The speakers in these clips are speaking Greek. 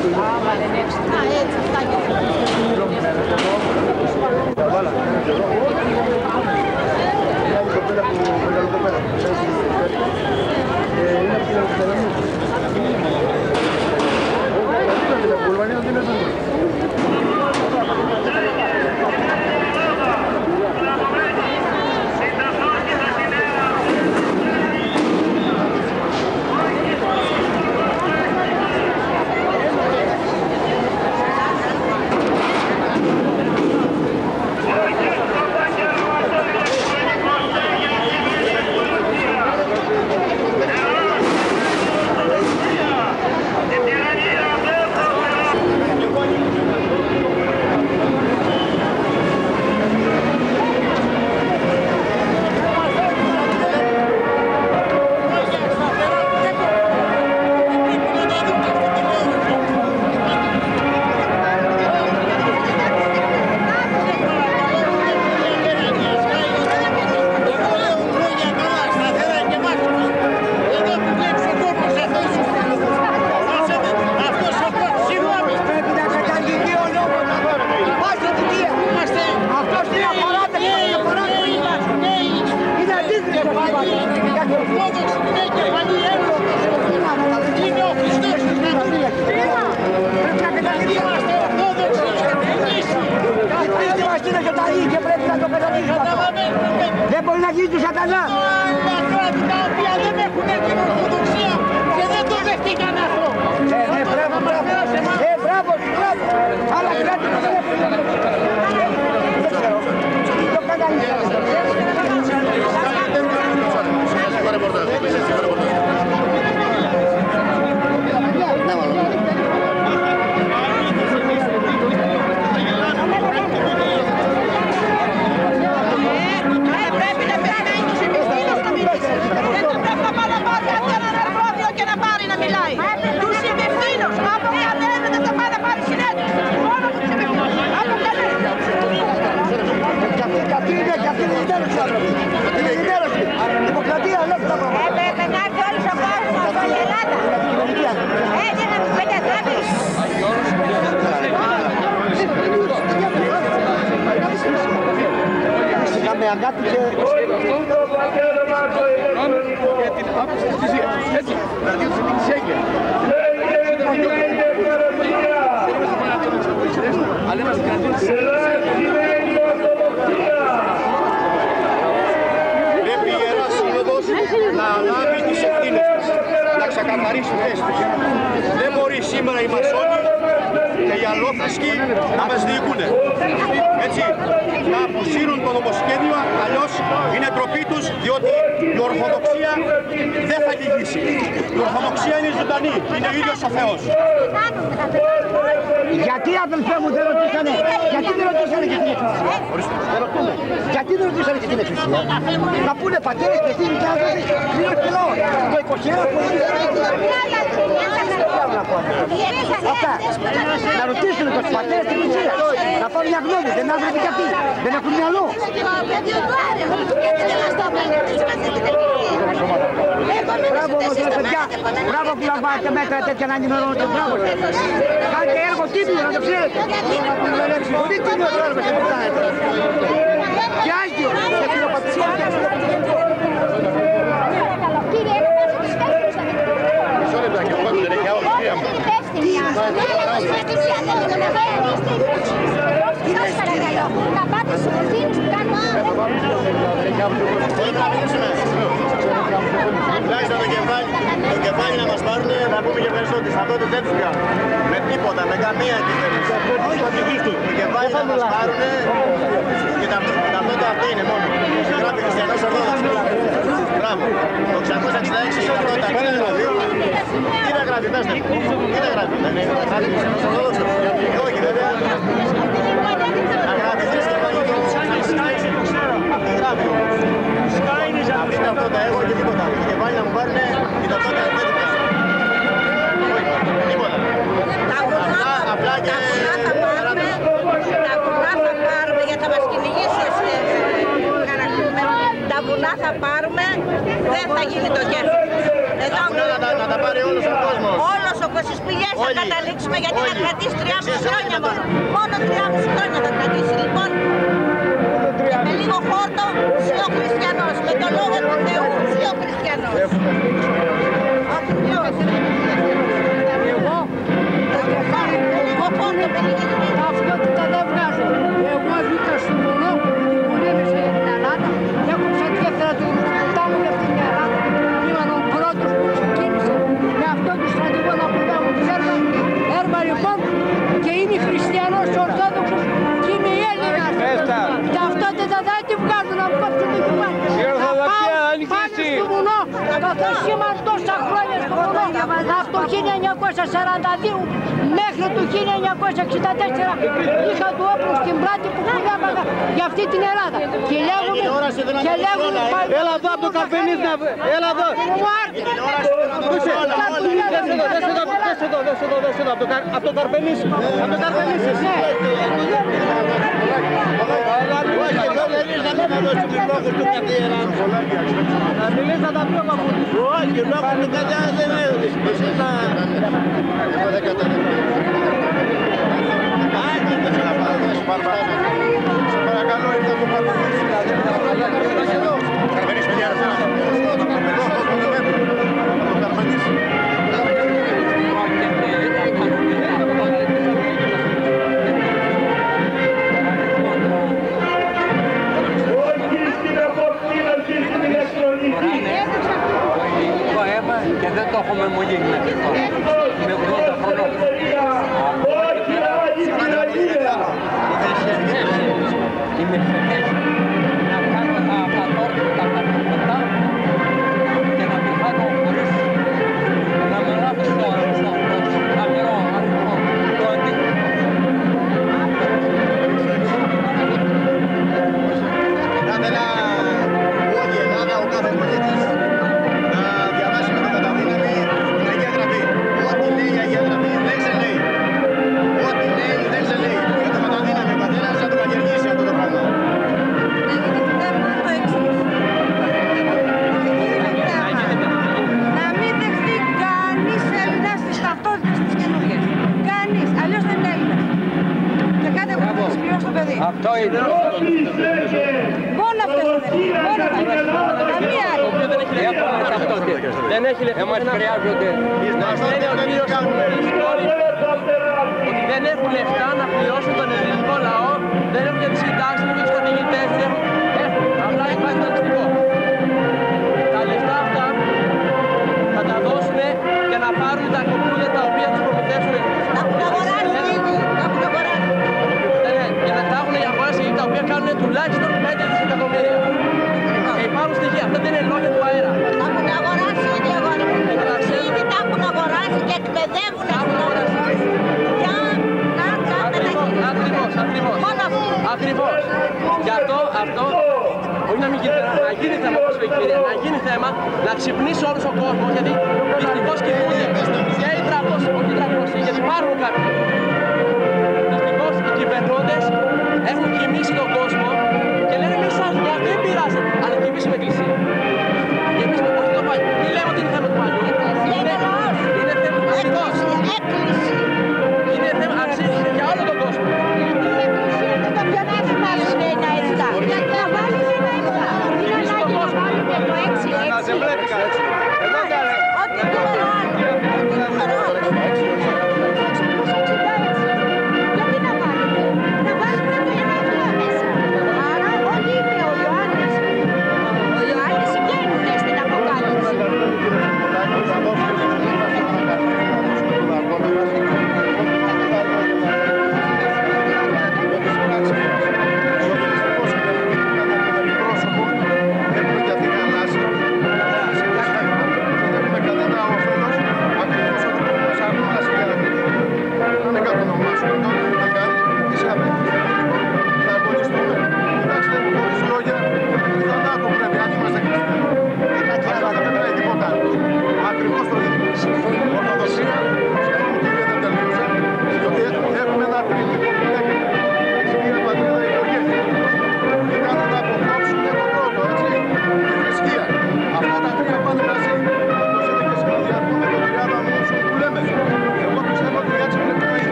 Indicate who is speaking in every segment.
Speaker 1: Πρέπει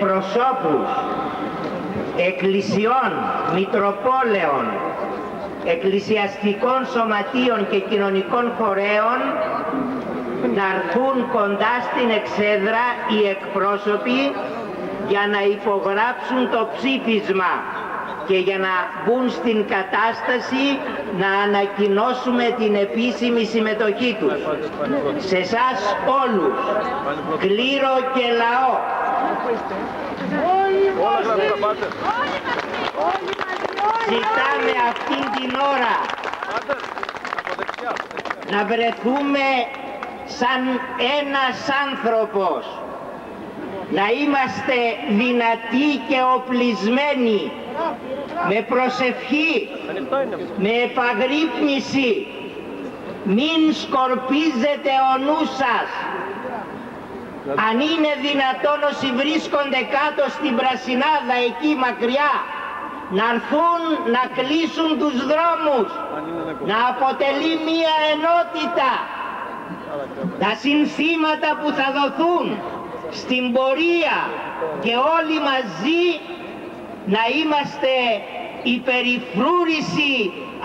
Speaker 2: εκπροσώπους εκκλησιών, μητροπόλεων, εκκλησιαστικών σωματείων και κοινωνικών χωρέων να έρθουν κοντά στην εξέδρα οι εκπρόσωποι για να υπογράψουν το ψήφισμα και για να μπουν στην κατάσταση να ανακοινώσουμε την επίσημη συμμετοχή τους. Σε εσάς όλους, κλήρο και λαό, είστε. Όλοι μαζί. Όλοι μαζί. Ζητάμε αυτή την ώρα να βρεθούμε σαν ένας άνθρωπος. Να είμαστε δυνατοί και οπλισμένοι με προσευχή, με επαγρύπνηση. Μην σκορπίζετε ο νους σας. Αν είναι δυνατόν όσοι βρίσκονται κάτω στην Πρασινάδα εκεί μακριά να έρθουν να κλείσουν τους δρόμους, να αποτελεί μία ενότητα. Τα συνθήματα που θα δοθούν στην πορεία και όλοι μαζί να είμαστε η περιφρούρηση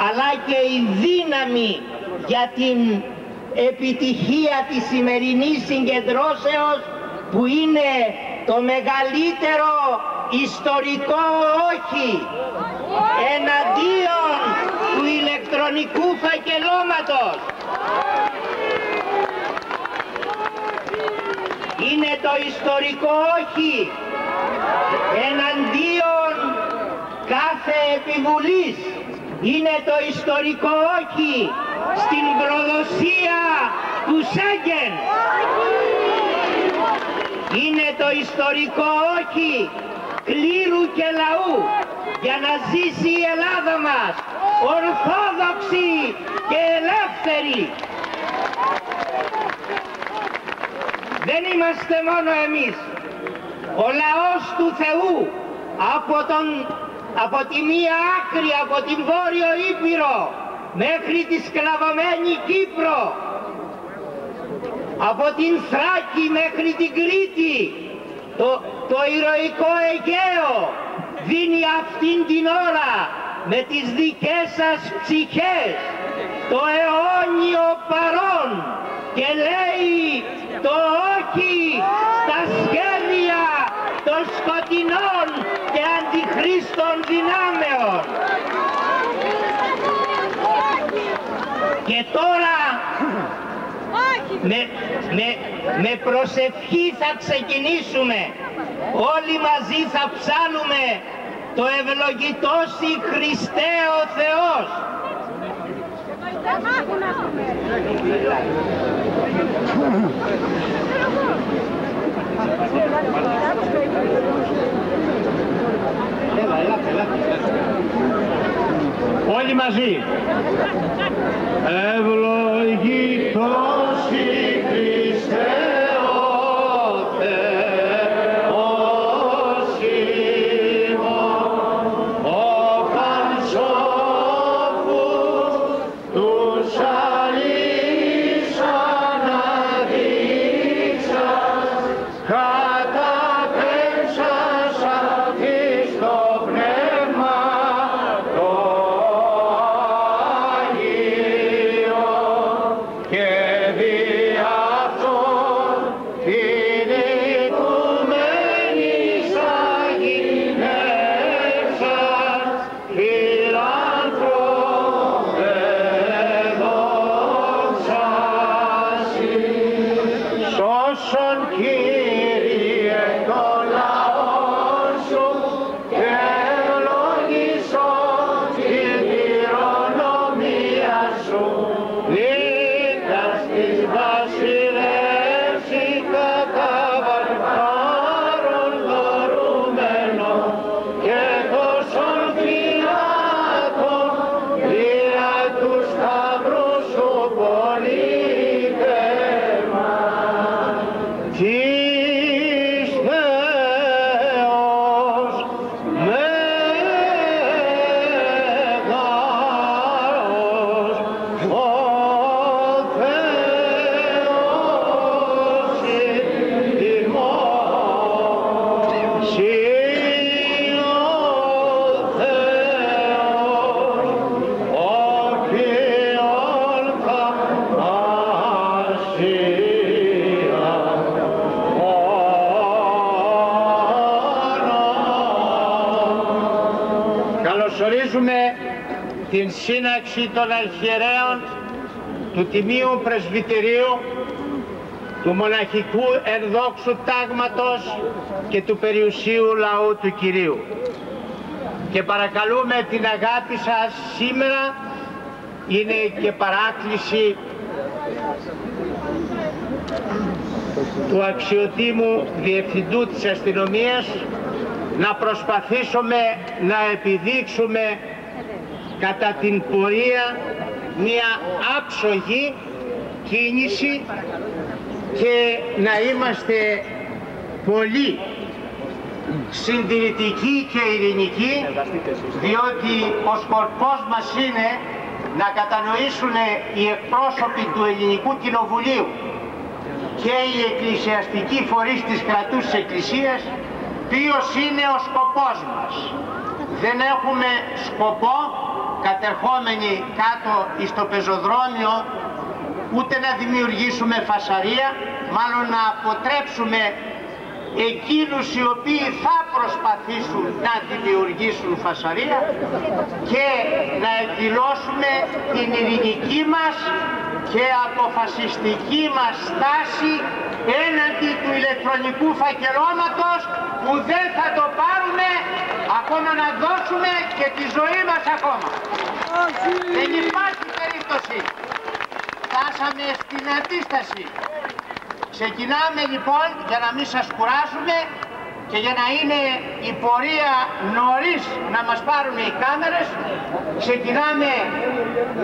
Speaker 2: αλλά και η δύναμη για την επιτυχία της σημερινής συγκεντρώσεως που είναι το μεγαλύτερο ιστορικό όχι εναντίον του ηλεκτρονικού φακελώματος. Είναι το ιστορικό όχι εναντίον κάθε επιβουλής. Είναι το ιστορικό όχι στην προδοσία του Σέγγεν. Είναι το ιστορικό όχι κλήρου και λαού για να ζήσει η Ελλάδα μας ορθόδοξη και ελεύθερη. Δεν είμαστε μόνο εμείς. Ο λαός του Θεού από, τον, από τη μία άκρη, από την Βόρειο Ήπειρο μέχρι τη σκλαβωμένη Κύπρο. Από την Θράκη μέχρι την Κρήτη το, το ηρωικό Αιγαίο δίνει αυτήν την ώρα με τις δικές σας ψυχές το αιώνιο παρόν και λέει το όχι στα σχέδια των σκοτεινών και αντιχρίστων δυνάμεων. Και τώρα με, με, με προσευχή θα ξεκινήσουμε. Όλοι μαζί θα ψάλουμε το ευλογητώσει Χριστέ ο Θεός.
Speaker 3: Όλοι μαζί. Ευλογητός σύναξη των αρχιερέων του Τιμίου Πρεσβυτερίου του Μοναχικού Ενδόξου Τάγματος και του Περιουσίου Λαού του Κυρίου. Και παρακαλούμε την αγάπη σας σήμερα είναι και παράκληση του αξιοτήμου Διευθυντού της Αστυνομίας να προσπαθήσουμε να επιδείξουμε κατά την πορεία μια άψογη κίνηση και να είμαστε πολύ συντηρητικοί και ειρηνικοί διότι ο σκοπός μας είναι να κατανοήσουν οι εκπρόσωποι του Ελληνικού Κοινοβουλίου και οι εκκλησιαστικοί φορείς της κρατούς της Εκκλησίας ποιος είναι ο σκοπός μας. Δεν έχουμε σκοπό κατερχόμενοι κάτω στο πεζοδρόμιο ούτε να δημιουργήσουμε φασαρία, μάλλον να αποτρέψουμε εκείνους οι οποίοι θα προσπαθήσουν να δημιουργήσουν φασαρία και να εκδηλώσουμε την ειρηνική μας και αποφασιστική μας στάση έναντι του ηλεκτρονικού φακελώματος που δεν θα το πάρουμε ακόμα να δώσουμε και τη ζωή μας ακόμα. Δεν υπάρχει περίπτωση. Φτάσαμε στην αντίσταση. Ξεκινάμε λοιπόν για να μην σας κουράσουμε και για να είναι η πορεία νωρίς να μας πάρουν οι κάμερες ξεκινάμε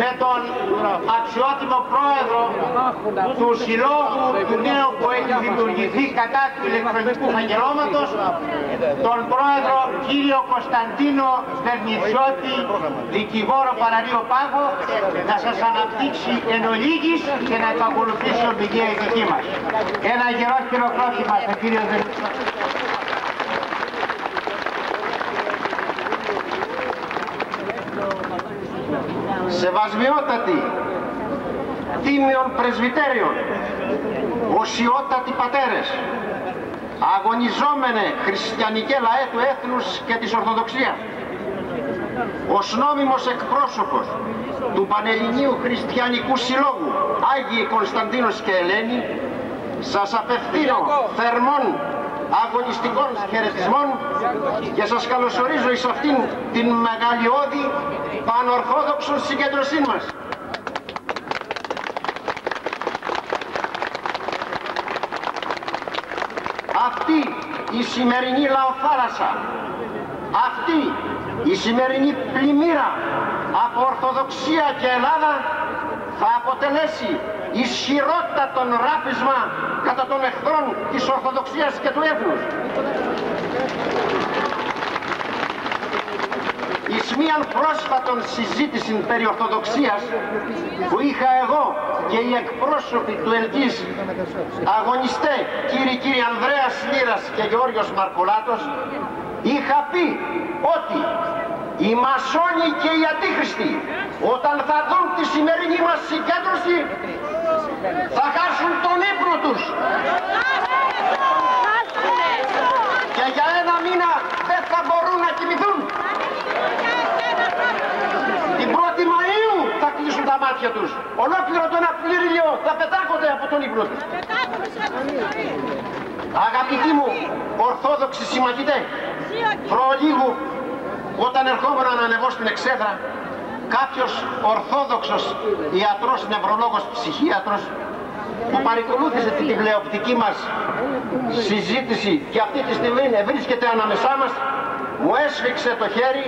Speaker 3: με τον αξιότιμο πρόεδρο του συλλόγου του νέου που έχει δημιουργηθεί κατά του ηλεκτρονικού φαγγελώματος τον πρόεδρο κύριο Κωνσταντίνο Βερνιτσιώτη δικηγόρο Παραρίο Πάγο να σας αναπτύξει εν ολίγης και να επακολουθήσει οδηγία η δική μας. Ένα γερό χειροκρότημα στον κύριο Βερνιτσιώτη.
Speaker 4: Σεβασμιότατοι, τίμιων πρεσβυτέριων, οσιότατοι πατέρες, αγωνιζόμενε χριστιανικέ λαέ του έθνους και της Ορθοδοξίας, ως νόμιμος εκπρόσωπος του Πανελληνίου Χριστιανικού Συλλόγου Άγιοι Κωνσταντίνος και Ελένη, σας απευθύνω θερμών αγωνιστικών χαιρετισμών και σας καλωσορίζω εις αυτήν την μεγαλειώδη πανορθόδοξος συγκέντρωσής μας. Αυτή η σημερινή λαοθάλασσα, αυτή η σημερινή πλημμύρα από Ορθοδοξία και Ελλάδα θα αποτελέσει ισχυρότατον ράπισμα κατά των εχθρών της Ορθοδοξίας και του έθνους. Εις μίαν πρόσφατον συζήτηση περί Ορθοδοξίας που είχα εγώ και οι εκπρόσωποι του ΕΛΚΙΣ αγωνιστέ κύριοι κύριοι Ανδρέας Λύρας και Γεώργιος Μαρκουλάτος είχα πει ότι οι μασόνοι και οι αντίχριστοι όταν θα δουν τη σημερινή μας συγκέντρωση θα χάσουν τον ύπνο τους. Και για ένα μήνα δεν θα μπορούν να κοιμηθούν. Την 1η Μαΐου θα κλείσουν τα μάτια τους. Ολόκληρο το ένα πλήρηλιο θα πετάγονται από τον ύπνο τους. Αγαπητοί μου, ορθόδοξοι συμμαχητές, προλίγου όταν ερχόμουν να ανεβώ στην εξέδρα, κάποιος ορθόδοξος ιατρός, νευρολόγος, ψυχίατρος που παρακολούθησε την τηλεοπτική μας συζήτηση και αυτή τη στιγμή βρίσκεται ανάμεσά μας μου έσφιξε το χέρι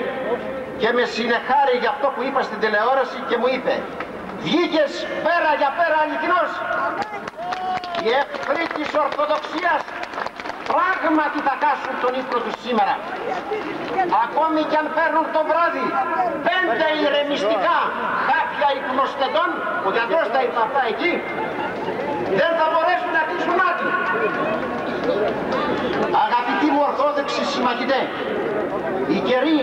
Speaker 4: και με συνεχάρει για αυτό που είπα στην τηλεόραση και μου είπε βγήκες πέρα για πέρα αληθινός οι εχθροί της Ορθοδοξίας πράγματι θα χάσουν τον ύπνο τους σήμερα. Ακόμη κι αν φέρνουν το βράδυ πέντε ηρεμιστικά χάπια υπνοστεντών, ο γιατρός τα είπε αυτά εκεί, δεν θα μπορέσουν να κλείσουν μάτι. Αγαπητοί μου Ορθόδοξοι συμμαχητές, η καιρή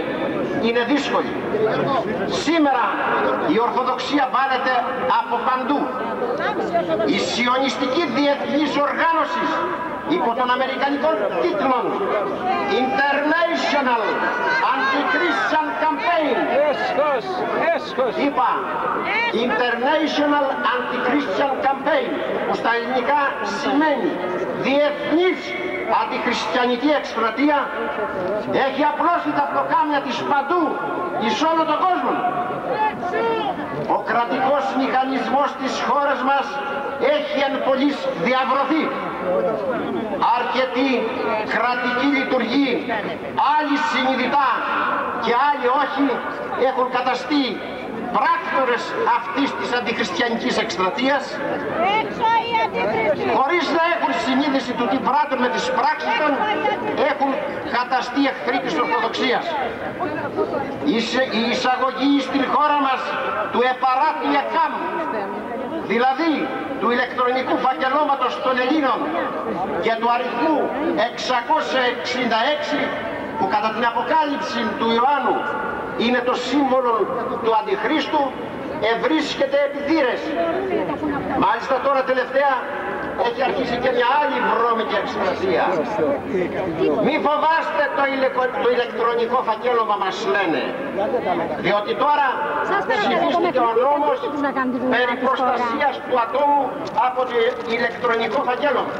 Speaker 4: είναι δύσκολη. Σήμερα η Ορθοδοξία βάλετε από παντού. Η σιωνιστική διεθνής οργάνωση υπό των Αμερικανικών τίτλων International Anti-Christian Campaign είπα International Anti-Christian Campaign που στα ελληνικά σημαίνει διεθνής αντιχριστιανική εκστρατεία έχει απλώσει τα πλοκάμια της παντού εις όλο τον κόσμο. Ο κρατικός μηχανισμός της χώρας μας έχει εν πολλής διαβρωθεί. Αρκετοί κρατικοί λειτουργοί, άλλοι συνειδητά και άλλοι όχι, έχουν καταστεί πράκτορες αυτής της αντιχριστιανικής εκστρατείας
Speaker 5: Έξω οι αντιχριστοί.
Speaker 4: χωρίς να έχουν συνείδηση του τι πράττουν με τις πράξεις των, έχουν καταστεί εχθροί της Ορθοδοξίας. Η σε- Η εισαγωγή στην χώρα μας του επαράτου ΕΚΑΜ, δηλαδή του ηλεκτρονικού φακελώματος των Ελλήνων και του αριθμού 666 που κατά την αποκάλυψη του Ιωάννου είναι το σύμβολο του Αντιχρίστου ευρίσκεται επιδύρες. Μάλιστα τώρα τελευταία έχει αρχίσει και μια άλλη βρώμικη εξυπηρεσία. Μη φοβάστε το, ηλεκο- το ηλεκτρονικό φακέλωμα μας λένε. Διότι τώρα ψηφίστηκε ο νόμος περί προστασίας του ατόμου από το ηλεκτρονικό φακέλωμα.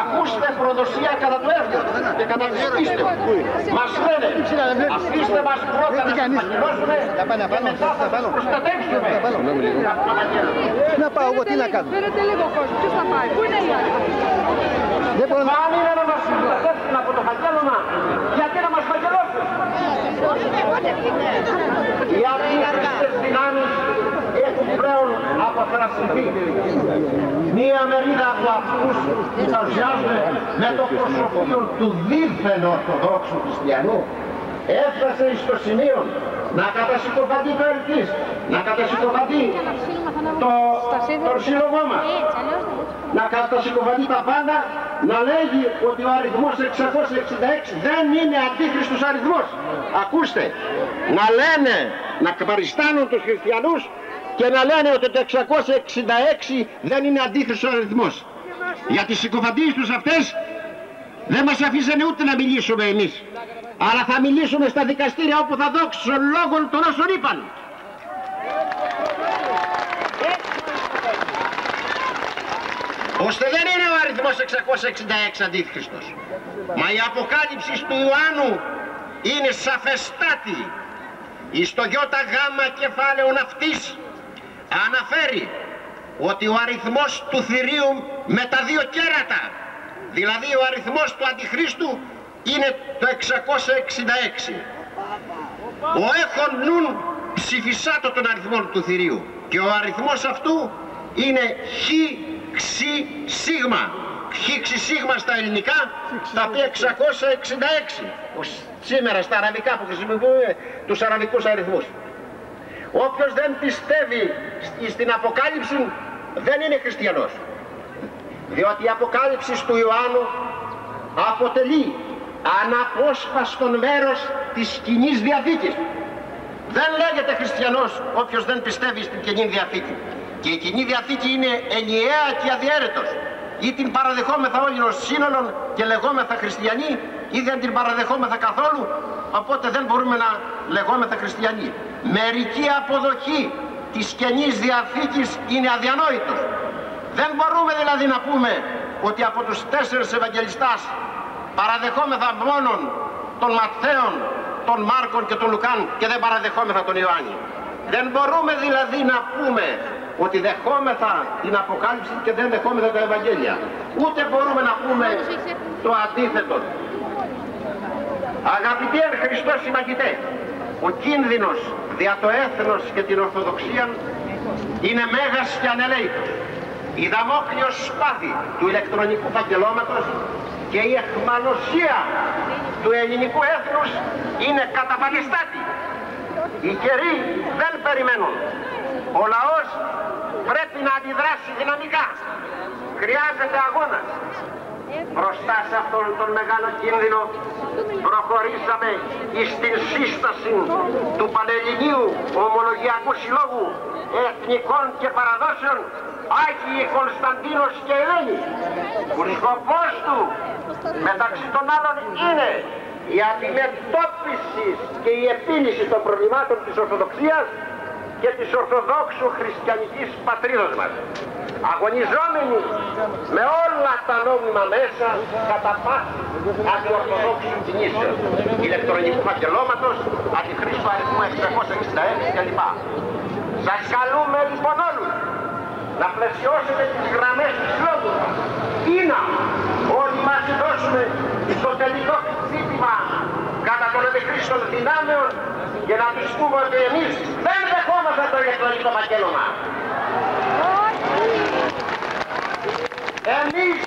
Speaker 4: Ακούστε προδοσία κατά του έργου και κατά της πίστεως. Μας λένε, αφήστε μας πρώτα να σας φακελώσουμε και μετά θα σας προστατεύσουμε. Από το φακέλωμα.
Speaker 1: Να πάω εγώ, τι να κάνω.
Speaker 6: Φέρετε λίγο κόσμο. Ποιος θα πάει. Πού είναι οι άλλοι.
Speaker 1: Δεν μπορώ να...
Speaker 4: Μα αν είναι να μας προστατεύσουν από το φακέλωμα, γιατί να μας φακελώσουν. Οι αντίχριστες δυνάμεις έχουν πλέον αποφρασιθεί. Μία μερίδα από αυτούς που παρουσιάζουν με το προσωπείο του δίθεν Ορθοδόξου Χριστιανού έφτασε στο σημείο να κατασυκοφαντεί το ελκύς, να κατασυκοφαντεί το, τον σύλλογό μας να κατασυκοφαντεί τα πάντα, να λέγει ότι ο αριθμός 666 δεν είναι αντίχριστος αριθμός. Ακούστε, να λένε, να παριστάνουν τους χριστιανούς και να λένε ότι το 666 δεν είναι αντίχριστος αριθμός. Για τις συκοφαντίες τους αυτές δεν μας αφήσανε ούτε να μιλήσουμε εμείς. Αλλά θα μιλήσουμε στα δικαστήρια όπου θα δόξουν λόγων των όσων είπαν. ώστε δεν είναι ο αριθμός 666 αντίχριστος. Μα η αποκάλυψη του Ιωάννου είναι σαφεστάτη. Εις το γιώτα γάμα κεφάλαιο αυτής αναφέρει ότι ο αριθμός του θηρίου με τα δύο κέρατα, δηλαδή ο αριθμός του αντιχρίστου είναι το 666. Ο έχων νουν ψηφισάτο τον αριθμό του θηρίου και ο αριθμός αυτού είναι χ ξι σίγμα. Χ ξι σίγμα στα ελληνικά θα πει 666. Ως σήμερα στα αραβικά που χρησιμοποιούμε τους αραβικούς αριθμούς. Όποιος δεν πιστεύει στη- στην Αποκάλυψη δεν είναι χριστιανός. Διότι η Αποκάλυψη του Ιωάννου αποτελεί αναπόσπαστον μέρος της Κοινής Διαθήκης. Δεν λέγεται χριστιανός όποιος δεν πιστεύει στην Κοινή Διαθήκη. Και η Κοινή Διαθήκη είναι ενιαία και αδιέρετος. Ή την παραδεχόμεθα όλοι ως σύνολον και λεγόμεθα χριστιανοί ή δεν την παραδεχόμεθα καθόλου, οπότε δεν μπορούμε να λεγόμεθα χριστιανοί. Μερική αποδοχή της Καινής Διαθήκης είναι αδιανόητος. Δεν μπορούμε δηλαδή να πούμε ότι από τους τέσσερις Ευαγγελιστάς παραδεχόμεθα μόνον των Ματθαίων, των Μάρκων και των Λουκάν και δεν παραδεχόμεθα τον Ιωάννη. Δεν μπορούμε δηλαδή να πούμε ότι δεχόμεθα την Αποκάλυψη και δεν δεχόμεθα τα Ευαγγέλια. Ούτε μπορούμε να πούμε το αντίθετο. Αγαπητοί εν Χριστώ συμμαχητέ, ο κίνδυνος δια το έθνος και την Ορθοδοξία είναι μέγας και ανελαίτος. Η δαμόκλειος σπάθη του ηλεκτρονικού φακελώματος και η εχμαλωσία του ελληνικού έθνους είναι καταπαλιστάτη. Οι καιροί δεν περιμένουν. Ο λαός πρέπει να αντιδράσει δυναμικά. Χρειάζεται αγώνας. Μπροστά σε αυτόν τον μεγάλο κίνδυνο προχωρήσαμε στην σύσταση του Πανελληνίου Ομολογιακού Συλλόγου Εθνικών και Παραδόσεων Άγιοι Κωνσταντίνος και Ελένη που σκοπός του μεταξύ των άλλων είναι η αντιμετώπισης και η επίλυση των προβλημάτων της Ορθοδοξίας και της Ορθοδόξου χριστιανικής πατρίδος μας. Αγωνιζόμενοι με όλα τα νόμιμα μέσα κατά πάση αντιορθοδόξου κινήσεων, ηλεκτρονικού φακελώματος, αντιχρήστου αριθμού 666 κλπ. Σας καλούμε λοιπόν όλους να πλαισιώσετε τις γραμμές του λόγου μας ή να όλοι μαζί δώσουμε στο τελικό ζήτημα κατά των αντιχρίστων δυνάμεων και να τους πούμε ότι εμείς δεν δεχόμαστε το ηλεκτρονικό φακέλωμα. Εμείς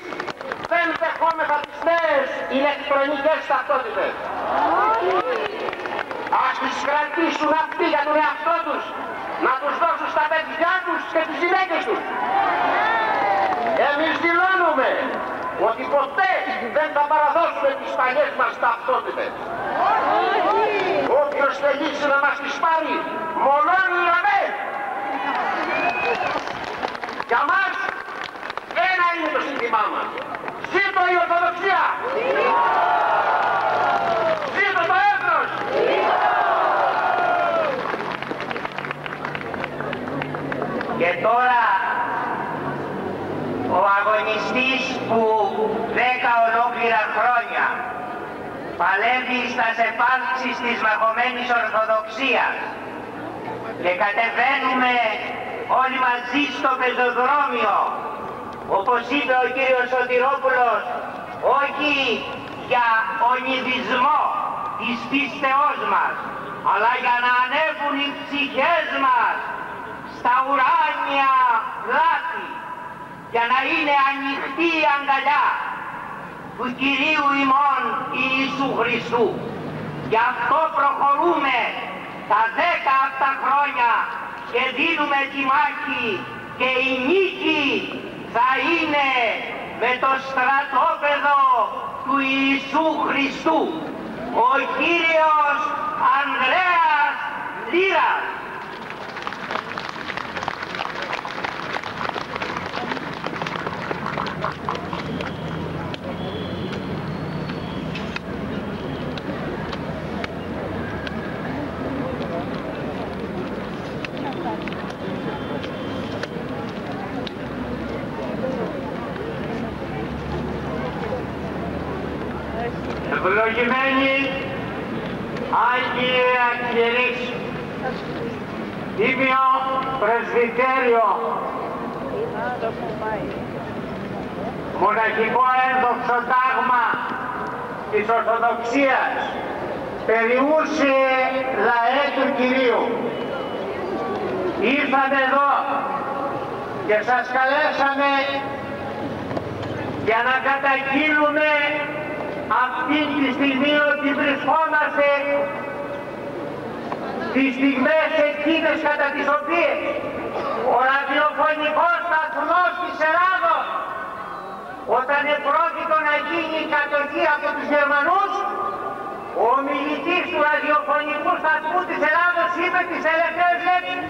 Speaker 4: δεν δεχόμεθα τις νέες ηλεκτρονικές ταυτότητες. Ας τις κρατήσουν αυτοί για τον εαυτό τους, να τους δώσουν στα παιδιά τους και τις γυναίκες τους. Εμείς δηλώνουμε ότι ποτέ δεν θα παραδώσουμε τις παλιές μας ταυτότητες. Όποιος θελήσει να μας τις πάρει, μολώνει λαβέ. Για μας ένα είναι το σύνθημά μας. Ζήτω η Ορθοδοξία! Ζήτω το έθνος!
Speaker 2: Και τώρα ο αγωνιστής που δέκα ολόκληρα χρόνια παλεύει στα επάρξεις της μαχωμένης Ορθοδοξίας και κατεβαίνουμε όλοι μαζί στο πεζοδρόμιο όπως είπε ο κύριος Σωτηρόπουλος όχι για ονειδισμό της πίστεώς μας αλλά για να ανέβουν οι ψυχές μας στα ουράνια πλάτη για να είναι ανοιχτή η αγκαλιά του Κυρίου ημών Ιησού Χριστού. Γι' αυτό προχωρούμε τα δέκα αυτά χρόνια και δίνουμε τη μάχη και η νίκη θα είναι με το στρατόπεδο του Ιησού Χριστού. Ο Κύριος Ανδρέας Λύρας.
Speaker 3: Ευλογημένοι Άγιε Αγγελείς, Τίμιο Πρεσβυτέριο, μοναχικό ένδοξο τάγμα της Ορθοδοξίας, περιούσε λαέ του Κυρίου. Ήρθαμε εδώ και σας καλέσαμε για να καταγγείλουμε αυτή τη στιγμή ότι βρισκόμαστε τις στιγμές εκείνες κατά τις οποίες ο ραδιοφωνικός σταθμός της Ελλάδος όταν επρόκειτο να γίνει η κατοχή από τους Γερμανούς ο ομιλητής του ραδιοφωνικού σταθμού της Ελλάδος είπε τις τελευταίες λέξεις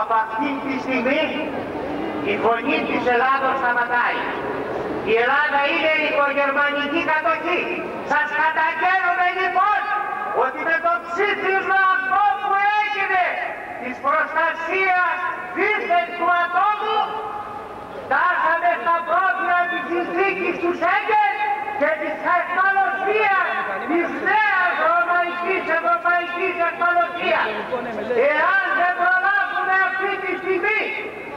Speaker 3: από αυτή τη στιγμή η φωνή της Ελλάδος σταματάει. Η Ελλάδα είναι οικογερμανική κατοχή. Σας καταγγέλνουμε λοιπόν ότι με το ψήφισμα αυτό που έγινε της προστασίας δίθεν του ατόμου φτάσαμε στα πρόθυρα της συνθήκης του Σέγγεν και της εχμαλωσίας της νέας ρωμαϊκής ευρωπαϊκής εχμαλωσίας. Εάν δεν προλάβουμε αυτή τη στιγμή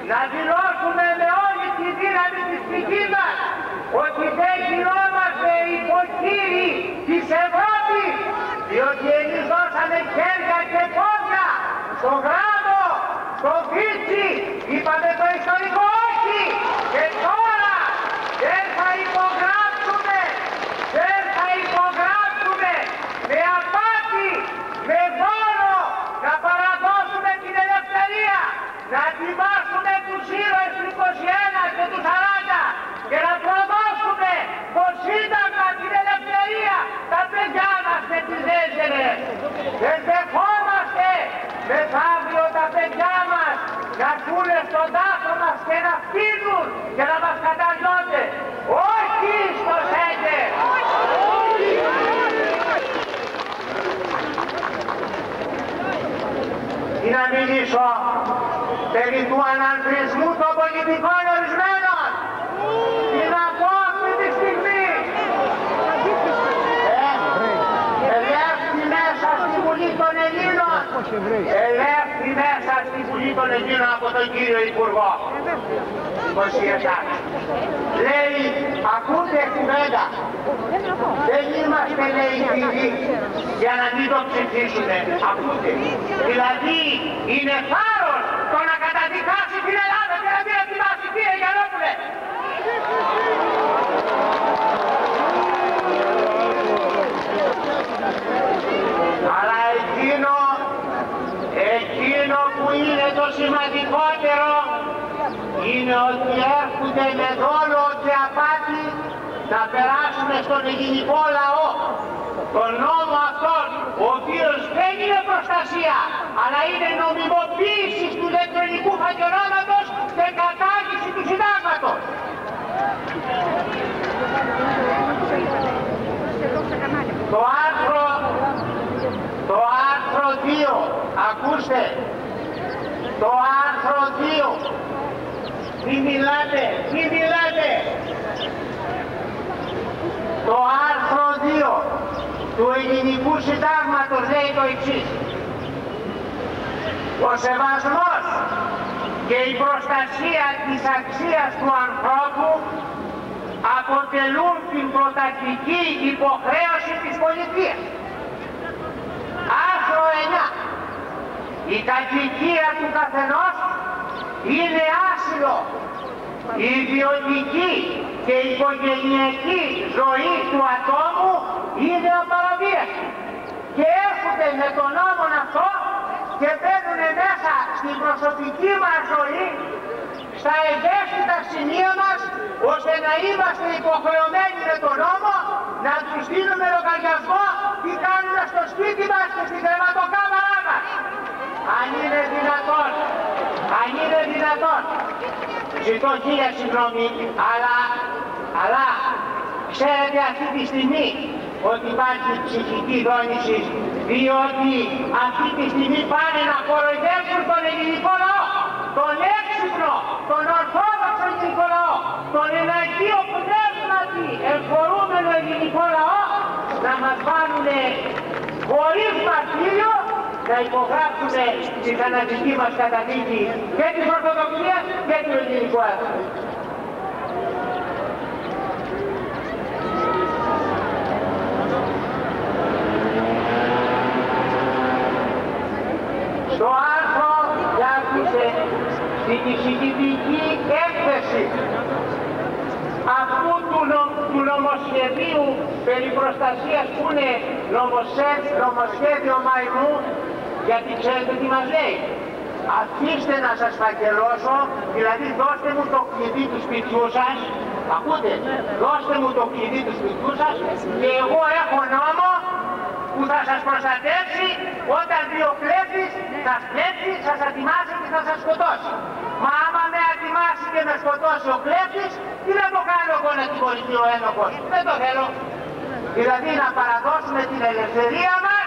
Speaker 3: να δηλώσουμε με όλη τη δύναμη της ψυχής μας ότι δεν γινόμαστε υποκύροι της Ευρώπης διότι εμείς δώσαμε χέρια και πόδια στον γράμμο, στον Βίτσι, είπαμε το ιστορικό όχι. Και τώρα δεν θα υπογράψουμε, δεν θα υπογράψουμε με απάτη, με δώρο να παραδώσουμε την ελευθερία, να τιμάσουμε τους ήρωες του 21 και τους 40 και να προδώσουμε το Σύνταγμα, την ελευθερία, τα παιδιά μας και τις νέες γενναίες. Δεν δεχόμαστε μεθαύριο τα παιδιά μας να βγουνε στον τάφο μας και να φύγουν και να μας καταργιώνται. Όχι στο Σέγγεν! Τι να μιλήσω περί του αναλφισμού των πολιτικών ορισμένων. Τι να πω αυτή τη στιγμή. Ελεύθερη μέσα στη Βουλή των Ελλήνων. Ελεύθερη μέσα στη Βουλή τον εκείνο από τον κύριο Υπουργό. 27. Λέει, ακούτε κουβέντα. Δεν είμαστε λέει φίλοι για να μην το ψηφίσουνε. Ακούτε. Δηλαδή είναι θάρρος το να καταδικάσει την Ελλάδα και να μην ετοιμάσει. Κύριε Γιαννόπουλε. Αλλά εκείνο, εκείνο που είναι το σημαντικότερο είναι ότι έρχονται με δόλο και απάτη να περάσουμε στον ελληνικό λαό τον νόμο αυτόν, ο οποίος δεν είναι προστασία, αλλά είναι νομιμοποίησης του ηλεκτρονικού φακελώματος και κατάργηση του συντάγματος. Το άρθρο, το άρθρο 2, ακούστε, το άρθρο 2, μη μιλάτε, μη μιλάτε. Το άρθρο 2 του ελληνικού συντάγματος λέει το εξής. Ο σεβασμός και η προστασία της αξίας του ανθρώπου αποτελούν την πρωταρχική υποχρέωση της πολιτείας. Άρθρο 9. Η κατοικία του καθενός είναι άσυλο. Η ιδιωτική και η οικογενειακή ζωή του ατόμου είναι απαραβίαστη. Και έρχονται με τον νόμο αυτό και μπαίνουν μέσα στην προσωπική μας ζωή στα ευαίσθητα σημεία μας, ώστε να είμαστε υποχρεωμένοι με τον νόμο να τους στείλουμε λογαριασμό τι κάνουν στο σπίτι μας και στην κρεματοκάμαρά μας. Αν είναι δυνατόν, αν είναι δυνατόν, ζητώ χίλια συγγνώμη, αλλά, αλλά, ξέρετε αυτή τη στιγμή ότι υπάρχει ψυχική δόνηση, διότι αυτή τη στιγμή πάνε να κοροϊδεύουν τον ελληνικό λαό, τον έξυπνο, τον ορθόδοξο ελληνικό λαό, τον εναγείο πνεύματι εφορούμενο ελληνικό λαό, να μας βάλουν χωρίς μαρτύριο να υπογράψουν τη θανατική μας καταδίκη και της Ορθοδοξίας και του ελληνικού έθνου. Στο άρθρο, για άκουσε, στην εισηγητική έκθεση αυτού του, νο, του νομοσχεδίου περί προστασίας που είναι νομοσχέδιο μαϊμού γιατί ξέρετε τι μας λέει; Αφήστε να σας φακελώσω, δηλαδή δώστε μου το κλειδί του σπιτιού σας, ακούτε, δώστε μου το κλειδί του σπιτιού σας και εγώ έχω νόμο που θα σας προστατεύσει όταν δει ο κλέφτης, θα κλέψει, σας ατιμάσει και θα σας σκοτώσει. Μα άμα με ατιμάσει και με σκοτώσει ο κλέφτης, τι να το κάνω εγώ να τιμωρηθεί ο ένοχος; Δεν το θέλω. Δηλαδή να παραδώσουμε την ελευθερία μας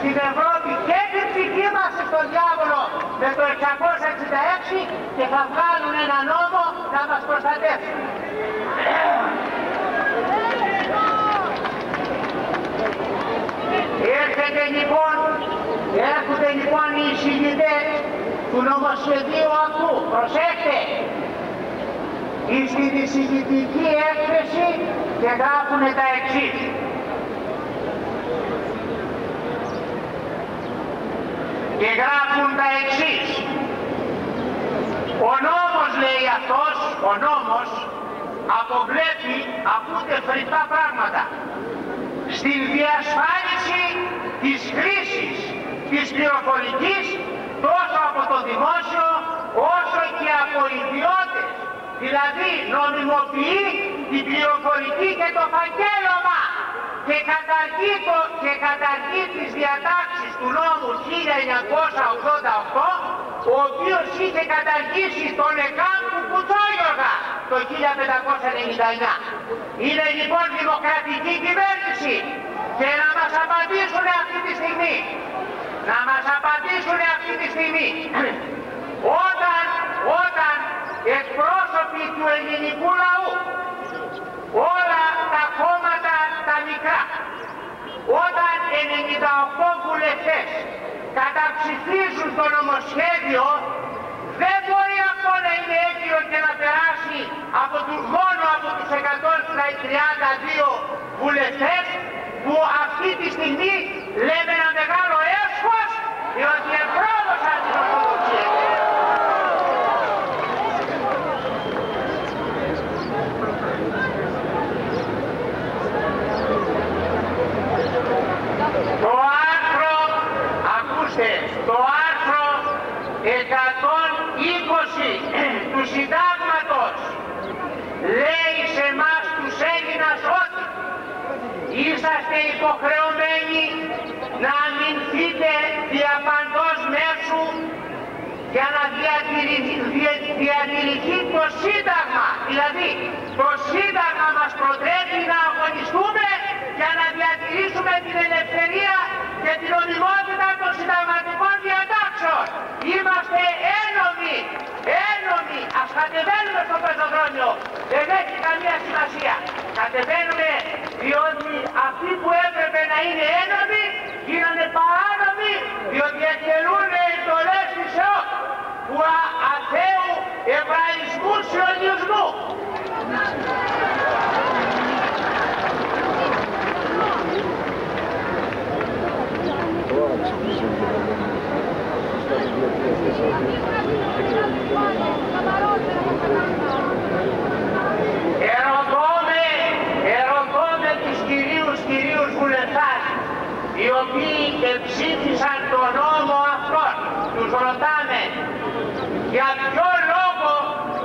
Speaker 3: στην Ευρώπη και την ψυχή μας στον διάβολο με το 666 και θα βγάλουν ένα νόμο να μας προστατεύσει. Έρχεται λοιπόν, έρχονται λοιπόν οι εισηγητές του νομοσχεδίου αυτού. Προσέξτε, στην εισηγητική έκθεση και γράφουν τα εξής. και γράφουν τα εξής. Ο νόμος λέει αυτός, ο νόμος αποβλέπει, ακούτε φρικτά πράγματα, στην διασφάλιση της χρήσης της πληροφορικής τόσο από το δημόσιο όσο και από ιδιώτες. Δηλαδή νομιμοποιεί την πληροφορική και το φακέλωμα και καταργεί, το, και καταργεί τις διατάξεις του νόμου 1988 ο οποίος είχε καταργήσει τον ΕΚΑΜ του Κουτσόγιογα το 1599. Είναι λοιπόν δημοκρατική κυβέρνηση και να μας απαντήσουν αυτή τη στιγμή. Να μας απαντήσουν αυτή τη στιγμή. όταν, όταν εκπρόσωποι του ελληνικού λαού όλα τα κόμματα τα μικρά όταν 98 βουλευτές καταψηφίζουν το νομοσχέδιο δεν μπορεί αυτό να είναι έγκυο και να περάσει από τους μόνο από τους 132 βουλευτές που αυτή τη στιγμή λέμε ένα μεγάλο έσχος διότι επρόδωσαν την Ορθοδοξία. Το άρθρο, ακούστε, το άρθρο 120 του συντάγματος λέει σε εμάς τους Έλληνας ότι είσαστε υποχρεωμένοι να αμυνθείτε διαπαντός μέσου για να διατηρηθεί, δια- διατηρηθεί το Σύνταγμα. Δηλαδή, το Σύνταγμα μας προτρέπει να αγωνιστούμε για να διατηρήσουμε την ελευθερία και την ονειμότητα των συνταγματικών διατάξεων. Είμαστε ένομοι, ένομοι. Ας κατεβαίνουμε στο πεζοδρόμιο. Δεν έχει καμία σημασία. Κατεβαίνουμε διότι αυτοί που έπρεπε να είναι ένομοι γίνανε παράνομοι διότι εκτελούν εντολές της ΕΟΚ που α- αθέου εβραϊσμούς σιωνισμού. Ερωτώμε, ερωτώμε τους κυρίους κυρίους βουλευτάς οι οποίοι ψήφισαν τον νόμο αυτόν. Τους ρωτάμε για ποιο λόγο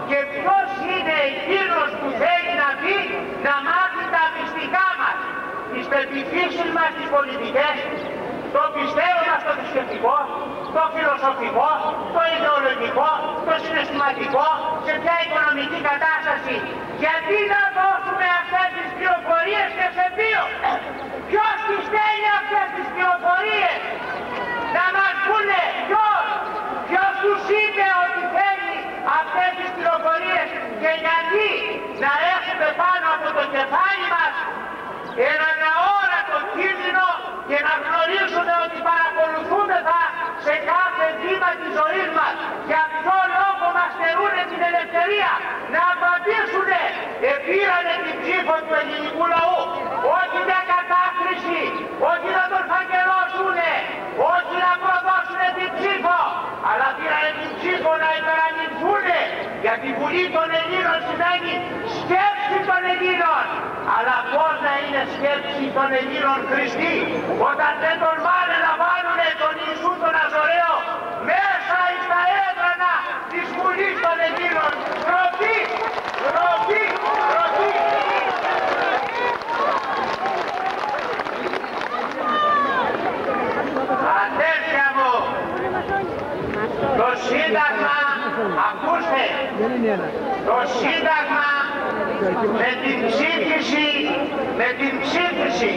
Speaker 3: και ποιος είναι εκείνος που θέλει να πει να μάθει τα μυστικά μας, τις πεπιθήσεις μας τις πολιτικές, το πιστεύω μας το θρησκευτικό, το φιλοσοφικό, το ιδεολογικό, το συναισθηματικό, σε ποια οικονομική κατάσταση. Γιατί να δώσουμε αυτές τις πληροφορίες και σε ποιο; Ποιος τις στέλνει αυτές τις πληροφορίες; Να μας πούνε ποιος; Ποιος τους είπε ότι θέλει αυτές τις πληροφορίες και γιατί να έχουμε πάνω από το κεφάλι μας έναν αόρατο κίνδυνο και να γνωρίζουμε ότι παρακολουθούμεθα σε κάθε βήμα της ζωής μας. Για ποιο λόγο μας στερούν την ελευθερία να απαντήσουνε. Επήρανε την ψήφο του ελληνικού λαού. Όχι για κατάκριση, όχι να τον φαγγελώσουνε, όχι να προδώσουνε την ψήφο, αλλά πήρανε την ψήφο να υπεραμεινθούνε. Για τη Βουλή των Ελλήνων σημαίνει σκέψη των Ελλήνων. Αλλά πώς να είναι σκέψη των Ελλήνων Χριστή όταν δεν τον μάνε να βάλουνε τον Ιησού τον Αζωραίο μέσα εις τα έδρανα της Βουλής των Ελλήνων. Τροπή, τροπή, τροπή. Αδέρφια μου, το Σύνταγμα, ακούστε, το Σύνταγμα με την ψήφιση, με την ψήφιση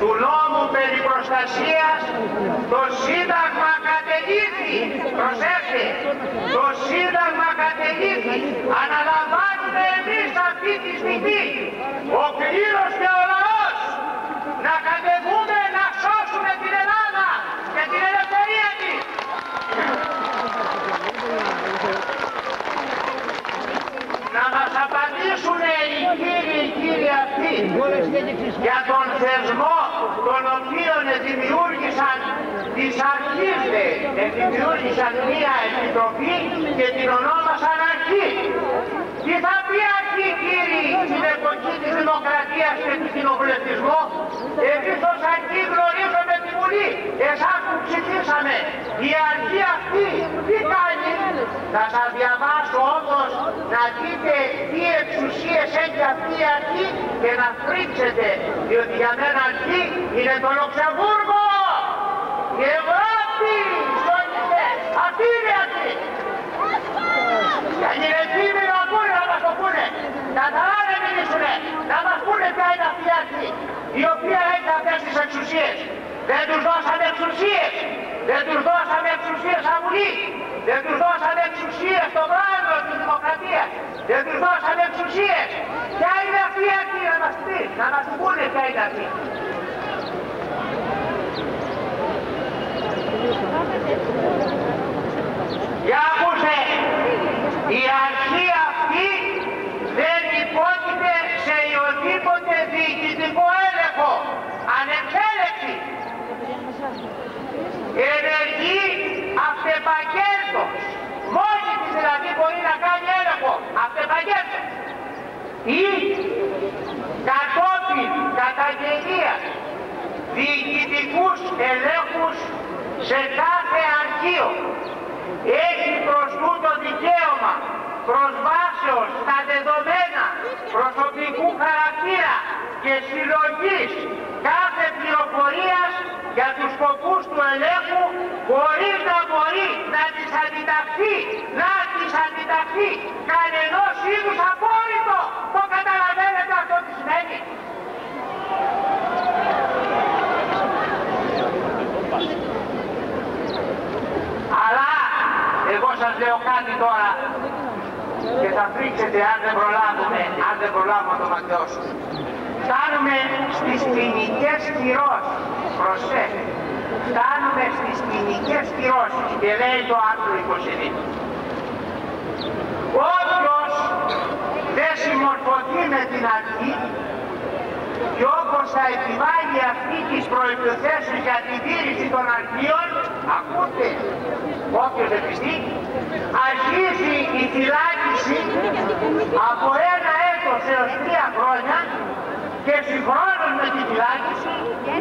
Speaker 3: του νόμου περί προστασίας, το Σύνταγμα κατελήθη, προσέξτε, το Σύνταγμα κατελήθη, αναλαμβάνουμε εμείς αυτή τη στιγμή, ο κλήρος και ο λαός, να κατεβούμε να σώσουμε την Ελλάδα και την ελευθερία της. να μας απαντήσουν οι κύριοι, οι κύριοι αυτοί για τον θεσμό τον οποίο δημιούργησαν τις αρχής δε. δημιούργησαν μία επιτροπή και την ονόμασαν αρχή. Τι θα πει αρχή κύριοι στην εποχή της δημοκρατίας και του κοινοβουλευτισμού. Εμείς ως αρχή γνωρίζουμε τη Βουλή. Εσάς που ψηφίσαμε. Η αρχή αυτή τι κάνει; Θα σας διαβάσω όμως να δείτε τι εξουσίες έχει αυτή η αρχή και να φρίξετε. Διότι για μένα αρχή είναι το Λουξεμβούργο. Η Ευρώπη, σώνιστε. Αυτή είναι η αρχή. Γιατί είναι φίλοι να πούνε, να μας το πούνε. Καθαρά να μιλήσουνε. Να μας πούνε ποια είναι αυτή η αρχή. Η οποία έχει αυτές τις εξουσίες. Δεν τους δώσαμε εξουσίες. Δεν τους δώσαμε εξουσίες στα Βουλή. Δεν τους δώσαμε εξουσίες στο πράγμα της Δημοκρατίας. Δεν τους δώσαμε εξουσίες. Ποια είναι αυτή η αρχή να μας πει. Να μας πούνε ποια είναι αυτή. Η αρχή αυτή δεν υπόκειται σε οποιοδήποτε διοικητικό έλεγχο. Ανεξέλεκτη. Ενεργεί αυτεπαγγέλτος. Μόνη της δηλαδή μπορεί να κάνει έλεγχο. Αυτεπαγγέλτος. Ή κατόπιν καταγγελία διοικητικούς ελέγχους σε κάθε αρχείο. Έχει προς τούτο δικαίωμα προσβάσεως στα δεδομένα προσωπικού χαρακτήρα και συλλογής κάθε πληροφορίας για τους σκοπούς του ελέγχου χωρίς να μπορεί να της αντιταχθεί, να της αντιταχθεί κανενός είδους απόρριτο. Το καταλαβαίνετε αυτό τι σημαίνει. Αλλά εγώ σας λέω κάτι τώρα και θα φρίξετε αν δεν προλάβουμε, αν δεν προλάβουμε να το ματιώσουμε. Φτάνουμε στις ποινικές κυρώσεις. Προσέξτε. Φτάνουμε στις ποινικές κυρώσεις και λέει το άρθρο 22. Όποιος δεν συμμορφωθεί με την αρχή και όπως θα επιβάλλει αυτή τις προϋποθέσεις για την τήρηση των αρχείων, ακούτε, όποιος δεν πιστεί, αρχίζει η φυλάκιση από ένα έτος έως τρία χρόνια και συγχρόνως με τη φυλάκιση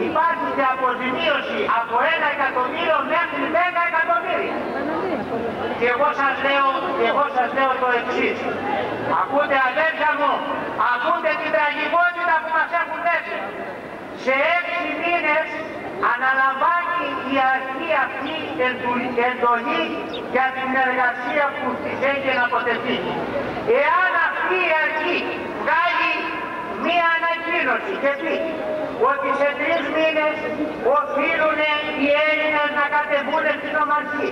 Speaker 3: υπάρχει και αποζημίωση από ένα εκατομμύριο μέχρι δέκα εκατομμύρια. Και εγώ σας λέω, και εγώ σας λέω το εξής. Ακούτε αδέρφια μου, ακούτε την τραγικότητα που μας έχουν θέσει. Σε έξι μήνες αναλαμβάνει η αρχή αυτή εντολή για την εργασία που της έχει να αποτεθεί. Εάν αυτή η αρχή βγάλει μία ανακοίνωση και πει ότι σε τρεις μήνες οφείλουν οι Έλληνες να κατεβούν στην ομαρχή,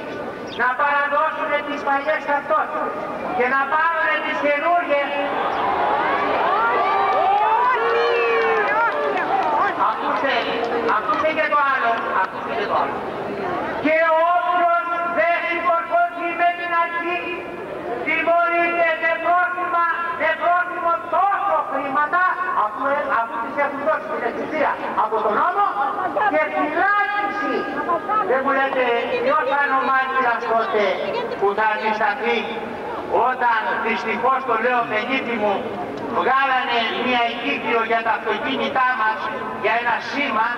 Speaker 3: να παραδώσουν τις παλιές ταυτότητες και να πάρουν τις καινούργιες Ακούστε, ακούστε και το άλλο, ακούστε και το άλλο. Και όποιος δεν συμμορφωθεί με την αρχή, τιμωρείται με πρόστιμα, με πρόστιμο τόσο χρήματα, αφού, αφού τις έχουν δώσει την εξουσία από τον νόμο, και φυλάκιση. Δεν μου λέτε ποιος θα είναι ο μάρτυρας τότε που θα αντισταθεί όταν δυστυχώς το λέω παιδί μου βγάλανε μια εγκύκλιο για τα αυτοκίνητά μας για ένα σήμα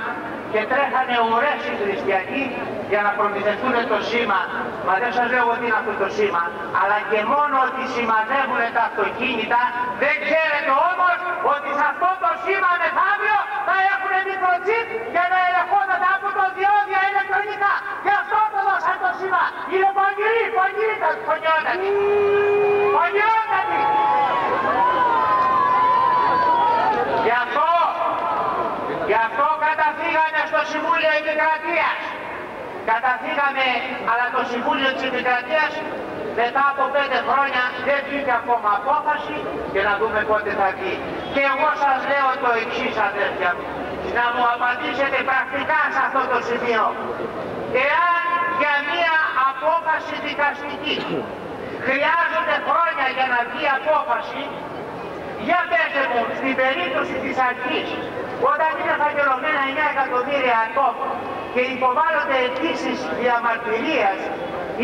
Speaker 3: και τρέχανε ουρές οι χριστιανοί για να προμηθευτούν το σήμα. Μα δεν σας λέω ότι είναι αυτό το σήμα, αλλά και μόνο ότι σημαδεύουν τα αυτοκίνητα. Δεν ξέρετε όμως ότι σε αυτό το σήμα μεθαύριο θα έχουν μικροτσίπ για να ελεγχόνται από το διόδια ηλεκτρονικά. Γι' αυτό το δώσαν το σήμα. Είναι πονηρή, πονηρή τα πονιότατη. Πονιότατη. Γι' αυτό, γι' αυτό καταφύγαμε στο Συμβούλιο Επικρατείας. Καταφύγαμε, αλλά το Συμβούλιο της Επικρατείας μετά από πέντε χρόνια δεν βγήκε ακόμα απόφαση και να δούμε πότε θα βγει. Και εγώ σας λέω το εξής αδέρφια μου, να μου απαντήσετε πρακτικά σε αυτό το σημείο. Εάν για μία απόφαση δικαστική χρειάζονται χρόνια για να βγει απόφαση, για πέστε μου, στην περίπτωση της αρχής, όταν είναι φαγγελωμένα 9 εκατομμύρια ατόμων και υποβάλλονται αιτήσεις διαμαρτυρίας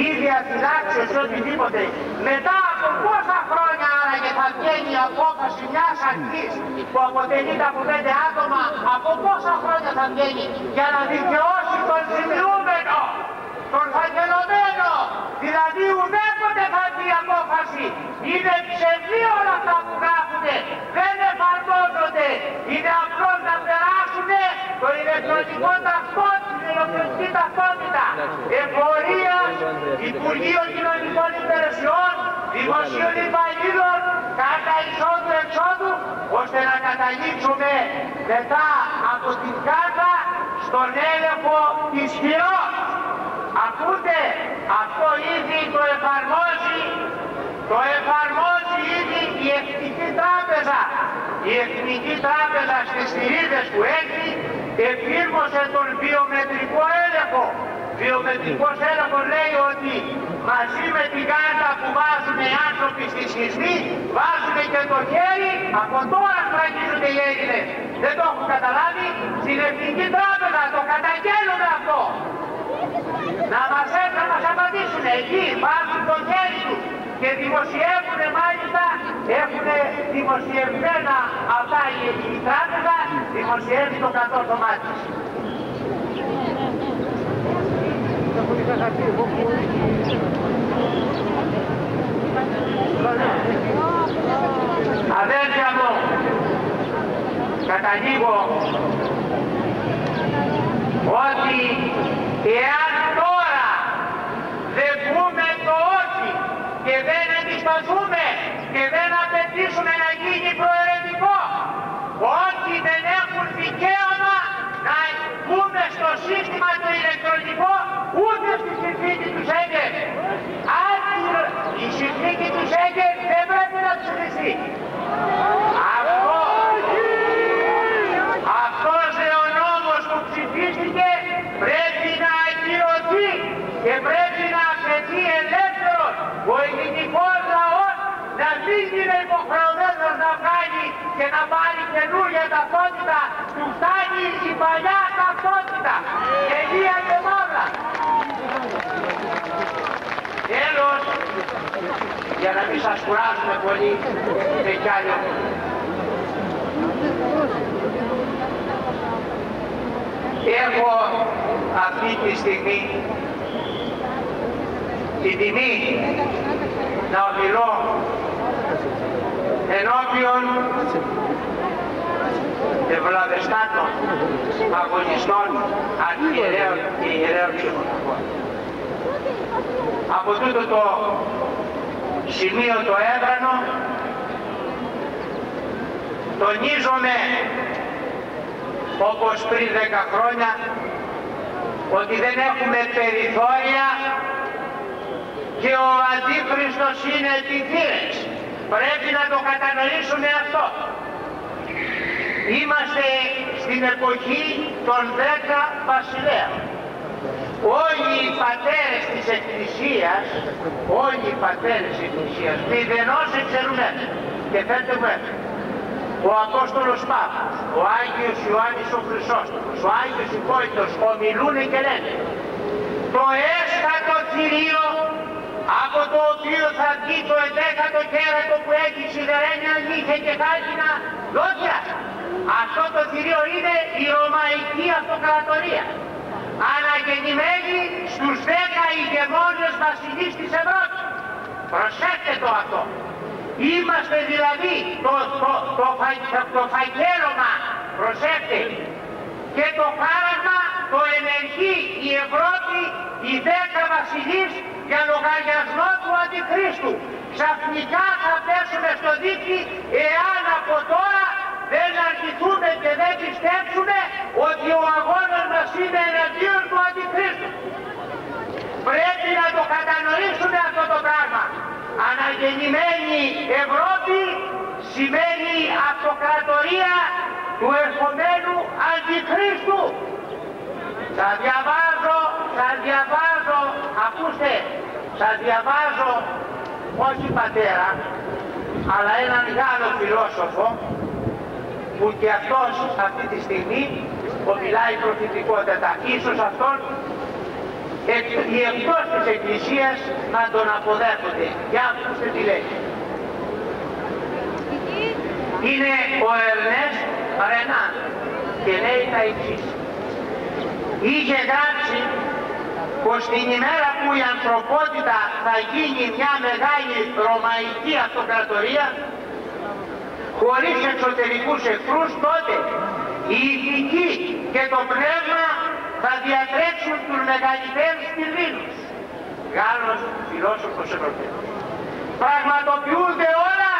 Speaker 3: ή διαφυλάξεως ή οτιδήποτε, μετά από πόσα χρόνια άραγε θα βγαίνει η απόφαση μιας αρχής. Που αποτελείται από πέντε άτομα, από πόσα χρόνια θα βγαίνει για να δικαιώσει τον σημειούμενο, τον φαγγελωμένο, δηλαδή ουδέποτε θα βγει η απόφαση. Είναι ψευδή όλα αυτά που γράφονται, δεν εφαρμόζονται, είναι απλώς να περάσουν το ηλεκτρονικό ταυτότητα, την ηλεκτρονική ταυτότητα. Εφορία, Υπουργείο Κοινωνικών Υπηρεσιών, Δημοσίων Υπαλλήλων, κάρτα εισόδου-εξόδου, ώστε να καταλήξουμε μετά από την κάρτα στον έλεγχο ισχυρός. Ακούτε, αυτό ήδη το εφαρμόζει, το εφαρμόζει ήδη η Εθνική Τράπεζα. Η Εθνική Τράπεζα στις θηρίδες που έχει εφήρμοσε τον βιομετρικό έλεγχο. βιομετρικός έλεγχος λέει ότι μαζί με την κάρτα που βάζουν οι άνθρωποι στη σχισμή βάζουν και το χέρι, από τώρα φραγίζονται οι Έλληνες. Δεν το έχουν καταλάβει, στην Εθνική Τράπεζα το καταγγέλνουν αυτό. Να μας έρθουν να μας απαντήσουν. Εκεί βάζουν το χέρι τους και δημοσιεύουν μάλιστα, έχουν δημοσιευμένα αυτά η Εθνική Τράπεζα, δημοσιεύει το κατόρθωμά της. Αδέρφια μου, καταλήγω ότι εάν τώρα δεν πούμε το όχι και δεν εμπιστοθούμε και δεν απαιτήσουμε να γίνει προαιρετικό, ότι δεν έχουν δικαίωμα να μπούμε στο σύστημα το ηλεκτρονικό ούτε στη συνθήκη του Σέγγεν. Αν η συνθήκη του Σέγγεν δεν πρέπει να τους χρηστεί. Αυτό, αυτός ο νόμος που ψηφίστηκε πρέπει να ακυρωθεί και πρέπει να αφαιθεί ελεύθερος ο ελληνικός λαός να μην είναι υποχρεωμένος να βγάλει και να πάρει καινούργια ταυτότητα. Του φτάνει η παλιά ταυτότητα. Τελεία και μαύρα. Τέλος, για να μην σας κουράζουμε πολύ και κι άλλο. Έχω αυτή τη στιγμή την τιμή να ομιλώ ενώπιον ευλαβεστάτων αγωνιστών αρχιερέων και ιερέων ψυχονοχών. Από τούτο το σημείο το έδρανο τονίζομαι όπως πριν δέκα χρόνια ότι δεν έχουμε περιθώρια και ο Αντίχριστος είναι επιθύρες. Πρέπει να το κατανοήσουμε αυτό. Είμαστε στην εποχή των δέκα βασιλέων. Όλοι οι πατέρες της Εκκλησίας, όλοι οι πατέρες της Εκκλησίας, μηδενός εξαιρούν ένα. Και φέρτε μου ένα. Ο Απόστολος Παύλος, ο Άγιος Ιωάννης ο Χρυσόστομος, ο Άγιος Υπόητος ομιλούν και λένε το έσκατο θηρίο από το οποίο θα βγει το εντέκατο κέρατο που έχει σιδερένια νύχια και χάλκινα δόντια. Αυτό το θηρίο είναι η Ρωμαϊκή Αυτοκρατορία. Αναγεννημένη στους δέκα ηγεμόνες βασιλείς της Ευρώπης. Προσέξτε το αυτό. Είμαστε δηλαδή το, το, το, το, το φαγγέλωμα, προσέξτε, και το χάραγμα το ενεργεί η Ευρώπη, οι δέκα βασιλείς για λογαριασμό του Αντιχρίστου. Ξαφνικά θα πέσουμε στο δίκτυ εάν από τώρα δεν αρχιθούμε και δεν πιστέψουμε ότι ο αγώνας μας είναι εναντίον του Αντιχρίστου. Πρέπει να το κατανοήσουμε αυτό το πράγμα. Αναγεννημένη Ευρώπη σημαίνει αυτοκρατορία του ερχομένου Αντιχρίστου. Σας διαβάζω, σας διαβάζω, ακούστε, σας διαβάζω όχι πατέρα, αλλά έναν Γάλλο φιλόσοφο που και αυτός αυτή τη στιγμή ομιλάει προφητικότατα. Ίσως αυτόν οι εκτός της Εκκλησίας να τον αποδέχονται. Για ακούστε τι λέει. Είναι ο Ερνέστ Ρενάν και λέει τα εξής. Είχε γράψει πως την ημέρα που η ανθρωπότητα θα γίνει μια μεγάλη ρωμαϊκή αυτοκρατορία χωρίς εξωτερικούς εχθρούς τότε η ηθική και το πνεύμα θα διατρέξουν τους μεγαλύτερους κινδύνους. Γάλλος φιλόσοφος Ευρωπαίος. Πραγματοποιούνται όλα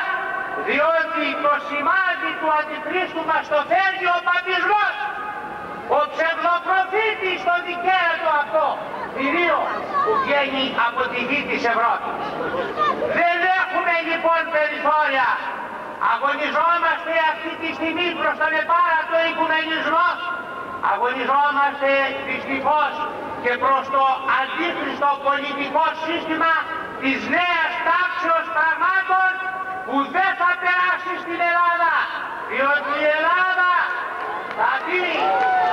Speaker 3: διότι το σημάδι του Αντιχρίστου μας το φέρνει ο παπισμός. Ο ψευδοπροφήτης το δικαίωτο αυτό, θηρίο που βγαίνει από τη γη της Ευρώπης. Δεν έχουμε λοιπόν περιθώρια. Αγωνιζόμαστε αυτή τη στιγμή προς τον επάρατο οικουμενισμό αγωνιζόμαστε δυστυχώς και προς το αντίχριστο πολιτικό σύστημα της νέας τάξεως πραγμάτων που δεν θα περάσει στην Ελλάδα. Διότι η Ελλάδα θα μπει,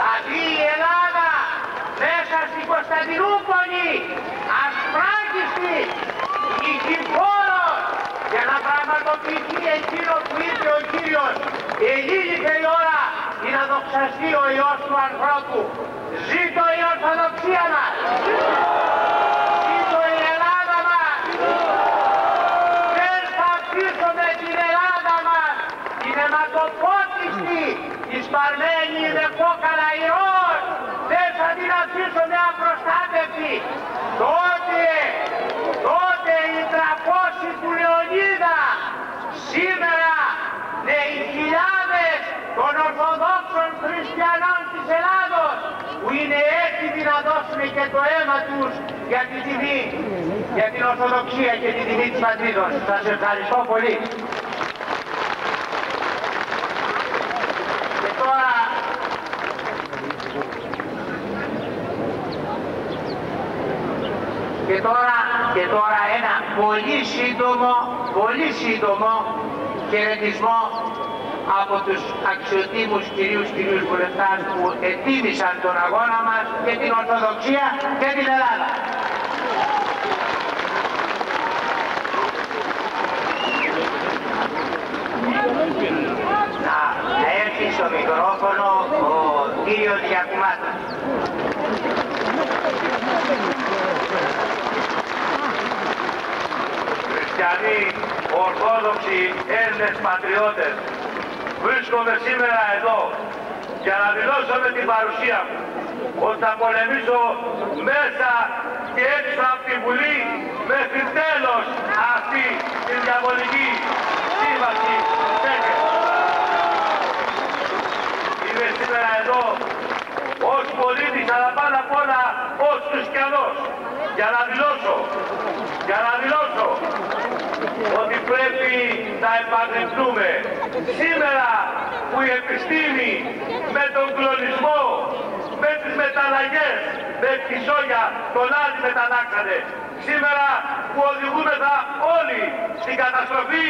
Speaker 3: θα μπει η Ελλάδα μέσα στην Κωνσταντινούπολη ασπράγιστη, ηχηφόρος για να πραγματοποιηθεί εκείνο που είπε ο Κύριος «Ελίγησε η ώρα ή να δοξαστεί ο Υιός του ανθρώπου». Ζήτω η Ορθοδοξία μας! Ζήτω η Ελλάδα μας! Δεν θα αφήσουμε την Ελλάδα μας, την αιματοπότιστη, τη σπαρμένη με κόκαλα ιός, δεν θα την αφήσουμε απροστάτευτη. Τότε, τότε οι τραπόσει του Λεωνίδα, σήμερα ναι, οι χιλιάδες των Ορθοδόξων Χριστιανών της Ελλάδος που είναι έτοιμοι να δώσουν και το αίμα τους για την τιμή, για την Ορθοδοξία και την τιμή της πατρίδος. Σας ευχαριστώ πολύ. Τώρα Και τώρα, και τώρα ένα πολύ σύντομο, πολύ σύντομο χαιρετισμό από τους αξιοτήμους κυρίους κυρίους βουλευτάς που ετίμησαν τον αγώνα μας και την Ορθοδοξία και την Ελλάδα. Να, να έρθει στο μικρόφωνο ο κύριος Γιακουμάτας.
Speaker 7: Χριστιανοί, Ορθόδοξοι, Έλληνες πατριώτες, βρίσκομαι σήμερα εδώ για να δηλώσω με την παρουσία μου ότι θα πολεμήσω μέσα και έξω από τη Βουλή μέχρι τέλος αυτή τη διαβολική σύμβαση Σέγγεν. Είμαι σήμερα εδώ ως πολίτης αλλά πάνω απ' όλα ως χριστιανός για να δηλώσω, για να δηλώσω ότι πρέπει να επαγρυπνούμε. Σήμερα που η επιστήμη με τον κλονισμό, με τις μεταλλαγές, με τη σόγια τον άλλοι μεταλλάξανε. Σήμερα που οδηγούμεθα όλοι στην καταστροφή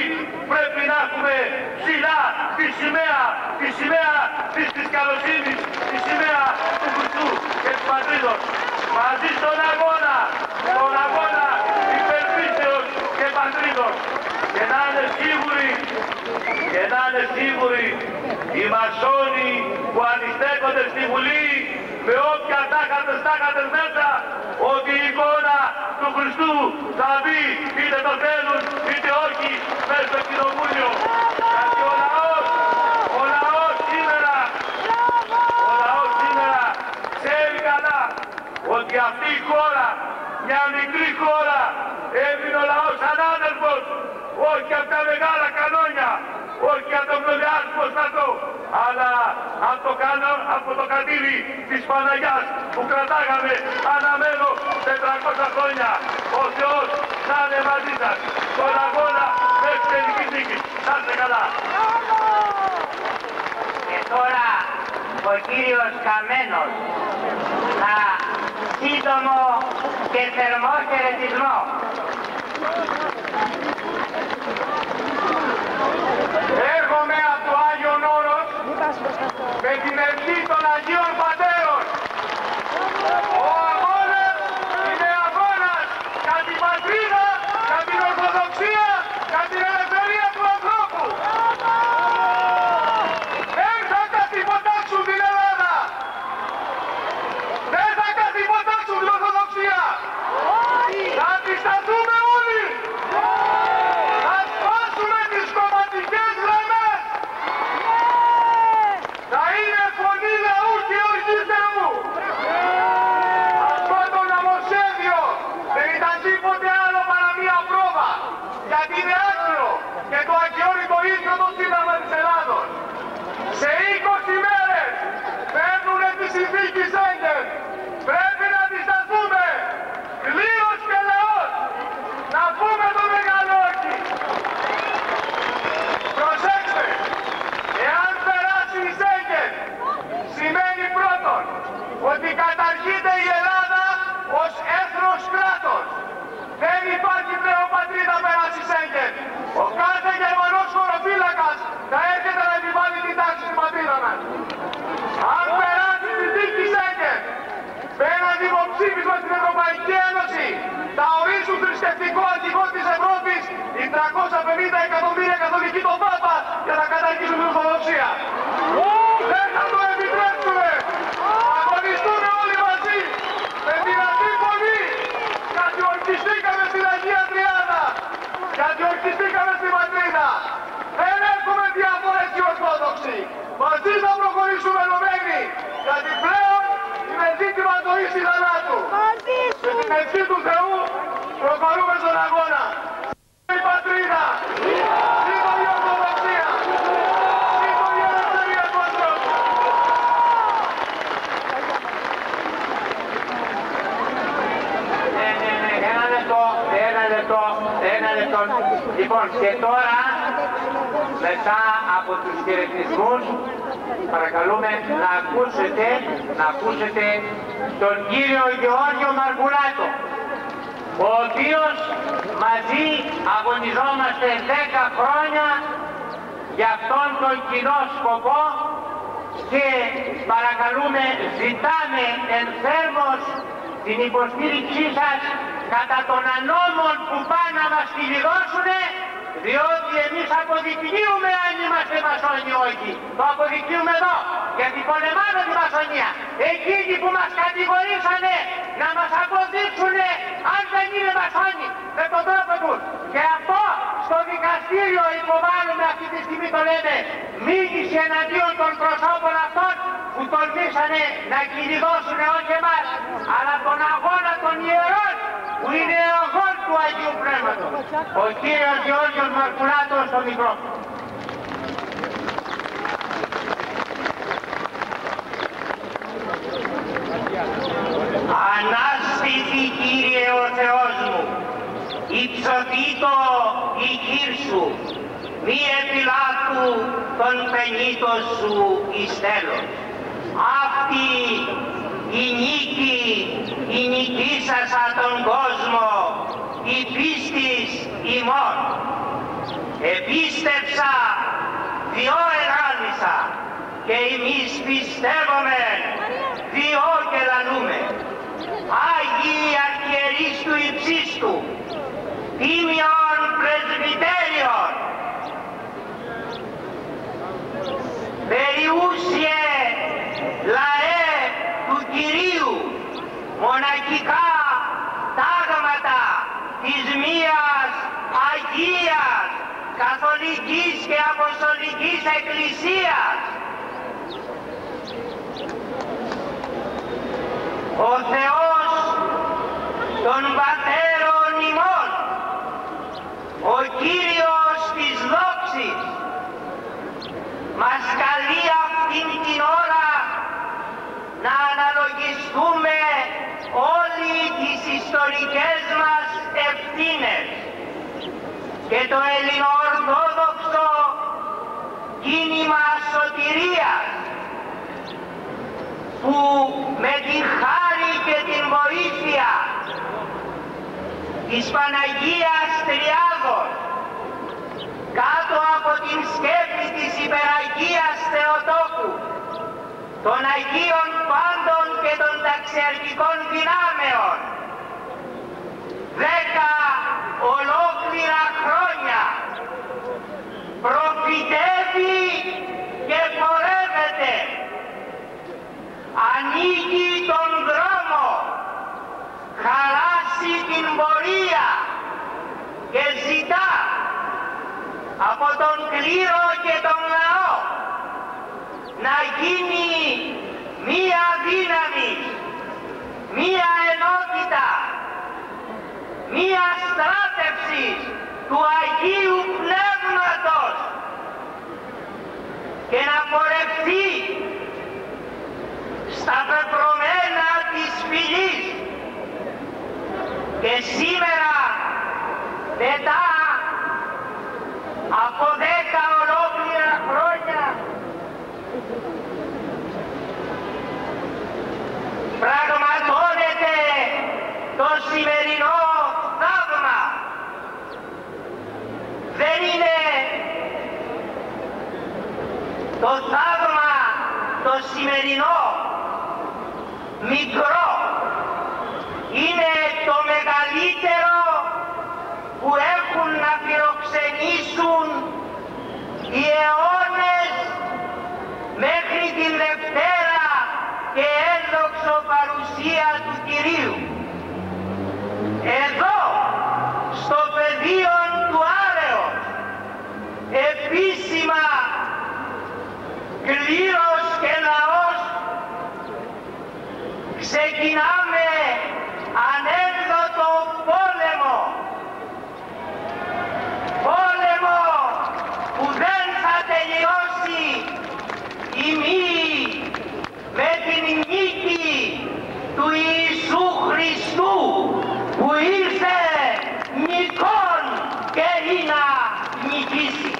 Speaker 7: πρέπει να έχουμε ψηλά τη σημαία, τη σημαία της, της καλοσύνης, τη σημαία του Χριστού και της Πατρίδος. Μαζί στον αγώνα, στον αγώνα υπερπίσεως και Πατρίδος. Και να είναι σίγουροι, και να είναι σίγουροι οι μασόνοι που αντιστέκονται στη Βουλή με όποια τάχατες τάχατες μέσα ότι η εικόνα του Χριστού θα μπει είτε το θέλουν είτε όχι μέσα στο κοινοβούλιο. Γιατί ο λαός, ο λαός σήμερα, ο λαός σήμερα ξέρει καλά ότι αυτή η χώρα, μια μικρή χώρα, έμεινε ο λαός ανάδελφος, όχι από τα μεγάλα κανόνια, όχι από το πλεονάσιμο στρατό, αλλά από το, κανό, από το κατήλι της Παναγιάς που κρατάγαμε αναμένο 400 χρόνια. Ο Θεός θα είναι μαζί σας στον αγώνα μέχρι τελικής νίκης. Να είστε καλά.
Speaker 3: Και τώρα ο κύριος Καμένος θα σύντομο και θερμός χαιρετισμό. Thank you. Που τολμήσανε να κυνηγώσουν όχι εμάς, αλλά τον αγώνα των ιερών που είναι εγών του Αγίου Πνεύματος. Ο κύριος Γεώργιος Μαρκουλάτος στο μικρόφωνο. Ανάστηθη Κύριε ο Θεός μου, υψωθήτω η χείρ σου, μη επιλάτου των πενήτων σου εις τέλος. Αυτή η νίκη, η νικήσασα τον κόσμο, η πίστης ημών. Επίστεψα, διό εγάλισα και εμείς πιστεύουμε, διό και λαλούμε. Άγιοι αρχιερείς του υψίστου, τίμιον πρεσβυτέριον, περιούσιε λαέ του Κυρίου, μοναχικά τάγματα της μίας Αγίας Καθολικής και Αποστολικής Εκκλησίας. Ο Θεός των Πατέρων ημών, ο Κύριος της δόξης, μας καλεί αυτήν την ώρα να αναλογιστούμε όλοι τις ιστορικές μας ευθύνες. Και το ελληνοορθόδοξο κίνημα σωτηρίας που με τη χάρη και την βοήθεια της Παναγίας Τριάδος κάτω από την σκέπη της υπεραγίας Θεοτόκου των Αγίων Πάντων και των ταξιαρχικών δυνάμεων. Δέκα ολόκληρα χρόνια προφητεύει και πορεύεται. Ανοίγει τον δρόμο χαράσει την πορεία και ζητά από τον κλήρο και τον λαό να γίνει μία δύναμη, μία ενότητα, μία στράτευση του Αγίου Πνεύματος και να πορευτεί στα πεπρωμένα της φυλής. Και σήμερα μετά από δέκα ολόκληρα χρόνια πραγματώνεται το σημερινό θαύμα. Δεν είναι το θαύμα το σημερινό μικρό. Είναι το μεγαλύτερο που έχουν να φιλοξενήσουν οι αιώνες μέχρι την Δευτέρα και ένδοξο παρουσία του Κυρίου. Εδώ, στο πεδίο του Άρεος, επίσημα κλήρος και ημί με την νίκη του Ιησού Χριστού που ήρθε νικών και ή να νικήσει.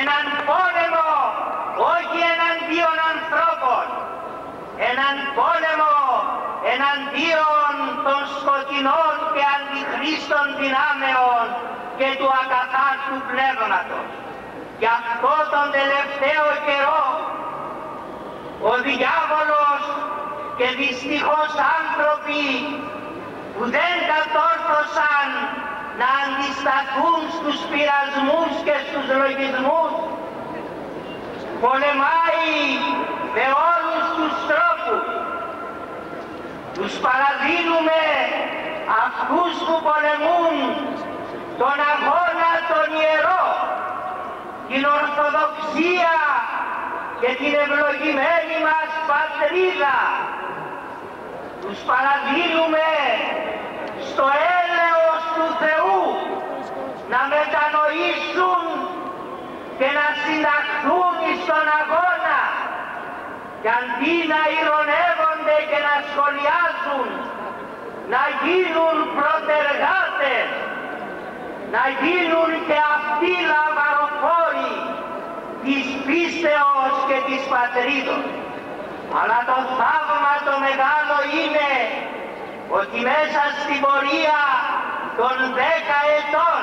Speaker 3: Έναν πόλεμο όχι εναντίον ανθρώπων, έναν πόλεμο εναντίον των σκοτεινών και αντιχρίστων δυνάμεων και του ακαθάρτου πνεύματος. Γι' αυτός τον τελευταίο καιρό ο διάβολος και δυστυχώς άνθρωποι που δεν κατόρθωσαν να αντισταθούν στους πειρασμούς και στους λογισμούς πολεμάει με όλους τους τρόπους. Τους παραδίνουμε αυτούς που πολεμούν τον αγώνα τον ιερό, την Ορθοδοξία και την ευλογημένη μας πατρίδα. Τους παραδίνουμε στο έλεος του Θεού να μετανοήσουν και να συνταχθούν στον αγώνα και αντί να ηρωνεύονται και να σχολιάζουν να γίνουν πρωτεργάτες να γίνουν και αυτοί λαβαροφόροι της πίστεως και της πατρίδος. Αλλά το θαύμα το μεγάλο είναι ότι μέσα στην πορεία των δέκα ετών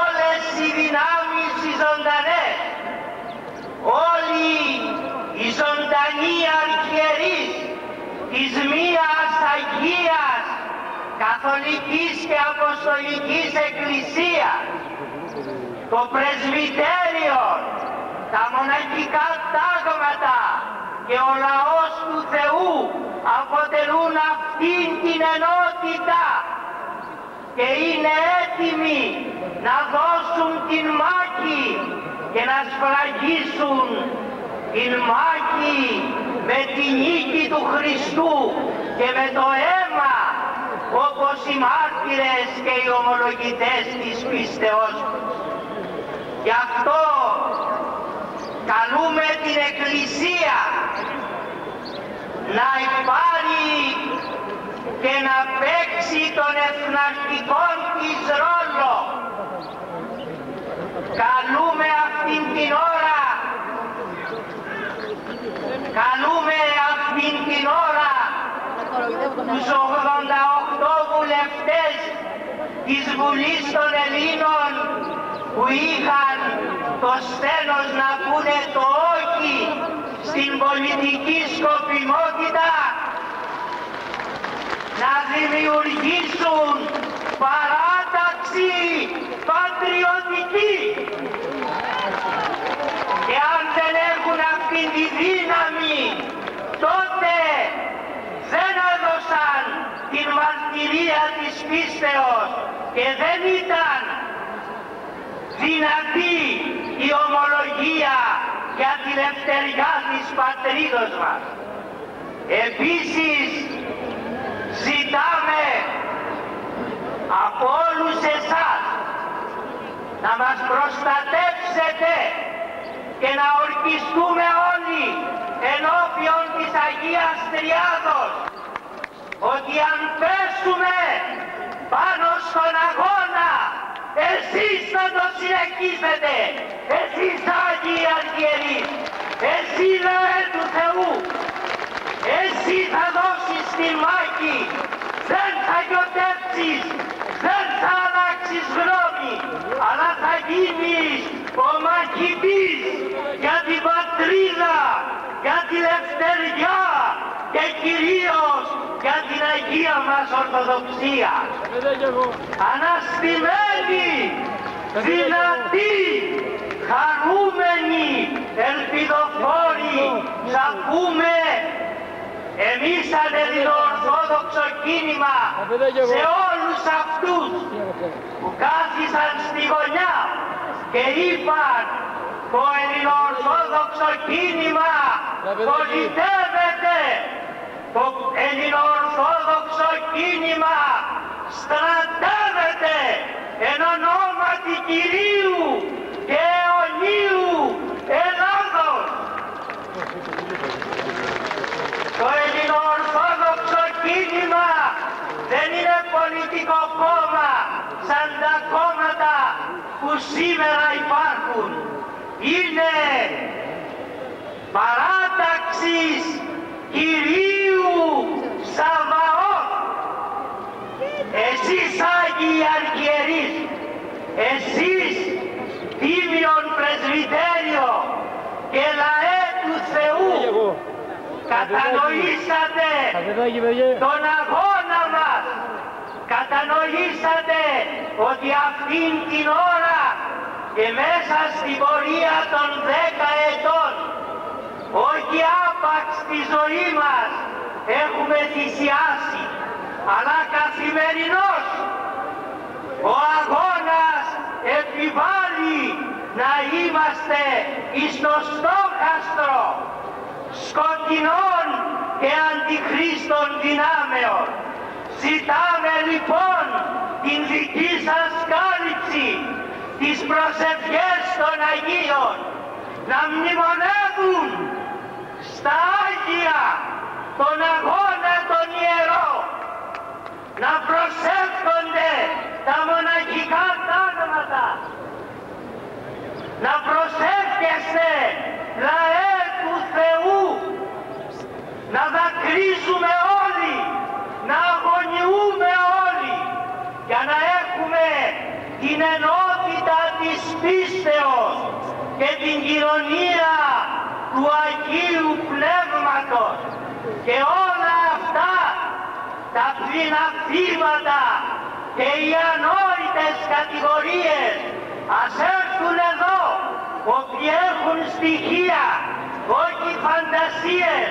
Speaker 3: όλες οι δυνάμεις οι ζωντανές, όλοι οι ζωντανοί αρχιερείς της μίας Αγίας Καθολικής και Αποστολικής Εκκλησίας, το πρεσβυτέριο, τα μοναχικά τάγματα και ο λαός του Θεού αποτελούν αυτήν την ενότητα και είναι έτοιμοι να δώσουν την μάχη και να σφραγίσουν την μάχη με τη νίκη του Χριστού και με το αίμα όπως οι μάρτυρες και οι ομολογητές της πίστεώς τους. Γι' αυτό καλούμε την Εκκλησία να πάρει και να παίξει τον εθναστικό της ρόλο. Καλούμε αυτήν την ώρα, καλούμε αυτήν την ώρα τους 88 βουλευτές της Βουλής των Ελλήνων που είχαν το στένος να πούνε το όχι στην πολιτική σκοπιμότητα να δημιουργήσουν παράταξη πατριωτική. Και αν δεν έχουν αυτή τη δύναμη τότε δεν έδωσαν την μαρτυρία της πίστεως και δεν ήταν δυνατή η ομολογία για τη λευτεριά της πατρίδος μας. Επίσης ζητάμε από όλους εσάς να μας προστατεύσετε και να ορκιστούμε όλοι ενώπιον της Αγίας Τριάδος ότι αν πέσουμε πάνω στον αγώνα εσείς θα το συνεχίσετε. Εσείς Άγιοι Αρχιερείς εσύ λαέ του Θεού εσύ θα δώσεις τη μάχη. Δεν θα γιοτεύσεις δεν θα αλλάξεις γνώμη αλλά θα γίνεις ο μαχητής για την πατρίδα για τη λευτεριά και κυρίως για την Αγία μας Ορθοδοξία. Αναστημένοι, δυνατοί, χαρούμενοι, ελπιδοφόροι, θα πούμε εμείς Ορθόδοξο κίνημα σε όλους αυτούς που κάθισαν στη γωνιά και είπαν το ελληνοορθόδοξο κίνημα πολιτεύεται το ελληνοορθόδοξο κίνημα στρατεύεται ενώ κόμματι Κυρίου και αιωνίου Ελλάδος. Το ελληνοορθόδοξο κίνημα δεν είναι πολιτικό κόμμα σαν τα κόμματα που σήμερα υπάρχουν. Είναι παράταξης Κυρίου Σαβαώθ. Εσείς Άγιοι Αρχιερείς, εσείς Τίμιον Πρεσβυτέριο και λαέ του Θεού, κατανοήσατε τον αγώνα μας, κατανοήσατε ότι αυτήν την ώρα και μέσα στην πορεία των δέκα ετών όχι άπαξ τη ζωή μας έχουμε θυσιάσει, αλλά καθημερινώς ο αγώνας επιβάλλει να είμαστε εις το στόχαστρο σκοτεινών και αντιχρίστων δυνάμεων. Ζητάμε λοιπόν την δική σας κάλυψη, τις προσευχές των Αγίων, να μνημονεύουν στα Άγια τον αγώνα των ιερών να προσεύχονται τα μοναχικά τάγματα να προσεύχεστε λαές του Θεού να δακρύζουμε όλοι να αγωνιούμε όλοι για να έχουμε την ενότητα της πίστεως και την κοινωνία του Αγίου Πνεύματος. Και όλα αυτά τα πλήνα θύματα και οι ανόητες κατηγορίες ας έρθουν εδώ όποιοι έχουν στοιχεία όχι φαντασίες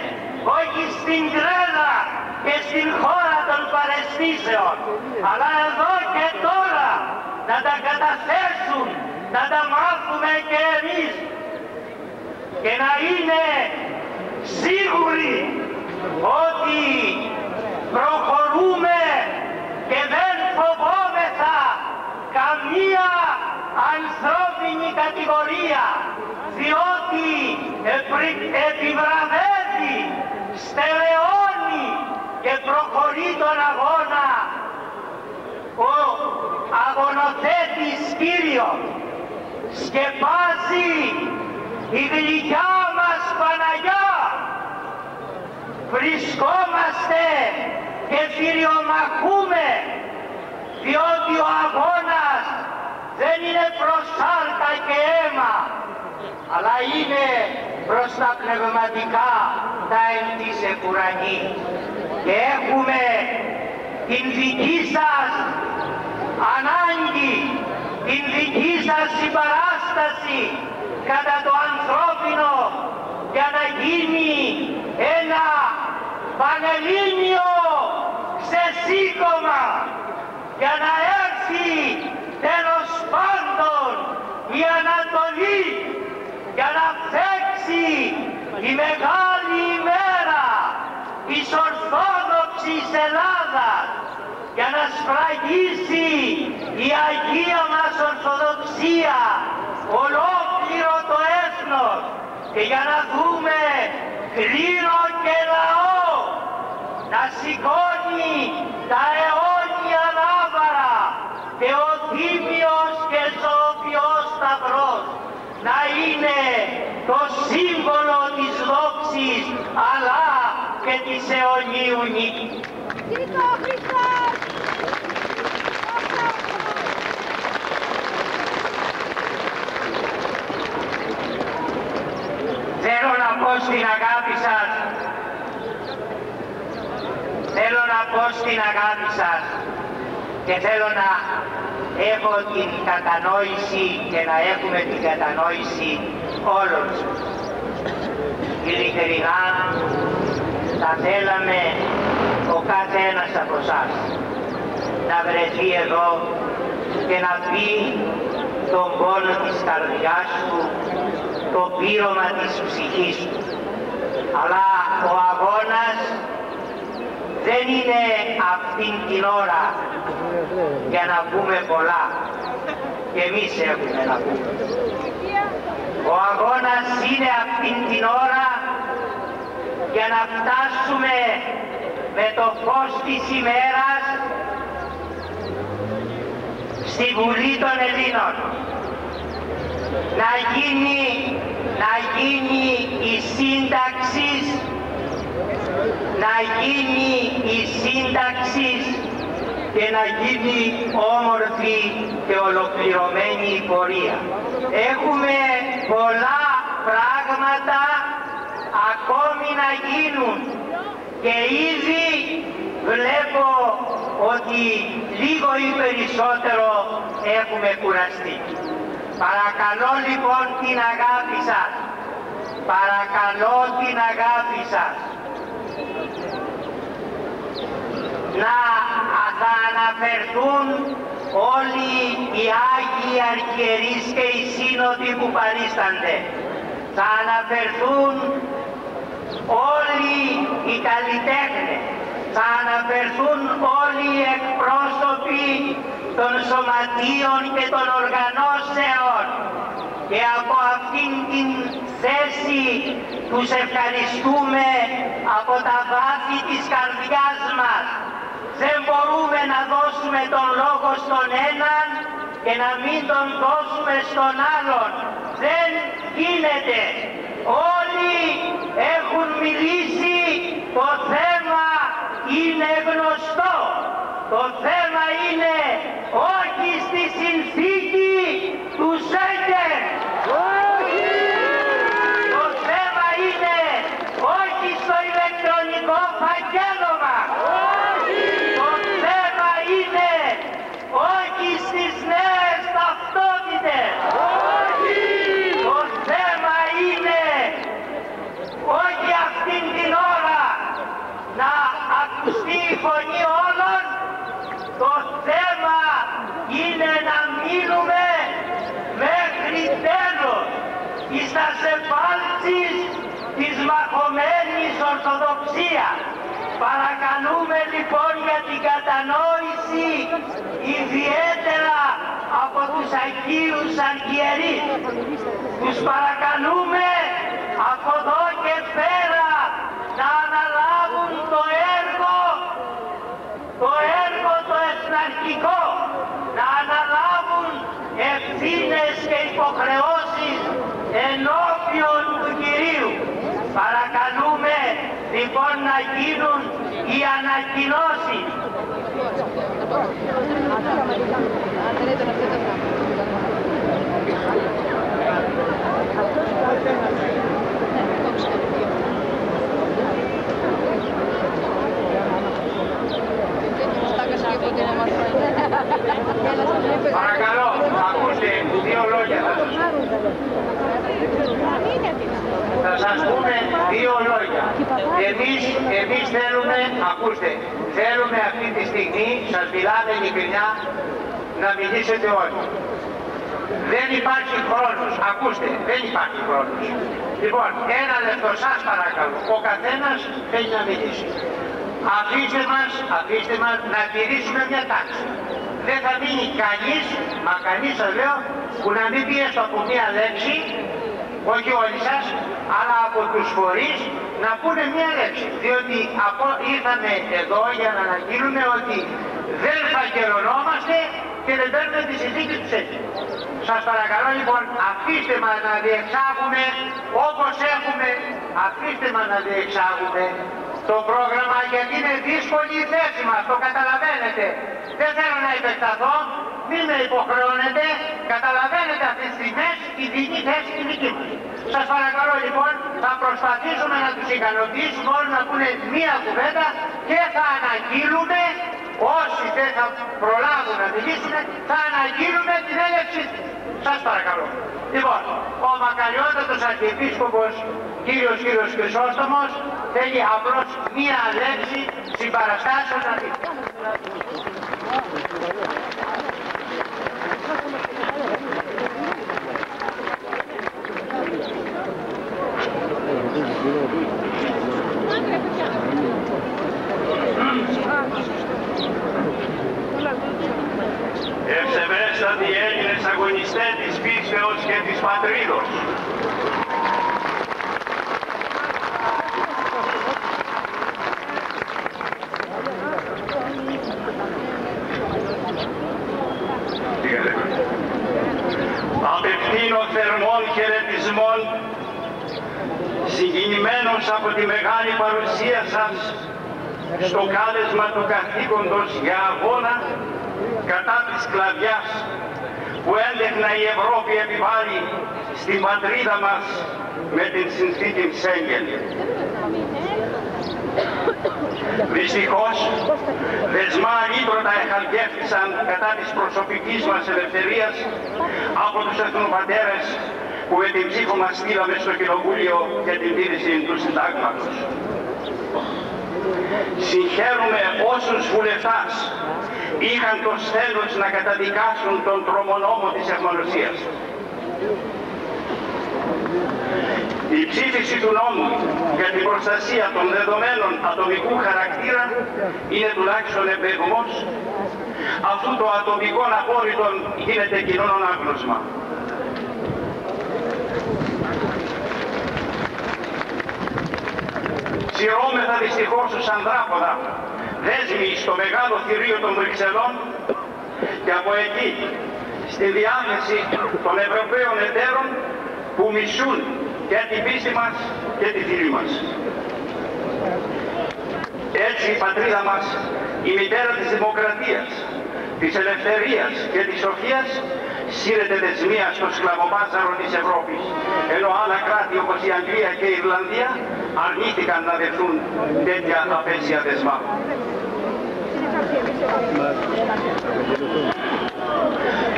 Speaker 3: όχι στην τρέλα και στην χώρα των παρεστήσεων αλλά εδώ και τώρα να τα καταθέσουν να τα μάθουμε και εμείς. Και να είναι σίγουροι ότι προχωρούμε και δεν φοβόμεθα καμία ανθρώπινη κατηγορία διότι επιβραβεύει, στερεώνει και προχωρεί τον αγώνα. Ο αγωνοθέτης Κύριος σκεπάζει η γλυκιά μας Παναγιά. Βρισκόμαστε και θηριομαχούμε διότι ο αγώνας δεν είναι προς σάρκα και αίμα αλλά είναι προς τα πνευματικά τα εν της εκουρανή. Και έχουμε την δική σας ανάγκη την δική σας συμπαράσταση κατά το ανθρώπινο για να γίνει ένα πανελλήνιο ξεσήκωμα για να έρθει τέλος πάντων η Ανατολή για να φέξει η μεγάλη ημέρα της Ορθόδοξης Ελλάδας για να σφραγίσει η Αγία μας Ορθοδοξία ολόκληρο το έθνος και για να δούμε κλήρο και λαό να σηκώνει τα αιώνια Σταυρός να είναι το σύμβολο της δόξης αλλά και της αιωνίου νίκης. Θέλω να πω στην αγάπη σας, θέλω να πω στην αγάπη σας και θέλω να έχω την κατανόηση και να έχουμε την κατανόηση όλων σας. Ειλικρινά θα θέλαμε ο κάθε ένας από εσάς να βρεθεί εδώ και να πει τον πόνο της καρδιάς του, το πείρωμα της ψυχής του. Αλλά ο αγώνας δεν είναι αυτήν την ώρα για να πούμε πολλά. και εμείς έχουμε να πούμε. Ο αγώνας είναι αυτήν την ώρα για να φτάσουμε με το φως της ημέρας στη Βουλή των Ελλήνων. Να γίνει, να γίνει η σύνταξη να γίνει η σύνταξη και να γίνει όμορφη και ολοκληρωμένη η πορεία. Έχουμε πολλά πράγματα ακόμη να γίνουν και ήδη βλέπω ότι λίγο ή περισσότερο έχουμε κουραστεί. Παρακαλώ λοιπόν την αγάπη σας. Παρακαλώ την αγάπη σας. Να θα αναφερθούν όλοι οι Άγιοι Αρχιερείς και οι Σύνοδοι που παρίστανται. Θα αναφερθούν όλοι οι καλλιτέχνες. Θα αναφερθούν όλοι οι εκπρόσωποι των σωματείων και των οργανώσεων και από αυτήν την θέση τους ευχαριστούμε από τα βάθη της καρδιάς μας. Δεν μπορούμε να δώσουμε τον λόγο στον έναν και να μην τον δώσουμε στον άλλον. Δεν γίνεται. Όλοι έχουν μιλήσει, το θέμα είναι γνωστό. Το θέμα είναι όχι στη συνθήκη του Σέγγεν. Το θέμα είναι όχι στο ηλεκτρονικό φαγγέλωμα. Το θέμα είναι όχι στις νέες ταυτότητες. Το θέμα είναι όχι αυτήν την ώρα να ακουστεί η φωνή όλων. Το θέμα είναι να μείνουμε μέχρι τέλος εις τα σεφάλτσεις της μαχωμένης Ορθοδοξίας. Παρακαλούμε λοιπόν για την κατανόηση ιδιαίτερα από τους Αγίους Αρχιερείς. Τους παρακαλούμε από εδώ και πέρα να αναλάβουν το έργο, το έργο το εθναρχικό, να αναλάβουν ευθύνες και υποχρεώσεις ενώπιον του Κυρίου. Παρακαλούμε λοιπόν να γίνουν οι ανακοινώσεις. Παρακαλώ, ακούστε δύο λόγια θα σας Θα σας πούμε δύο λόγια. Εμείς, εμείς θέλουμε, ακούστε, θέλουμε αυτή τη στιγμή, σας μιλάμε ειλικρινιά, να μιλήσετε όλοι. Δεν υπάρχει χρόνος, ακούστε, δεν υπάρχει χρόνος. Λοιπόν, ένα λεπτό σας παρακαλώ, ο καθένας θέλει να μιλήσει. Αφήστε μας, αφήστε μας να τηρήσουμε μια τάξη. Δεν θα μείνει κανείς, μα κανείς σας λέω, που να μην πει έστω από μια λέξη, όχι όλοι σας, αλλά από τους φορείς, να πούνε μια λέξη. Διότι από, ήρθαμε εδώ για να αναγγείλουμε ότι δεν φαγγελωνόμαστε και δεν παίρνουμε τη συζήτηση τους έτσι. Σας παρακαλώ λοιπόν αφήστε μας να διεξάγουμε όπως έχουμε, αφήστε μας να διεξάγουμε το πρόγραμμα γιατί είναι δύσκολη η θέση μας, το καταλαβαίνετε. Δεν θέλω να επεκταθώ, μην με υποχρεώνετε, καταλαβαίνετε αυτές τις στιγμές η δική θέση τη δική μας. Σας παρακαλώ λοιπόν, θα προσπαθήσουμε να τους ικανοποιήσουμε όλοι να πούνε μία κουβέντα και θα αναγγείλουμε, όσοι δεν θα προλάβουν να μιλήσουν, θα αναγγείλουμε την έλευσή τους. Σας παρακαλώ. Λοιπόν, ο μακαριότατος Αρχιεπίσκοπος κύριος κύριος Χρυσόστομος θέλει απλώς μία λέξη συμπαραστάσεως να πει.
Speaker 7: Ευσεβέστατη Έλληνες αγωγοί
Speaker 8: Όμεως και της πατρίδος. Απευθύνω θερμών χαιρετισμών συγκινημένος από τη μεγάλη παρουσία σας στο κάλεσμα του καθήκοντος για αγώνα κατά της σκλαβιάς που έντεχνα η Ευρώπη επιβάλλει στην πατρίδα μας με την συνθήκη Σέγγεν. Δυστυχώς, δεσμά αλήτρωτα εχαλκεύτησαν κατά της προσωπικής μας ελευθερίας από τους εθνοπατέρες που με την ψήφο μας στείλαμε στο Κοινοβούλιο για την τήρηση του συντάγματος. Συγχαίρουμε όσους βουλευτάς είχαν το στέλος να καταδικάσουν τον τρομονόμο της αιχμαλωσίας. Η ψήφιση του νόμου για την προστασία των δεδομένων ατομικού χαρακτήρα είναι τουλάχιστον εμπεγμός αφού το ατομικό απόρριτο γίνεται κοινό άγνωσμα. Σιρώμεθα δυστυχώς ως ανδράποδα δέσμοι στο μεγάλο θηρίο των Βρυξελών και από εκεί στη διάθεση των Ευρωπαίων εταίρων που μισούν και την πίστη μας και τη φίλη μας. Έτσι η πατρίδα μας, η μητέρα της δημοκρατίας, της ελευθερίας και της σοφίας, σύρεται δεσμία στο σκλαβοπάζαρο της Ευρώπης, ενώ άλλα κράτη όπως η Αγγλία και η Ιρλανδία αρνήθηκαν να δεχθούν τέτοια απέσια δεσμά.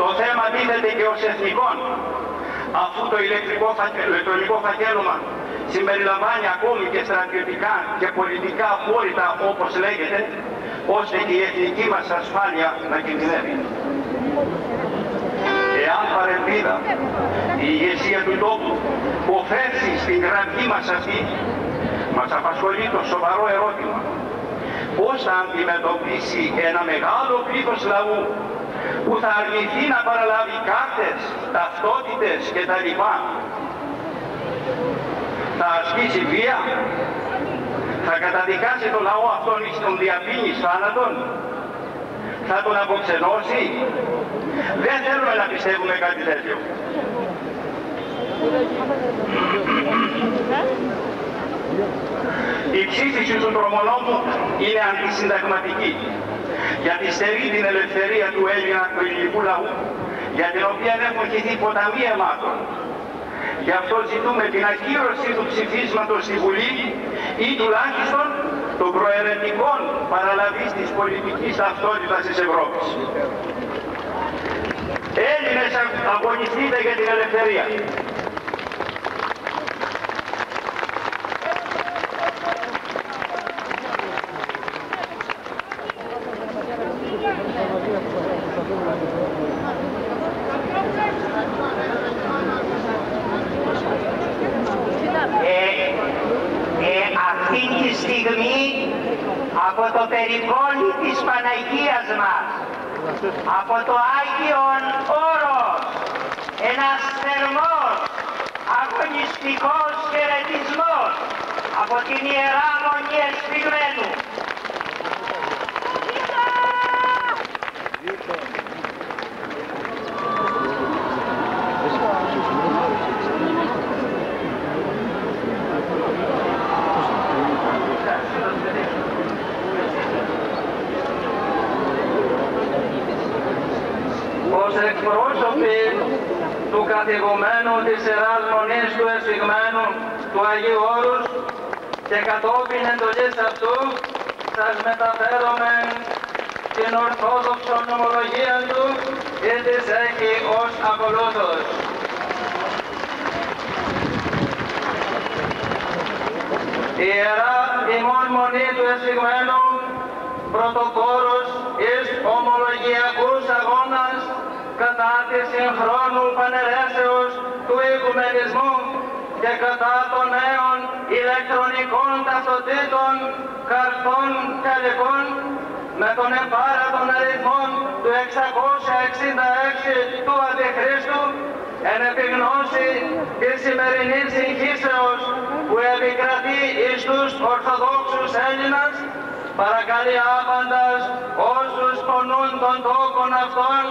Speaker 8: Το θέμα τίθεται και ως εθνικών, αφού το ηλεκτρικό, ηλεκτρονικό φακέλωμα συμπεριλαμβάνει ακόμη και στρατιωτικά και πολιτικά απόρριτα όπως λέγεται, ώστε και η εθνική μας ασφάλεια να κινδυνεύει. Εάν παρελπίδα η ηγεσία του τόπου οφέρσει στην γραμμή μας αυτή, μας απασχολεί το σοβαρό ερώτημα. Πώς θα αντιμετωπίσει ένα μεγάλο πλήθος λαού που θα αρνηθεί να παραλάβει κάρτες, ταυτότητες κτλ. Θα ασκήσει βία, θα καταδικάσει το λαό αυτόν εις τον διαπίνης θάνατον, θα τον αποξενώσει. Δεν θέλουμε να πιστεύουμε κάτι τέτοιο. Η ψήφιση του τρομονόμου είναι αντισυνταγματική γιατί στερεί την ελευθερία του Έλληνα του ελληνικού λαού για την οποία έχουν χυθεί ποταμοί αιμάτων. Γι' αυτό ζητούμε την ακύρωση του ψηφίσματος στη Βουλή ή τουλάχιστον των προαιρετικών παραλαβής της πολιτικής ταυτότητας της Ευρώπης. Έλληνες αγωνιστείτε για την ελευθερία.
Speaker 3: Ε, ε, αυτή τη στιγμή από το περιπόλι της Παναγίας μας, από το Άγιον Όρος, ένας θερμός, αγωνιστικός χαιρετισμός από την Ιερά Μονή Εσπιγμένου.
Speaker 9: Ως εκπρόσωποι του καθηγουμένου της Ιεράς Μονής του Εσφυγμένου του Αγίου Όρους και κατόπιν εντολής αυτού σας μεταφέρομαι την Ορθόδοξο νομολογία του και της έχει ως ακολούθως. Η Ιερά ημών Μονή του Εσφυγμένου πρωτοπόρος εις ομολογιακούς αγώνας κατά της συγχρόνου πανερέσεως του οικουμενισμού και κατά των νέων ηλεκτρονικών ταυτοτήτων, καρτών και υλικών με τον επάρατον αριθμών του 666 του Αντιχρίστου
Speaker 8: εν επιγνώση της σημερινής συγχύσεως που επικρατεί εις τους Ορθοδόξους Έλληνας, παρακαλεί άπαντας όσους πονούν τον τόπον αυτών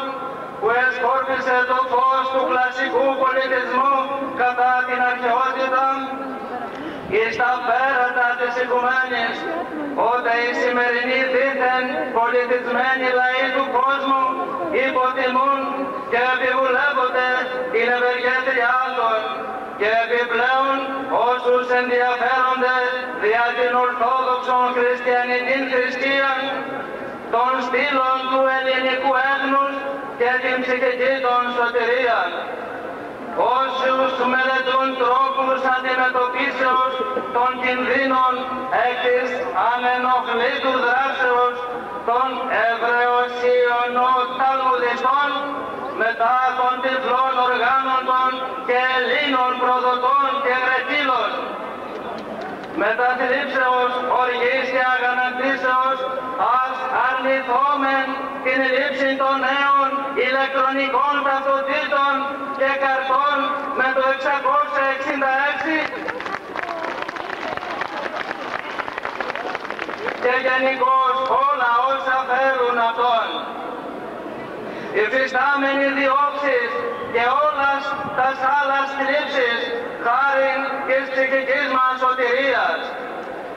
Speaker 8: που εσκόρπισε το φως του κλασικού πολιτισμού κατά την αρχαιότητα εις τα πέρατα της οικουμένης, ότι οι σημερινοί δίθεν πολιτισμένοι λαοί του κόσμου υποτιμούν και επιβουλεύονται την ευεργέτρια άλλων και επιπλέον όσους ενδιαφέρονται δια την Ορθόδοξον χριστιανική θρησκεία των στήλων του ελληνικού έθνους και την ψυχική των σωτηρίαν. Όσους μελετούν τρόπους αντιμετωπίσεως των κινδύνων εκ της ανενοχλήτου δράσεως των Εβραιοσιονοταλμουδιστών μετά των τυφλών οργάνωτων και Ελλήνων προδοτών και ρετήλων μετά θλίψεως, οργής και αγανακτήσεως, ας αρνηθόμεν την λήψη των νέων ηλεκτρονικών ταυτοτήτων και καρτών με το 666 και γενικώς όλα όσα φέρουν αυτόν. Οι φυστάμενοι διώξεις και όλας τας άλλας θλίψεις χάριν της ψυχικής μας σωτηρίας.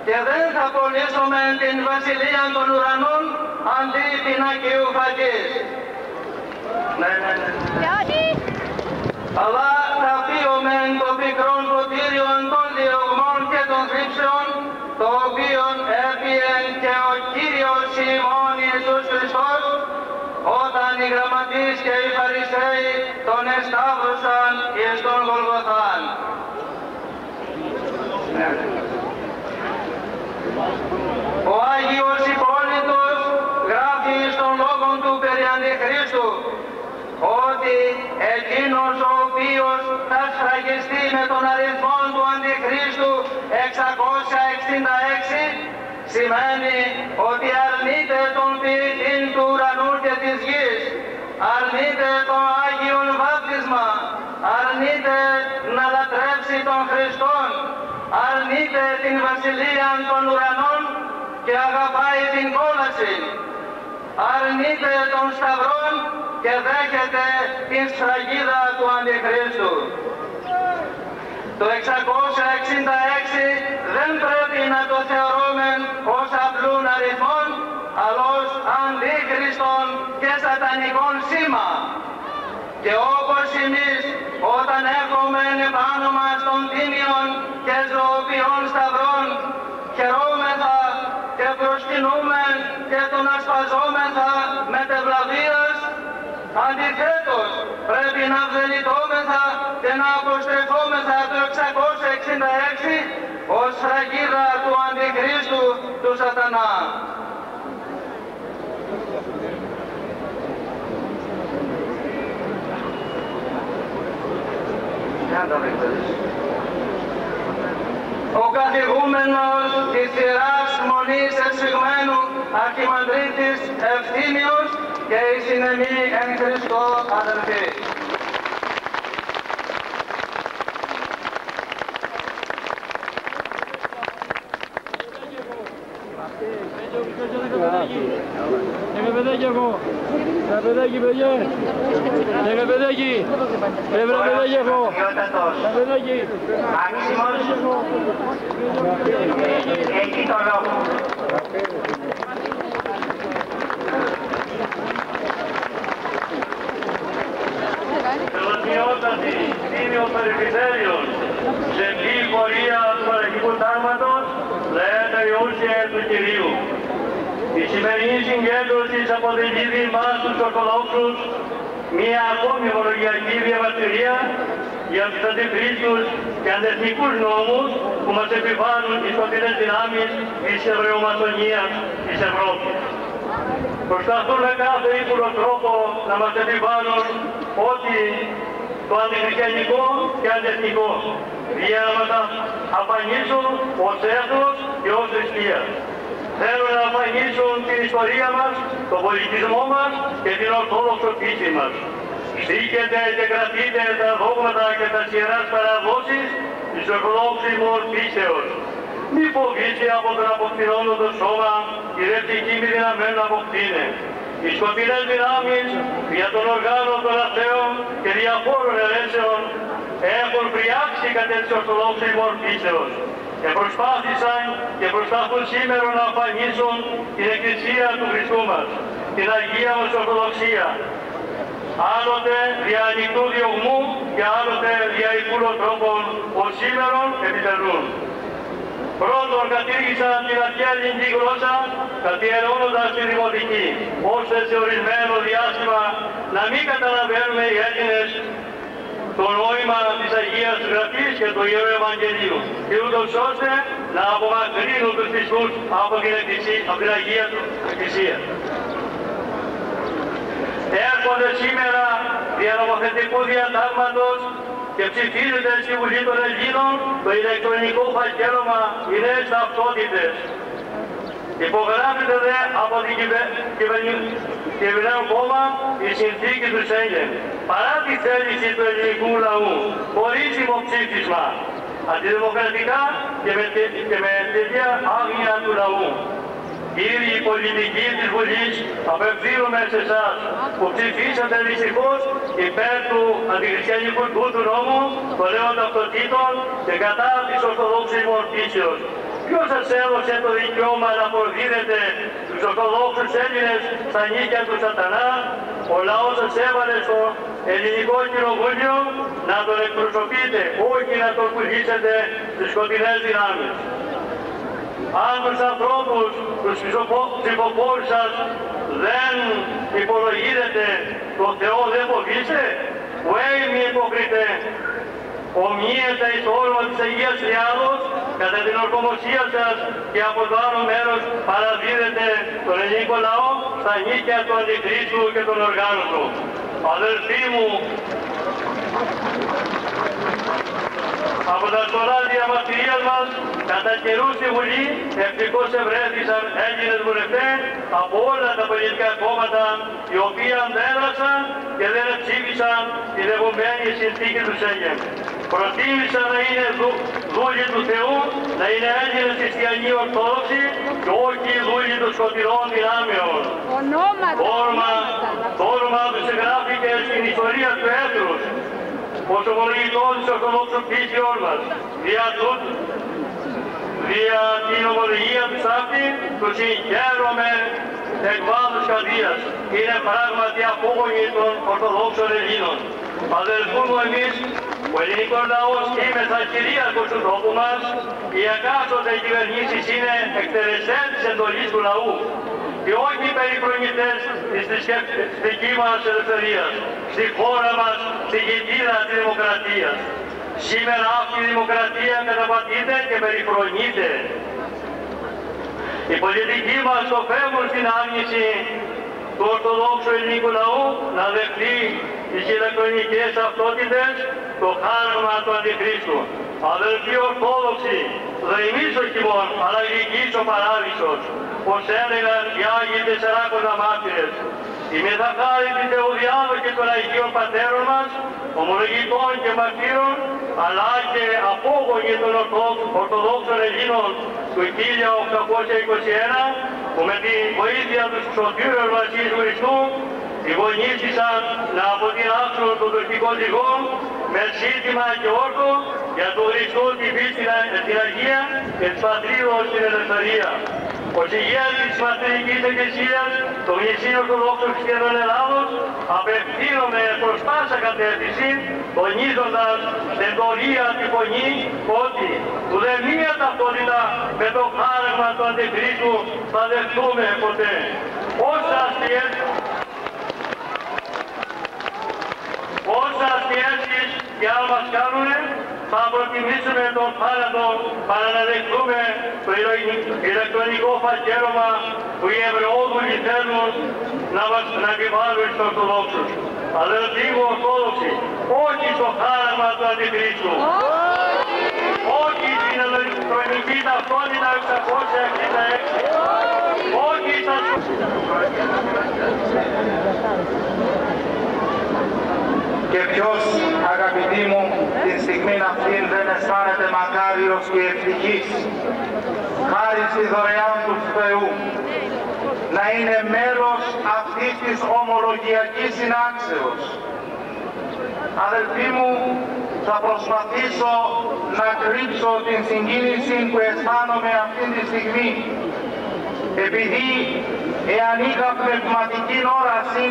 Speaker 8: Και δεν θα πονήσουμε την βασιλεία των ουρανών αντί την Αγίου Φαγής. Ναι, ναι, ναι. Αλλά θα πείουμε το πικρόν γραμματείς και οι Φαρισαίοι τον εσταύρωσαν εις τον Γολγοθάν. Ο Άγιος Υπόλοιπος γράφει στον λόγο του περί Αντιχρίστου ότι εκείνος ο οποίος θα σφραγιστεί με τον αριθμό του Αντιχρίστου 666 σημαίνει ότι αρνείται τον ποιητή του ουρανού και της γης, αρνείται το Άγιον Βάπτισμα, αρνείται να λατρεύσει τον Χριστόν, αρνείται την Βασιλεία των ουρανών και αγαπάει την κόλαση. Αρνείται τον Σταυρόν και δέχεται την σφραγίδα του Αντιχρίστου. Το 666 δεν πρέπει να το θεωρούμε ως απλούν αριθμών, αλλά ως αντίχριστον και σατανικών σήμα. Και όπως εμείς όταν έχουμε επάνω μας των τίμιων και ζωοποιών σταυρών, χαιρόμεθα και προσκυνούμε και τον ασπαζόμεθα με τευλαβίας, αντιθέτως πρέπει να βδελιτώμεθα και να αποστρεφόμεθα το 666 ως φραγίδα του Αντιχρίστου του σατανά. Ο καθηγούμενος της σειράς μονής εσυγμένου Αρχιμανδρίτης Ευθύμιος και η συνεμή εν Χριστώ αδελφοί.
Speaker 10: Λέγε παιδάκι εγώ. Ρε παιδάκι παιδιά. Λέγε παιδάκι. Ρε βρε παιδάκι εγώ. Ρε παιδάκι.
Speaker 3: Μάξιμος έχει το λόγο.
Speaker 7: Τελωτιότατη Τίμιο Περιφυτέριος σε ποιή πορεία του Αρχικού Τάγματος λέτε η ούσια του Κυρίου. Η σημερινή συγκέντρωση αποτελεί μας τους Ορθοδόξους μια ακόμη ομολογιακή διαβατηρία για τους αντιχρίστους και αντεθνικούς νόμους που μας επιβάλλουν οι σκοτεινές δυνάμεις της Εβραιομασονίας της Ευρώπης. Προσπαθούν με κάθε ύπουλο τρόπο να μας επιβάλλουν ότι το αντιχριστιανικό και αντεθνικό για να μας απαγνίσουν ως έθνος και ως θρησκεία. Θέλουν να απαγνίσουν την ιστορία μας, τον πολιτισμό μας και την ορθόδοξο πίστη μας. στήκετε και κρατείτε τα δόγματα και τα ιεράς παραδόσεις της Ορθοδόξης πίστεως. Μη φοβήσει από τον αποκτηνώνοντο σώμα, η ρευτική μη δυναμένο αποκτήνε. Οι σκοτεινές δυνάμεις για τον οργάνο των αθέων και διαφόρων ερέσεων έχουν φριάξει κατά της Ορθοδόξης πίστεως και προσπάθησαν και προσπαθούν σήμερα να αφανίσουν την Εκκλησία του Χριστού μας, την Αγία μας Ορθοδοξία, άλλοτε δια ανοιχτού διωγμού και άλλοτε δια υπούλων τρόπων ως σήμερον επιτελούν. Πρώτον κατήργησαν την αρχαία ελληνική γλώσσα, καθιερώνοντας τη δημοτική, ώστε σε ορισμένο διάστημα να μην καταλαβαίνουμε οι Έλληνες το νόημα της Αγίας Γραφής και του Ιερού Ευαγγελίου και ούτως ώστε να απομακρύνουν τους πιστούς από την, εκκλησία, από την Αγία του Εκκλησία. Έρχονται σήμερα δια νομοθετικού διατάγματος και ψηφίζεται στη Βουλή των Ελλήνων το ηλεκτρονικό φακέλωμα οι νέες ταυτότητες. Υπογράφεται δε από την κυβερνητικό κόμμα η συνθήκη του Σέγγεν. Παρά τη θέληση του ελληνικού λαού, χωρίς υποψήφισμα, αντιδημοκρατικά και με, και με τέτοια άγνοια του λαού. Κύριοι πολιτικοί της Βουλής, απευθύνουμε σε εσάς που ψηφίσατε δυστυχώς υπέρ του αντιχριστιανικού του νόμου, των νέων ταυτοτήτων και κατά της Ορθοδόξης μορφήσεως. Ποιος σας έδωσε το δικαίωμα να προδίδετε τους Ορθοδόξους Έλληνες στα νίκια του σατανά, ο λαός σας έβαλε στο ελληνικό κοινοβούλιο να τον εκπροσωπείτε, όχι να τον πουλήσετε στις σκοτεινές δυνάμεις. Αν τους ανθρώπους, τους ψηφοφόρους σας δεν υπολογίζετε, το Θεό δεν φοβήστε, ουέι μη υποκρίτε, ομνίεται εις το όνομα της Αγίας Τριάδος, κατά την ορκομοσία σας και από το άλλο μέρος παραδίδετε τον ελληνικό λαό στα νίκια του Αντιχρίστου και των οργάνων του. Αδελφοί μου, από τα στολά διαμαρτυρίας μας, κατά καιρούς στη Βουλή, ευτυχώς ευρέθησαν Έλληνες βουλευτές από όλα τα πολιτικά κόμματα, οι οποίοι αντέδρασαν και δεν ψήφισαν την επομένη συνθήκη του Σέγγεν. Προτίμησαν να είναι δου, δούλοι του Θεού, να είναι Έλληνες χριστιανοί Ορθόδοξοι και όχι δούλοι των σκοτεινών δυνάμεων. Το όνομα, το όνομα τους συγγράφηκε στην ιστορία του έθνους ως ομολογητών της Ορθοδόξου πίστεως μας. Δια τούτου, δια την ομολογία του αυτή, του συγχαίρομαι εκ βάθους καρδίας. Είναι πράγματι απόγονοι των Ορθοδόξων Ελλήνων. Αδελφού μου εμείς, ο ελληνικός λαόςήμεθα κυρίαρχος του τόπου μας, οι εκάστοτε κυβερνήσεις είναι εκτελεστές της εντολής του λαού και όχι περιφρονητές της θρησκευτική μας ελευθερίας, στη χώρα μας, στη γητήρα της δημοκρατίας. Σήμερα αυτή η δημοκρατία καταπατείται και περιφρονείται. Οι πολιτικοί μας το φεύγουν στην άρνηση του Ορθοδόξου ελληνικού λαού να δεχτεί τις ηλεκτρονικές ταυτότητες το χάρμα του Αντιχρίστου. Αδελφοί Ορθόδοξοι, δρυμής ο χειμών, αλλά γλυκής ο παράδεισος, πως έλεγαν οι Άγιοι Τεσσεράκοντα μάρτυρες. Η μεταχάρητη Θεοδιάδοχη των Αγίων Πατέρων μας, ομολογητών και μαρτύρων, αλλά και απόγονοι των Ορθοδόξων Ελλήνων του 1821, που με τη βοήθεια τους Σωτήρων Βασίλου Χριστού Υπονήθησαν να αποτινάξουν τον τουρκικό ζυγό με σύστημα και όρκο για τον Χριστό την πίστη στην Αγία και της Πατρίδος στην ελευθερία. Ο συγγένης της Πατρικής Εκκλησίας, το νησί Ορθοδόξου Χριστιανών Ελλάδος, απευθύνομαι προς πάσα κατεύθυνση, τονίζοντας στην τωρία τη φωνή ότι ουδέμια ταυτότητα με το χάραγμα του Αντιχρίστου θα δεχτούμε ποτέ. Όσα αστιές όσα αστιέσεις και αν μας κάνουνε, θα προτιμήσουμε τον θάνατο παρά να δεχτούμε το ηλεκτρονικό φακέλωμα που οι Εβραιόδουλοι θέλουν να μας να επιβάλλουν στους Ορθοδόξους. Αδελφοί μου Ορθόδοξοι, όχι στο χάραμα του Αντιχρίστου. Όχι στην ηλεκτρονική ταυτότητα 666. Όχι στα...
Speaker 8: Και ποιος, αγαπητοί μου, την στιγμή αυτή δεν αισθάνεται μακάριος και ευτυχής, χάρη στη δωρεάν του Θεού, να είναι μέλος αυτής της ομολογιακής συνάξεως. Αδελφοί μου, θα προσπαθήσω να κρύψω την συγκίνηση που αισθάνομαι αυτή τη στιγμή, επειδή εάν είχα πνευματική όραση,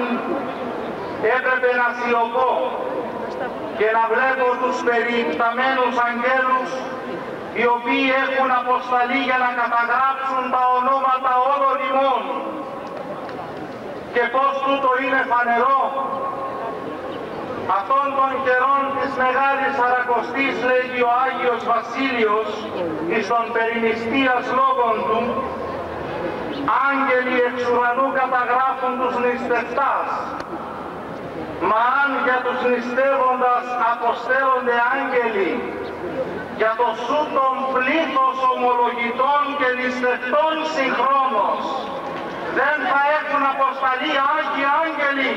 Speaker 8: έπρεπε να σιωπώ και να βλέπω τους περιπταμένους αγγέλους οι οποίοι έχουν αποσταλεί για να καταγράψουν τα ονόματα όλων ημών. Και πώς τούτο είναι φανερό. Αυτών των καιρών της Μεγάλης Σαρακοστής λέγει ο Άγιος Βασίλειος εις των περιμιστίας λόγων του άγγελοι εξ ουρανού καταγράφουν τους νηστευτάς Μα αν για τους νηστεύοντας αποστέλλονται άγγελοι, για το σούτον πλήθος ομολογητών και νηστευτών συγχρόνως, δεν θα έχουν αποσταλεί Άγιοι Άγγελοι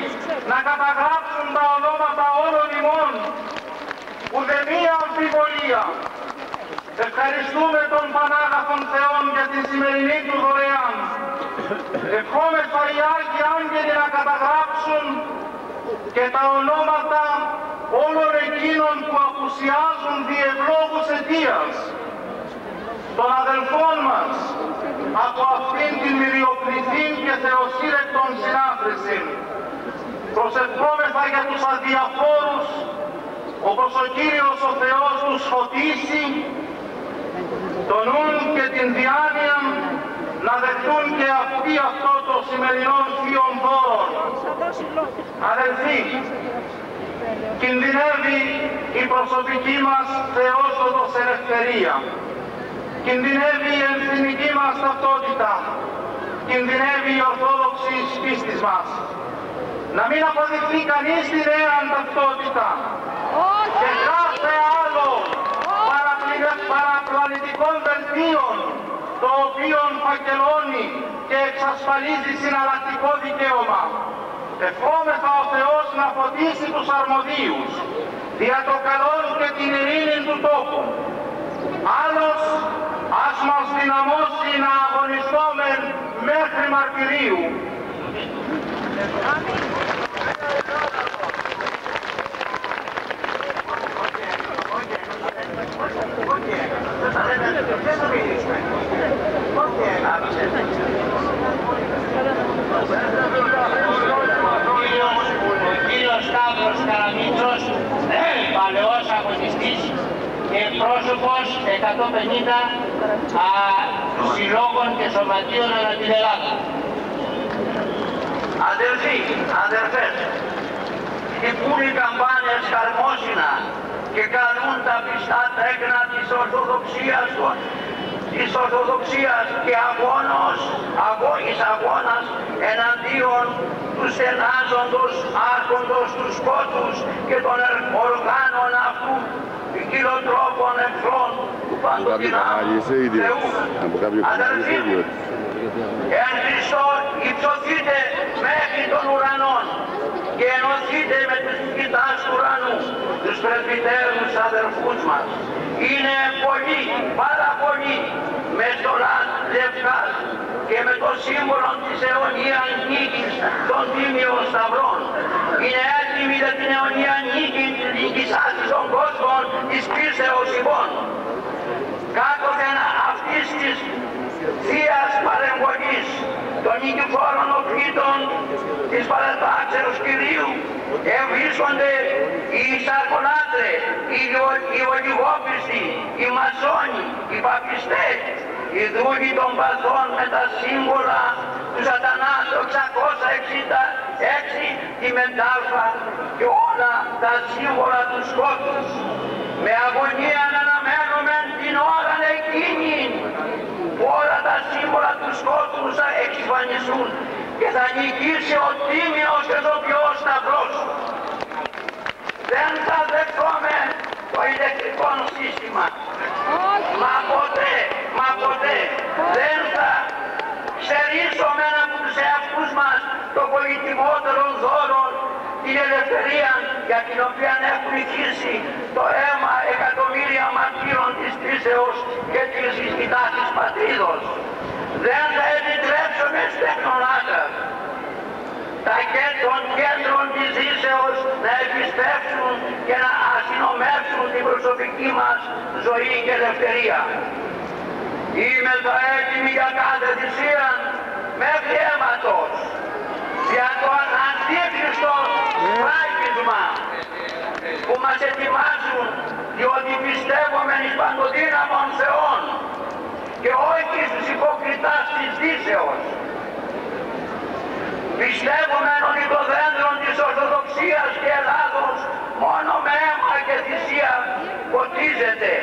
Speaker 8: να καταγράψουν τα ονόματα όλων ημών. Ούτε μία αμφιβολία. Ευχαριστούμε τον Πανάγαθον Θεόν για την σημερινή του δωρεάν. Ευχόμεθα οι Άγιοι Άγγελοι να καταγράψουν και τα ονόματα όλων εκείνων που απουσιάζουν διευλόγους αιτίας των αδελφών μας από αυτήν την μυριοπληθή και θεοσύρεκτον συνάθρηση. Προσευχόμεθα για τους αδιαφόρους όπως ο Κύριος ο Θεός τους φωτίσει τον νουν και την διάνοια να δεχτούν και αυτοί αυτό το σημερινό θείον δώρον. Αδελφοί, κινδυνεύει η προσωπική μας θεόσοδος ελευθερία. Κινδυνεύει η εθνική μας ταυτότητα. Κινδυνεύει η ορθόδοξη πίστης μας. Να μην αποδειχθεί κανείς τη νέα ταυτότητα. Και κάθε άλλο παραπλανητικών δελτίων το οποίο φακελώνει και εξασφαλίζει συναλλακτικό δικαίωμα. Ευχόμεθα ο Θεός να φωτίσει τους αρμοδίους, δια το καλό και την ειρήνη του τόπου. Άλλος, ας μας δυναμώσει να αγωνιστούμε μέχρι μαρτυρίου.
Speaker 3: Ο κύριος Σταύρος Καραμίτσος, παλαιός αγωνιστής και πρόσωπος 150 α, συλλόγων και σωματείων ανά την Ελλάδας.
Speaker 8: Αδελφοί, αδερφές, χτυπούν οι καμπάνες χαρμόσυνα και καλούν τα πιστά τέκνα της Ορθοδοξίας της Ορθοδοξίας και αγώνος, αγώνης αγώνας εναντίον τους στενάζοντος άρχοντος τους σκότους και των οργάνων αυτού κυλοτρόπων εχθρών του παντοτινάμου Θεού. Αδελφοί μου, Εν Χριστώ υψωθείτε μέχρι των ουρανών και ενωθείτε με τους κοιτάς του ουρανούς, τους πρεσβυτέρους αδερφούς μας. Είναι πολύ, πάρα πολύ, με στολάς λευκάς και με το σύμβολο της αιωνίας νίκης των τίμιων σταυρών. Είναι έτοιμοι για την αιωνία νίκη της νίκησάς των κόσμων της πίστεως ημών. Κάτωθεν αυτής της θείας παρεμβολής των νικηφόρων οπλίτων της παρατάξεως Κυρίου ευρίσκονται οι σαρκολάτρες, οι, οι ολιγόπιστοι, οι μασόνοι, οι παπιστές, οι δούλοι των παθών με τα σύμβολα του σατανά το 666, τη μετάλφα και όλα τα σύμβολα του σκότους. Με αγωνία να αναμένουμε την ώρα εκείνη που όλα τα σύμβολα του σκότους θα εξυφανιστούν και θα νικήσει ο τίμιος και το πιο σταυρός. Δεν θα δεχτούμε το ηλεκτρικό σύστημα. Μα ποτέ, μα ποτέ δεν θα ξερίσουμε από τους εαυτούς μας το πολιτικότερο δώρο την ελευθερία
Speaker 7: για την οποία έχουν ηχήσει το αίμα εκατομμύρια μαρτύρων της κρίσεως και της ισχυτάς της πατρίδος. Δεν θα επιτρέψουμε στεχνονάτας τα κέντρα των κέντρων της ζήσεως να επιστρέψουν και να αστυνομεύσουν την προσωπική μας ζωή και ελευθερία. Είμαι το έτοιμη για κάθε θυσία μέχρι αίματος για το αντίχριστος πράγμα που μας ετοιμάζουν διότι πιστεύουμε εις παντοδύναμον Θεόν και όχι στους υποκριτάς της δύσεως. Πιστεύουμε ότι το δέντρο της Ορθοδοξίας και Ελλάδος μόνο με αίμα και θυσία ποτίζεται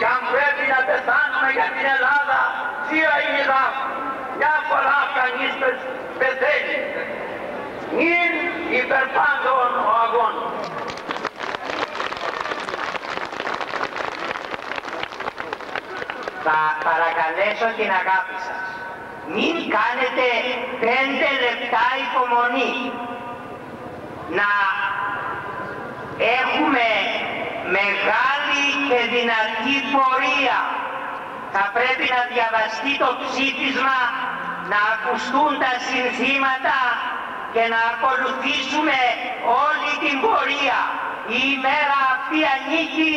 Speaker 7: και αν πρέπει να πεθάνουμε για την Ελλάδα, θεία είναι μια φορά κανείς πεθαίνει. Νυν υπερπάντων ο αγών.
Speaker 3: Θα παρακαλέσω την αγάπη σας. Μην κάνετε πέντε λεπτά υπομονή. Να έχουμε μεγάλη και δυνατή πορεία. Θα πρέπει να διαβαστεί το ψήφισμα, να ακουστούν τα συνθήματα και να ακολουθήσουμε όλη την πορεία. Η ημέρα αυτή ανήκει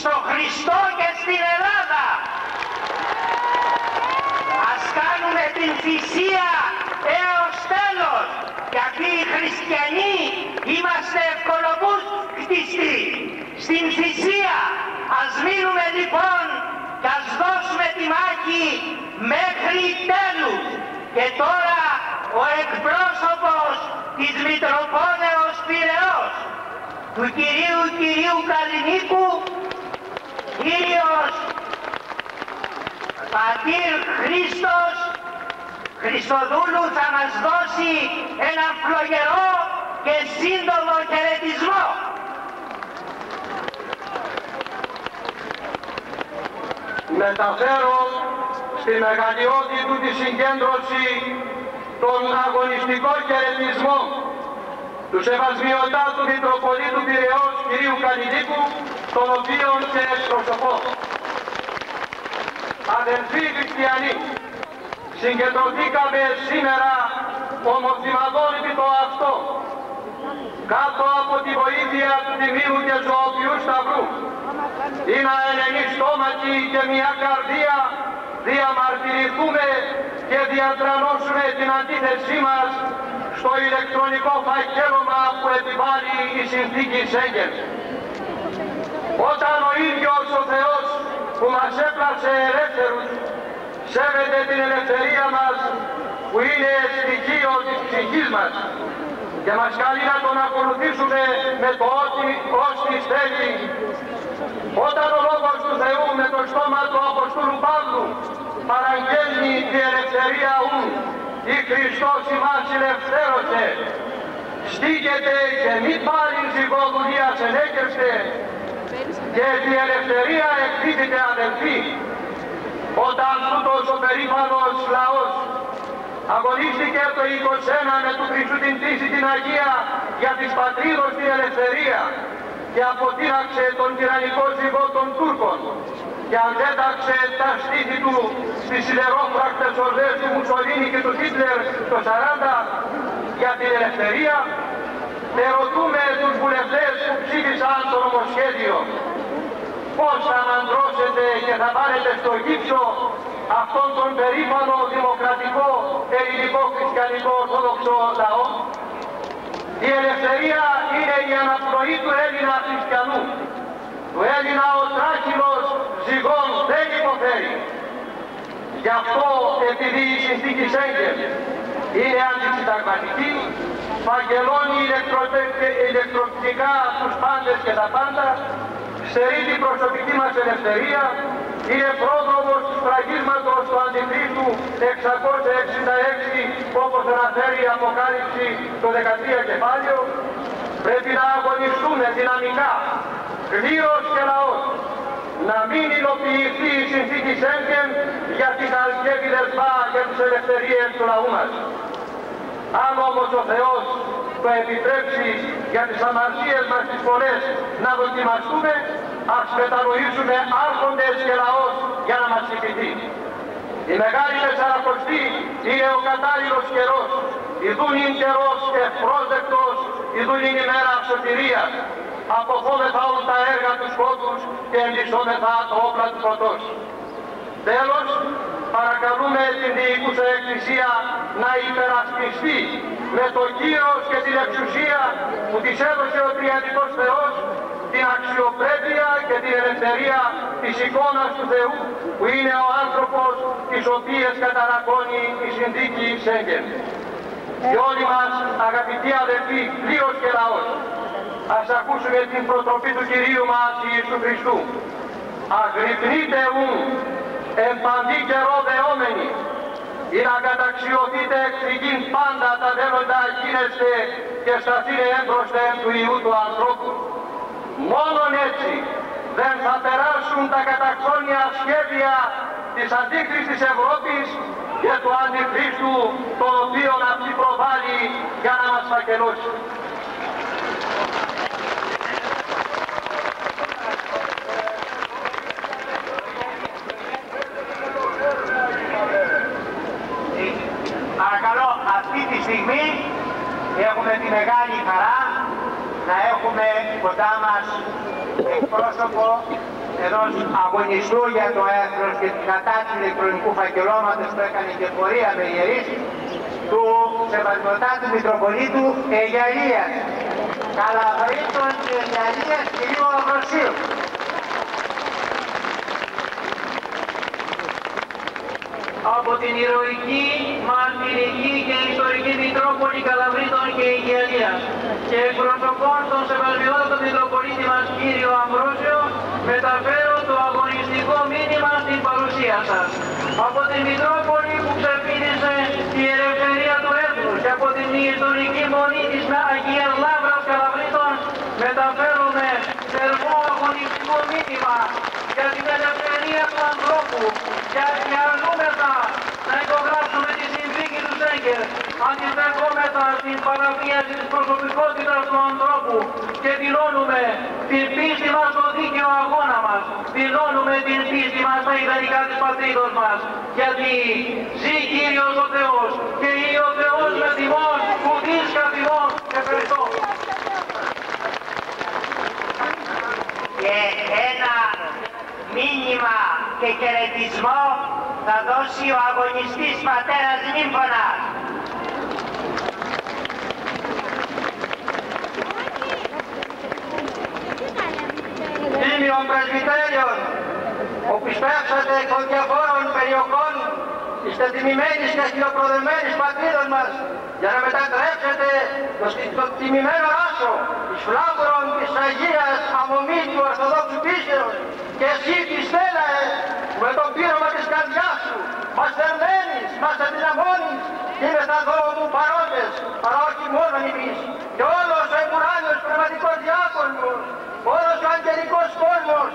Speaker 3: στο Χριστό και στην Ελλάδα. Ας κάνουμε την θυσία έως τέλος, γιατί οι χριστιανοί είμαστε ευκολομούς κτιστοί. Στην θυσία ας μείνουμε λοιπόν και ας δώσουμε τη μάχη μέχρι τέλους. Και τώρα ο εκπρόσωπος της Μητροπόλεως Πυραιός, του Κυρίου Κυρίου Καλλινίκου, κύριος Πατήρ Χρήστος Χριστοδούλου θα μας δώσει ένα φλογερό και σύντομο χαιρετισμό.
Speaker 8: Μεταφέρω στη μεγαλειώτη του τη συγκέντρωση τον αγωνιστικό χαιρετισμό του Σεβασμιωτάτου Μητροπολίτου Πυραιός κυρίου Καλλιδίκου, τον οποίον και εκπροσωπώ. Αδελφοί χριστιανοί, συγκεντρωθήκαμε σήμερα ομοθυμαδόν επί το αυτό, κάτω από τη βοήθεια του Τιμίου και Ζωοποιού Σταυρού, ή να ενενεί στόματι και μια καρδία διαμαρτυρηθούμε και διατρανώσουμε την αντίθεσή μας στο ηλεκτρονικό φαγγέλωμα που επιβάλλει η συνθήκη Σέγγεν. Όταν ο ίδιος ο Θεός που μας έπλασε ελεύθερους σέβεται την ελευθερία μας που είναι στοιχείο της ψυχής μας και μας καλεί να τον ακολουθήσουμε με το ό,τι όσοι θέλει. Όταν ο Λόγος του Θεού με το στόμα του Αποστόλου Παύλου παραγγέλνει τη ελευθερία ου, η Χριστός ημάς ελευθέρωσε, στήγεται και μη πάλι ζυγοδουλία ενέκευστε και η ελευθερία εκδίδεται αδελφοί. Όταν τούτος ο περήφανος λαός αγωνίστηκε το 21 με του Χριστού την τύση την Αγία για της πατρίδος την ελευθερία και αποτείναξε τον τυραννικό ζυγό των Τούρκων και αντέταξε τα στήθη του στις σιδερόφρακτες ορδές του Μουσολίνη και του Χίτλερ το 40 για την ελευθερία, ερωτούμε τους βουλευτές που ψήφισαν το νομοσχέδιο πώς θα μαντρώσετε και θα βάλετε στο γύψο αυτόν τον περήφανο δημοκρατικό ελληνικό χριστιανικό ορθόδοξο λαό. Η ελευθερία είναι η αναπνοή του Έλληνα χριστιανού. Του Έλληνα ο τράχυλος ζυγών δεν υποφέρει. Γι' αυτό επειδή η συνθήκη Σέγγεν είναι αντισυνταγματική, φαγγελώνει ηλεκτροπτικά τους πάντες και τα πάντα, στερεί την προσωπική μας ελευθερία, είναι πρόδρομος του σφραγίσματος του Αντιχρίστου 666 όπως αναφέρει η Αποκάλυψη το 13 κεφάλαιο, πρέπει να αγωνιστούμε δυναμικά, κλήρος και λαός, να μην υλοποιηθεί η συνθήκη Σέγγεν για την αλκεύει δεσμά για τις ελευθερίες του λαού μας. Αν όμως ο Θεός το επιτρέψει για τις αμαρτίες μας τις πολλές να δοκιμαστούμε, ας μετανοήσουμε άρχοντες και λαός για να μας λυπηθεί. Η Μεγάλη Τεσσαρακοστή είναι ο κατάλληλος καιρός. Ιδούν είναι καιρός ευπρόσδεκτος, ιδούν είναι ημέρα σωτηρίας. Αποχώμεθα όλα τα έργα τους σκότους και ενδυσόμεθα το όπλα του φωτός. Τέλος, παρακαλούμε την Διοικούσα Εκκλησία να υπερασπιστεί με το κύρος και την εξουσία που της έδωσε ο Τριαντικός Θεός την αξιοπρέπεια και την ελευθερία της εικόνας του Θεού που είναι ο άνθρωπος τις οποίες καταρακώνει η συνθήκη Σέγγεν. Και όλοι μας αγαπητοί αδελφοί, πλήρως και λαός, ας ακούσουμε την προτροπή του Κυρίου μας Ιησού Χριστού. Αγρυπνείτε ου, εν παντή καιρό δεόμενοι, ή να καταξιωθείτε εξηγήν πάντα τα δέοντα γίνεστε και σταθείτε έμπροσθεν του Ιού του ανθρώπου. Μόνον έτσι δεν θα περάσουν τα καταξόνια σχέδια της αντίκρισης Ευρώπης και του αντιχρίστου το οποίο αυτή προβάλλει για να μας φακελώσει.
Speaker 3: Παρακαλώ, αυτή τη στιγμή έχουμε τη μεγάλη χαρά να έχουμε κοντά μας εκπρόσωπο ενός αγωνιστού για το έθνος και την κατάρτιση ηλεκτρονικού φακελώματος που έκανε και πορεία με ιερείς του Σεβασμιωτάτου Μητροπολίτου Αιγιαλίας. Καλαβρίτων και Αιγιαλίας κυρίου Αμβροσίου.
Speaker 11: Από την ηρωική, μαρτυρική και ιστορική Μητρόπολη Καλαβρίτων και Υγειαλίας και εκπροσωπών των σεβασμιότατων Μητροπολίτη μας κύριο Αμβρόσιο μεταφέρω το αγωνιστικό μήνυμα στην παρουσία σας. Από την Μητρόπολη που ξεφύλισε η ελευθερία του έθνους και από την ιστορική μονή της Αγίας Λάβρας Καλαβρίτων μεταφέρουμε θερμό αγωνιστικό μήνυμα για την ελευθερία του ανθρώπου και αρνούμεθα να υπογράψουμε τη συνθήκη του Σέγγερ αντιστεκόμεθα στην παραβίαση της προσωπικότητας του ανθρώπου και δηλώνουμε την πίστη μας στο δίκαιο αγώνα μας. Δηλώνουμε την πίστη μας στα ιδανικά της πατρίδος μας. Γιατί ζει Κύριος ο Θεός και ή ο Θεός με τιμών που δίσκα τιμών ευχαριστώ
Speaker 3: και ένα μήνυμα και χαιρετισμό θα δώσει ο αγωνιστής πατέρας Νύμφωνας.
Speaker 8: Τίμιον πρεσβυτέριων, όπου σπεύσατε των διαφόρων περιοχών είστε τιμημένοι και χειροπροδεμένης πατρίδων μας για να μετατρέψετε το, το τιμημένο άσο της φλάβρων της Αγίας αμομής του Ορθοδόξου πίστεως και εσύ Στέλλαε με το πείρωμα της καρδιάς σου μας θερμαίνεις, μας αδυναμώνεις και είμαι στα δώρο μου παρόντες, αλλά όχι μόνο εμείς και όλος ο εμπουράνιος πνευματικός διάκονος όλος ο αγγελικός κόσμος,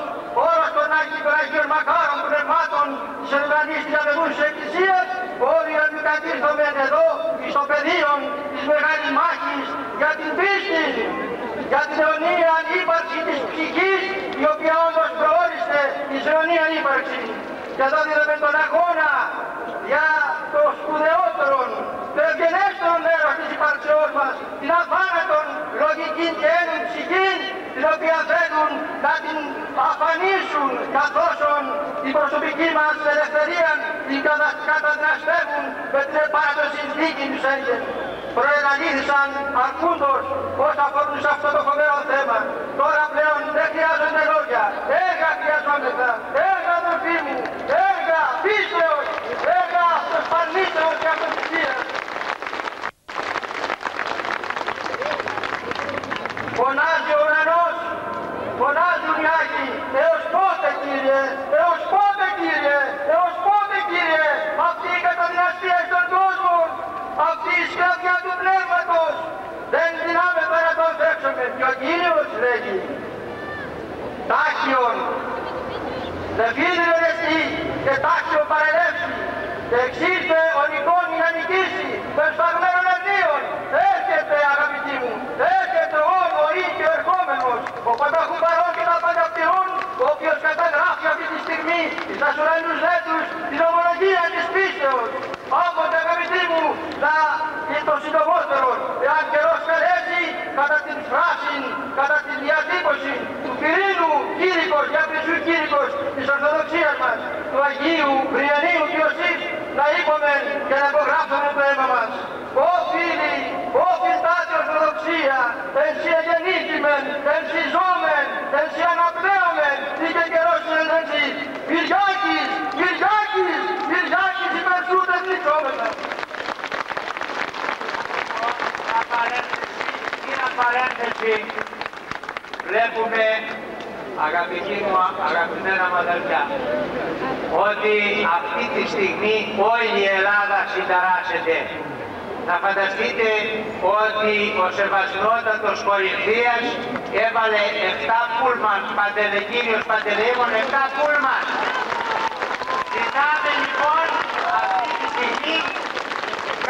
Speaker 8: όλος των Άγιων, των Αγίων Μακάρων πνευμάτων της Ευρωπαϊκής της Αβεβούς Εκκλησίας, όλοι να μην κατήρθομεν εδώ στο πεδίο της μεγάλης μάχης για την πίστη, για την αιωνία ύπαρξη της ψυχής, η οποία όμως προόριστε της αιωνία ύπαρξη. Και εδώ δίνουμε τον αγώνα για το σπουδαιότερο, το ευγενέστερο μέρος της υπαρξεώς μας, την αθάνατον λογική και έννοια ψυχή, την οποία θέλουν να την αφανίσουν καθώς την προσωπική μας ελευθερία την καταδραστεύουν με την επάνω συνθήκη τους Σέγγεν. Προεγαλήθησαν ακούντος πώς αφορούν σε αυτό το φοβερό θέμα. Τώρα πλέον δεν χρειάζονται λόγια. Έργα χρειαζόμεθα. Έργα αδελφοί μου. Έργα πίστεως. Έργα αυτοσπαρνήσεως και αυτοθυσίας. Φωνάζει ο ουρανός, φωνάζουν οι Άγιοι, έως πότε Κύριε, έως πότε Κύριε, έως πότε Κύριε, αυτή η καταδυναστία στον κόσμο, αυτή η σκλαβιά του πνεύματος, δεν δυνάμεθα να τον δέξουμε. Και ο Κύριος λέγει, τάχιον, δε φίλοι εσύ και τάχιον παρελεύσει, και εξήρθε ο νικών να νικήσει, των σφαγμένων Αγίων, έρχεται αγαπητοί μου, ο Πανταχού Παρών και τα Πανταυτιών, ο οποίος καταγράφει αυτή τη στιγμή στα ουρανούς λέτρους την ομολογία της πίστεως. Όποτε αγαπητοί μου, να είναι το συντομότερο, εάν καιρός περέσει, κατά την φράση, κατά τη διατύπωση του πυρήνου κήρυκος, για χρυσού κήρυκος της Ορθοδοξίας μας, του Αγίου Βριανίου Ιωσήφ, να είπαμε και να υπογράψουμε το αίμα μας. Ω φίλοι, ω φιλτάτη Ορθοδοξία, εν σι εγεννήθημεν, εν σι ζώμεν, εν σι αναπνέωμεν, είχε καιρός συνέντευξη. Κυριάκης, Κυριάκης, Κυριάκης υπερσούτες νικόμενα.
Speaker 3: Μία παρένθεση βλέπουμε αγαπητοί μου, αγαπημένα μου αδελφιά, ότι αυτή τη στιγμή όλη η Ελλάδα συνταράσσεται. Να φανταστείτε ότι ο Σεβασμιότατος Κορινθίας έβαλε 7 πούλμαν, Παντελεκύριος Παντελεήμων, 7 πούλμαν. Ζητάμε λοιπόν αυτή τη στιγμή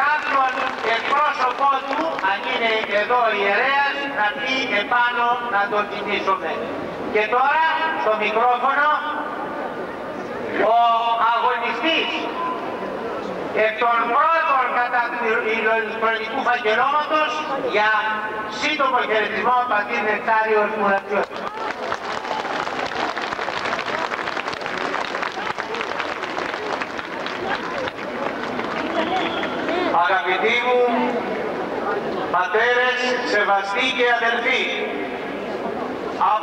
Speaker 3: κάποιον εκπρόσωπό του, αν είναι εδώ ιερέας, να πει επάνω να τον τιμήσουμε. Και τώρα στο μικρόφωνο ο αγωνιστής εκ των πρώτων κατά του ηλεκτρονικού φακελώματος για σύντομο χαιρετισμό πατήρ Νεκτάριος Μουρατσιώτης.
Speaker 8: Αγαπητοί μου πατέρες, σεβαστοί και αδελφοί,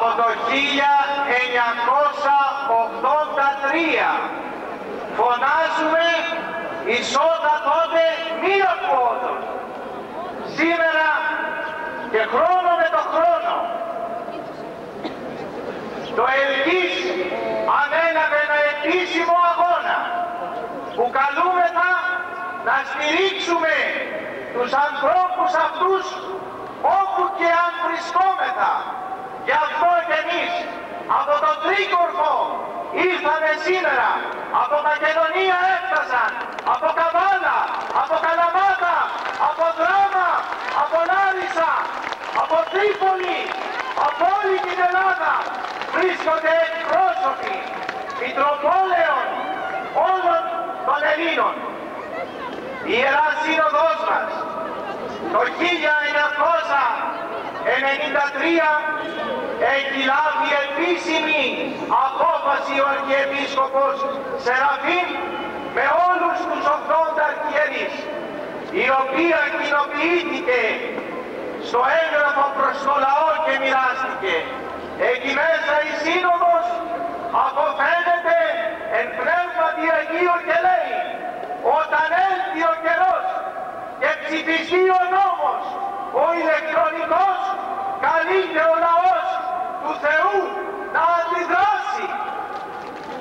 Speaker 8: από το 1983 φωνάζουμε ισότα τότε μη ακουόντων. Σήμερα και χρόνο με το χρόνο το Ελκύς ανέλαβε ένα επίσημο αγώνα που καλούμεθα να στηρίξουμε τους ανθρώπους αυτούς όπου και αν βρισκόμεθα. Γι' αυτό και εμείς από το Τρίκορφο ήρθαμε σήμερα, από Μακεδονία έφτασαν, από Καβάλα, από Καλαμάτα, από Δράμα, από Λάρισα, από Τρίπολη, από όλη την Ελλάδα βρίσκονται εκπρόσωποι Μητροπόλεων όλων των Ελλήνων. Η Ιερά Σύνοδος μας το 1993 έχει λάβει επίσημη απόφαση ο Αρχιεπίσκοπος Σεραφείμ με όλους τους 80 αρχιερείς η οποία κοινοποιήθηκε στο έγγραφο προς το λαό και μοιράστηκε. Εκεί μέσα η Σύνοδος αποφαίνεται εν πνεύματι Αγίο και λέει όταν έλθει ο καιρός και ψηφιστεί ο νόμος, ο ηλεκτρονικός, καλείται ο λαός του Θεού να αντιδράσει.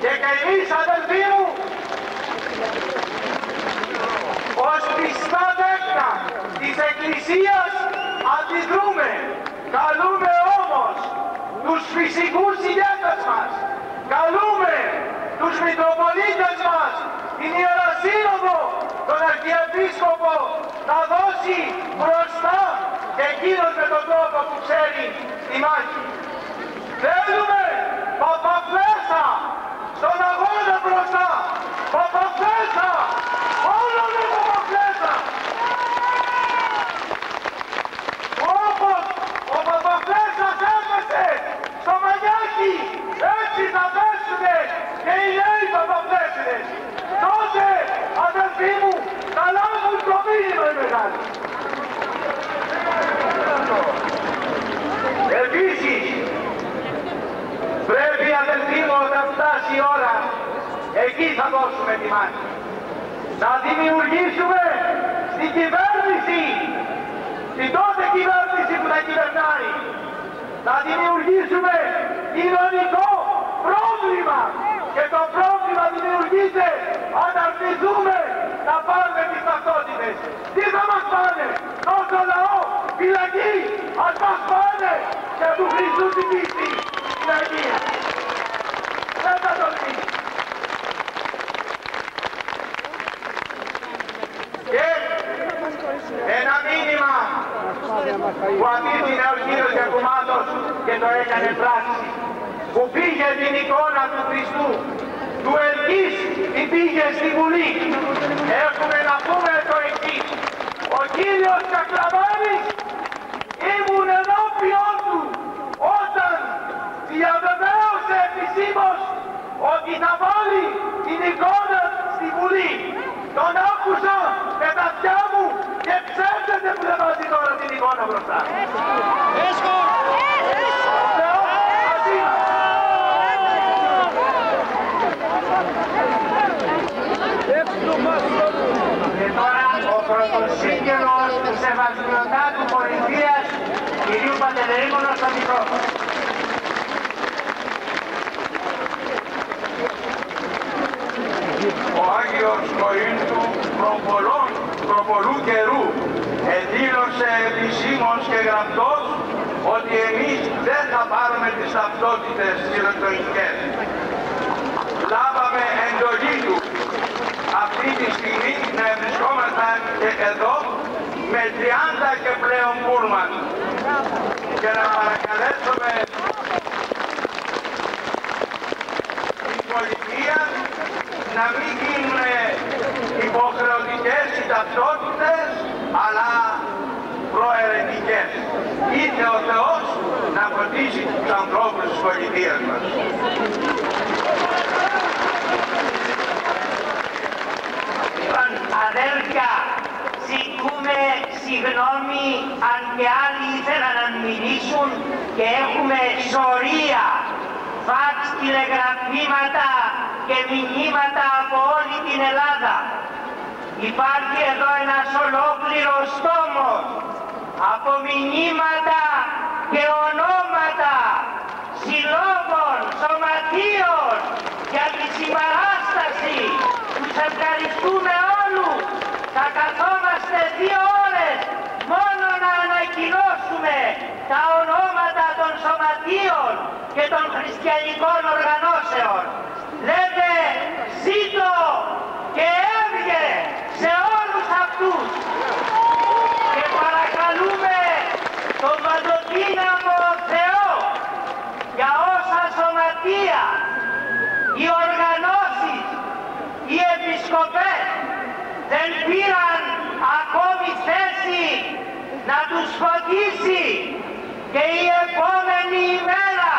Speaker 8: Και και εμείς αδελφοί μου, ως πιστά δέκτα της Εκκλησίας αντιδρούμε. Καλούμε όμως τους φυσικούς ηγέτες μας, καλούμε τους Μητροπολίτες μας, την Ιερά Σύνοδο, τον Αρχιεπίσκοπο να δώσει μπροστά και εκείνος με τον τρόπο που ξέρει τη μάχη. Θέλουμε παπαφλέσα στον αγώνα μπροστά. Παπαφλέσα! Όλο με παπαφλέσα! Όπως ο παπαφλέσας έπεσε στο μαγιάκι, έτσι θα πέσουνε και οι νέοι παπαφλέσιδες. Τότε, αδελφοί μου, θα λάβουν το μήνυμα οι μεγάλοι. Επίσης, πρέπει αδελφοί μου όταν φτάσει η ώρα, εκεί θα δώσουμε τη μάχη. Να δημιουργήσουμε στην κυβέρνηση, στην τότε κυβέρνηση που θα κυβερνάει, να δημιουργήσουμε κοινωνικό πρόβλημα. Και το πρόβλημα δημιουργείται αν αρνηθούμε να πάρουμε τις ταυτότητες. Τι θα μας πάνε, τόσο λαό, φυλακή, ας μας πάνε και του Χριστού την πίστη, την Αγία. Δεν θα το δεις. Και ένα μήνυμα που αφήνει ο κύριος Γιακουμάτος και το έκανε
Speaker 7: του Ελκής τι πήγε στη Βουλή. Έχουμε να πούμε το εξής. Ο κύριος Κακλαμάνης ήμουν ενώπιον του όταν διαβεβαίωσε επισήμως ότι θα βάλει την εικόνα στη Βουλή. Τον άκουσα με τα αυτιά μου και ψεύδεται που δεν βάζει τώρα την εικόνα μπροστά. Έσχο! Θεό, Αθήνα! Και τώρα ο πρωτοσύγγελος του Σεβασμιωτάτου Πολιτείας, κυρίου Παντελεήμωνος στο μικρόφωνο.
Speaker 8: ο Άγιος Κορίνθου προπολών, προπολού καιρού εδήλωσε επισήμως και γραπτός ότι εμείς δεν θα πάρουμε τις ταυτότητες τις ηλεκτρονικές. Λάβαμε εντολή του αυτή τη στιγμή να βρισκόμασταν και εδώ με 30 και πλέον πούλμαν και να παρακαλέσουμε την πολιτεία να μην γίνουν υποχρεωτικές οι ταυτότητες, αλλά προαιρετικές. Είτε ο Θεός να φωτίσει τους ανθρώπους της πολιτείας μας.
Speaker 3: Λοιπόν, αδέλφια, ζητούμε συγγνώμη αν και άλλοι ήθελαν να μιλήσουν και έχουμε σωρία φαξ τηλεγραφήματα και μηνύματα από όλη την Ελλάδα. Υπάρχει εδώ ένας ολόκληρος τόμος από μηνύματα και ονόματα συλλόγων, σωματείων για τη συμπαράσταση. Τους ευχαριστούμε όλους. Θα καθόμαστε δύο ώρες μόνο να ανακοινώσουμε τα ονόματα των σωματείων και των χριστιανικών οργανώσεων. Λέτε ζήτω και έβγε σε όλους αυτούς και παρακαλούμε τον Παντοδύναμο Θεό για όσα σωματεία, οι οργανώσεις, οι επισκοπές δεν πήραν ακόμη θέση να τους φωτίσει και η επόμενη ημέρα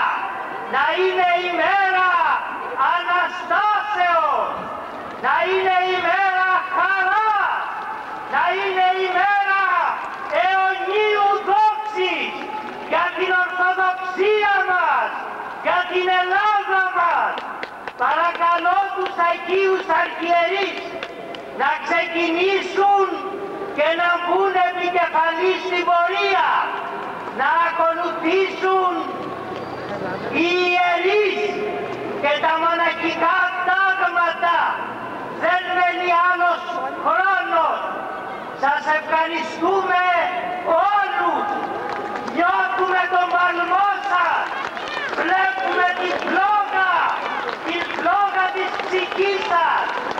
Speaker 3: να είναι ημέρα Αναστάσεως, να είναι ημέρα χαράς, να είναι ημέρα αιωνίου δόξης για την Ορθοδοξία μας, για την Ελλάδα μας. Παρακαλώ τους Αγίους Αρχιερείς να ξεκινήσουν και να μπουν επικεφαλής στην πορεία, να ακολουθήσουν οι ιερείς και τα μοναχικά τάγματα. Δεν μένει άλλος χρόνος. Σας ευχαριστούμε όλους. Νιώθουμε τον παλμό σας. Βλέπουμε την φλόγα, την φλόγα της ψυχής σας.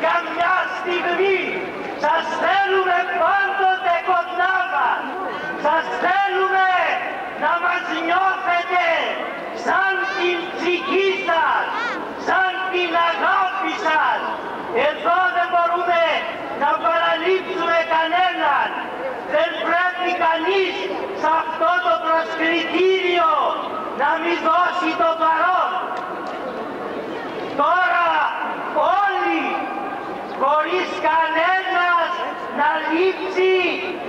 Speaker 3: Δεν σας θέλουμε για μια στιγμή. Σας θέλουμε πάντοτε κοντά μας. Σας θέλουμε να μας νιώθετε σαν την ψυχή σας, σαν την αγάπη σας. Εδώ δεν μπορούμε να παραλείψουμε κανέναν. Δεν πρέπει κανείς σε αυτό το προσκριτήριο να μην δώσει το παρόν. Τώρα όλοι χωρίς κανένας να λείψει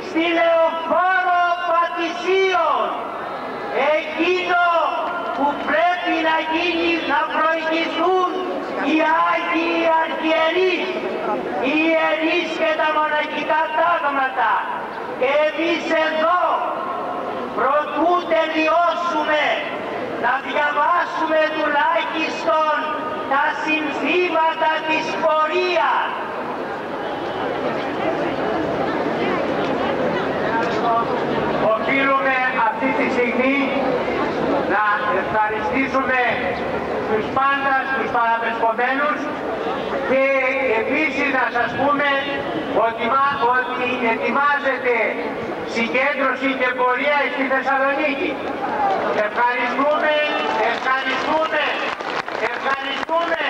Speaker 3: στη λεωφόρο Πατησίων εκείνο που πρέπει να γίνει να προηγηθούν οι Άγιοι Αρχιερείς, οι Ιερείς και τα μοναχικά τάγματα. Και εμείς εδώ, προτού τελειώσουμε, να διαβάσουμε τουλάχιστον τα συνθήματα της πορείας.
Speaker 7: Οφείλουμε αυτή τη στιγμή να ευχαριστήσουμε τους πάντας, τους παραπεσπομένους και επίσης να σας πούμε ότι, ετοιμάζεται συγκέντρωση και πορεία στη Θεσσαλονίκη. Ευχαριστούμε, ευχαριστούμε,
Speaker 12: ευχαριστούμε,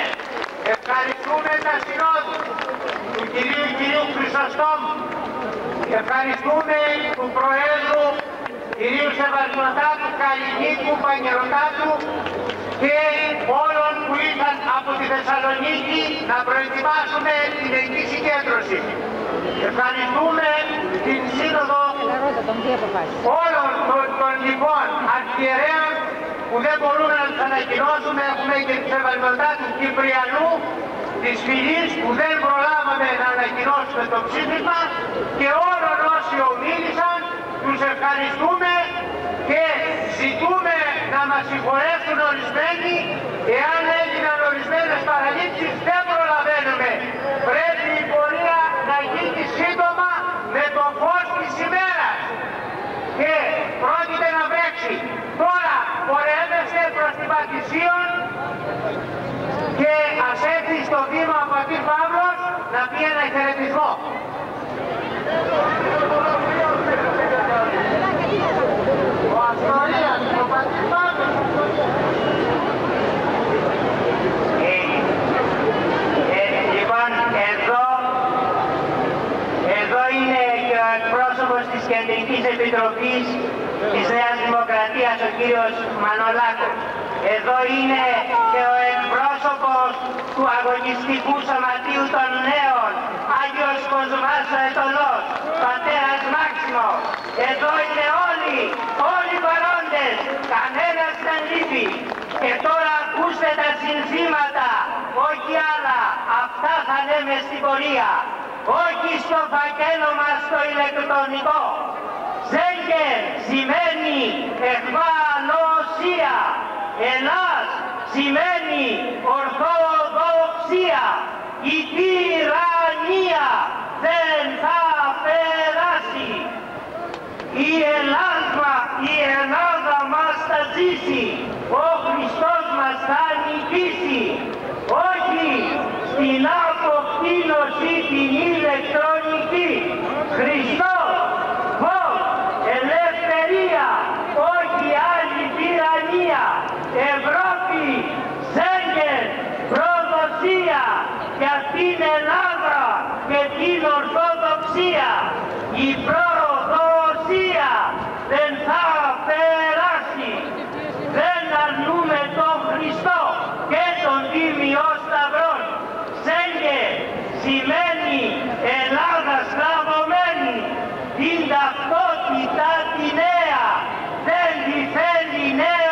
Speaker 12: ευχαριστούμε τα συνόδου του κυρίου κυρίου Χρυσοστόμου. Ευχαριστούμε του Προέδρου κυρίου Σεβασμιωτάτου Καλλινίκου Παγγελωτάτου και όλων που ήρθαν από τη Θεσσαλονίκη να προετοιμάσουμε την εκεί συγκέντρωση. Ευχαριστούμε την Σύνοδο όλων των, των λοιπόν αρχιερέων που δεν μπορούμε να τους ανακοινώσουμε. Έχουμε και τη Σεβασμιωτά του Κυπριανού της φυλής που δεν προλάβαμε να ανακοινώσουμε το ψήφισμα και όλων όσοι ομίλησαν τους ευχαριστούμε και ζητούμε να μας συγχωρέσουν ορισμένοι εάν έγιναν ορισμένες παραλήψεις δεν προλαβαίνουμε. Πρέπει η πορεία να γίνει σύντομα με το φως της ημέρας και πρόκειται να βρέξει. Τώρα πορεύεστε προς την Πατησίων και ας έρθει στο βήμα ο πατήρ Παύλος να πει ένα χαιρετισμό. Ο Αστορίας, ο πατήρ Παύλος.
Speaker 3: Ε, λοιπόν, εδώ, εδώ είναι και ο εκπρόσωπος της Κεντρικής Επιτροπής της Νέας Δημοκρατίας, ο κύριος Μανολάκος. Εδώ είναι και ο εκπρόσωπος του αγωνιστικού σωματείου των νέων, Άγιος Κοσμάς ο Ετωλός, πατέρας Μάξιμο. Εδώ είναι όλοι, όλοι παρόντες, κανένας δεν λείπει. Και τώρα ακούστε τα συνθήματα, όχι άλλα, αυτά θα λέμε στην πορεία. Όχι στο φακέλο μας το ηλεκτρονικό. Σέγγεν σημαίνει εχμαλωσία. Ελλάς σημαίνει ορθοδοξία. Η τυραννία δεν θα περάσει. Η Ελλάδα, η Ελλάδα μας θα ζήσει. Ο Χριστός μας θα νικήσει. Όχι στην αποκτήνωση την ηλεκτρονική. Χριστός, φως, ελευθερία, όχι άλλη τυραννία. Ευρώπη, Σέγγεν, προδοσία για την Ελλάδα και την Ορθοδοξία. Η προδοσία δεν θα περάσει. Δεν αρνούμε τον Χριστό και τον Τίμιο Σταυρόν. Σέγγεν σημαίνει Ελλάδα σκλαβωμένη. Την ταυτότητα τη νέα. Δεν τη θέλει νεολαία.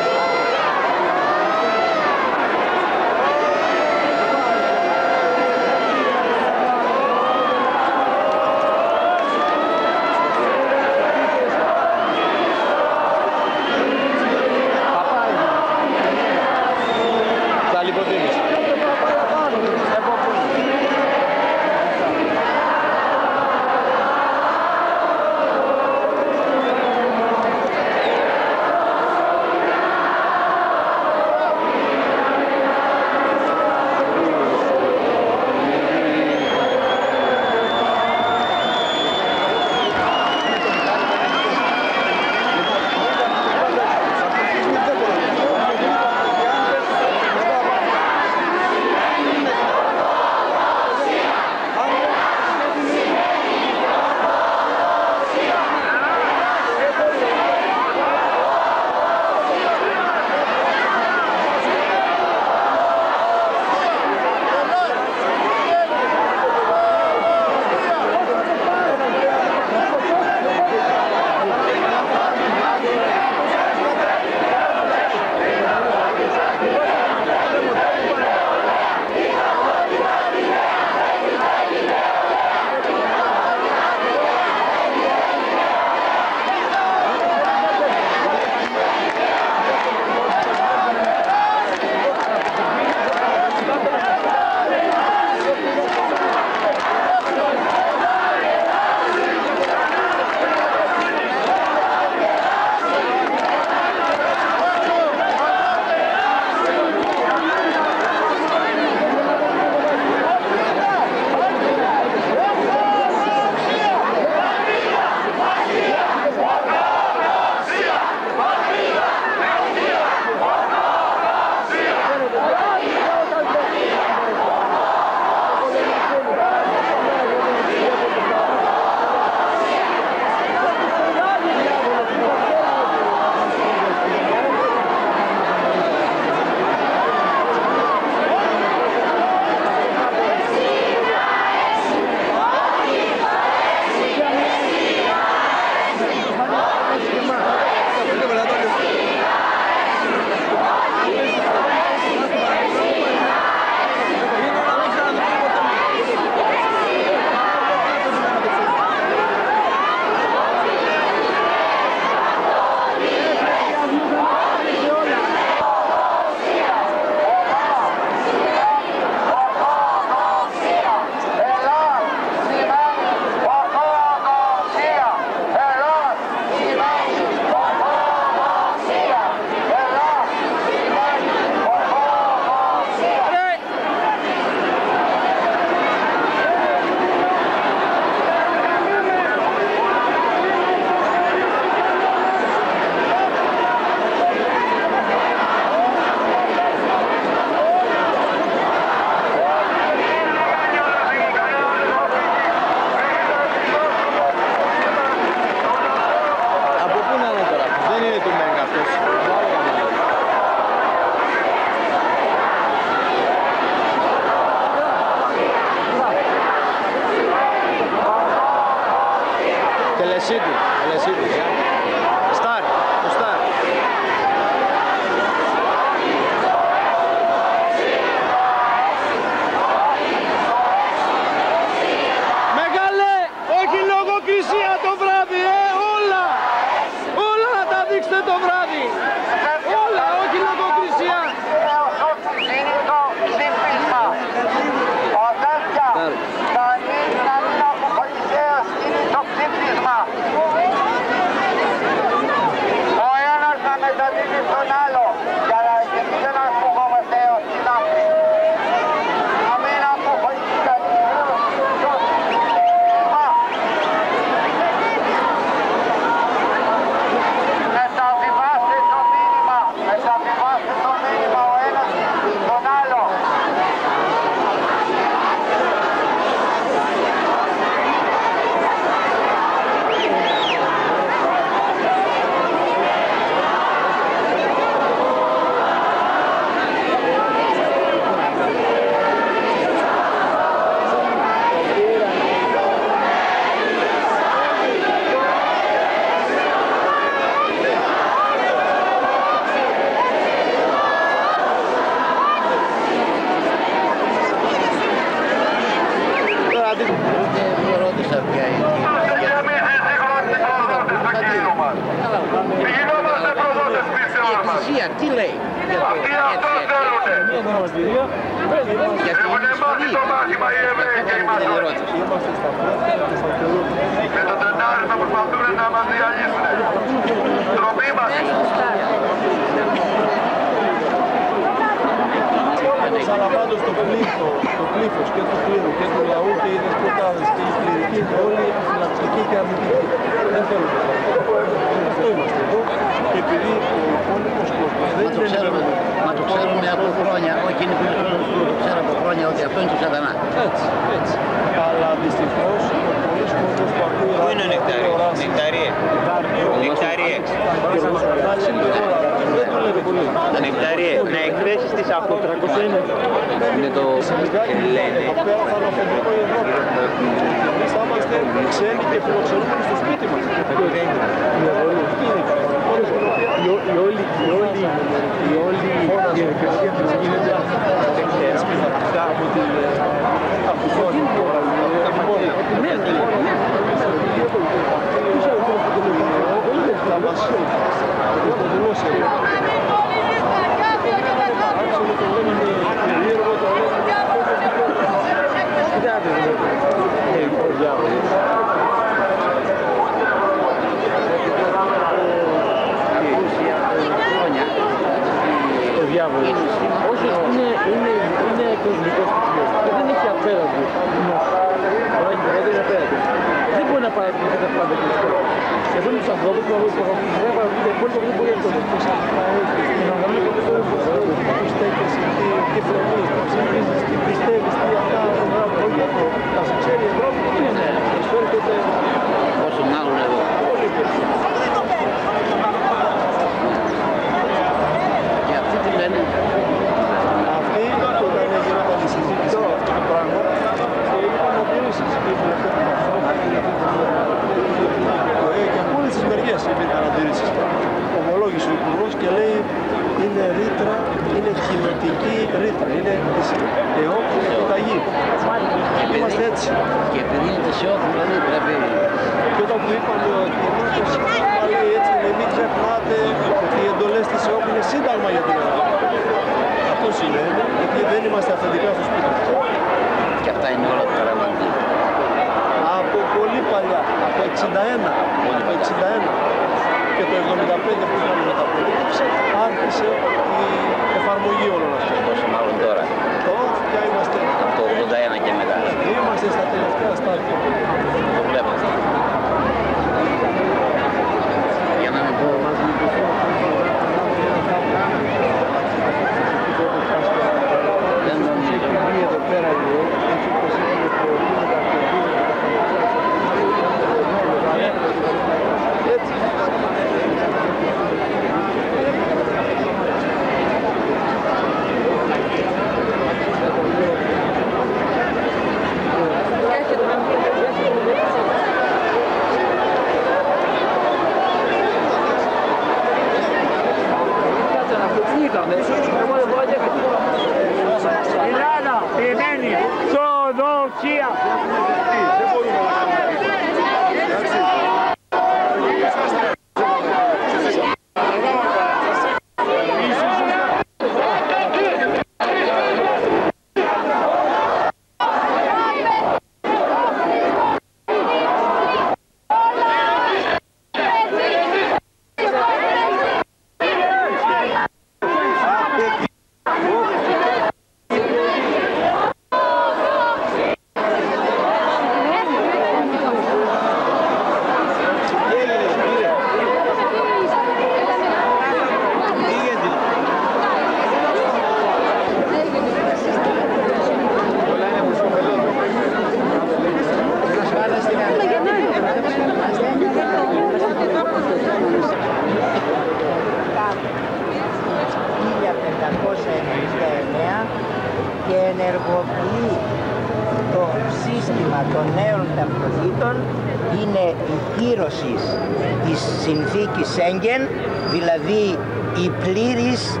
Speaker 13: Δηλαδή
Speaker 8: η
Speaker 2: πλήρης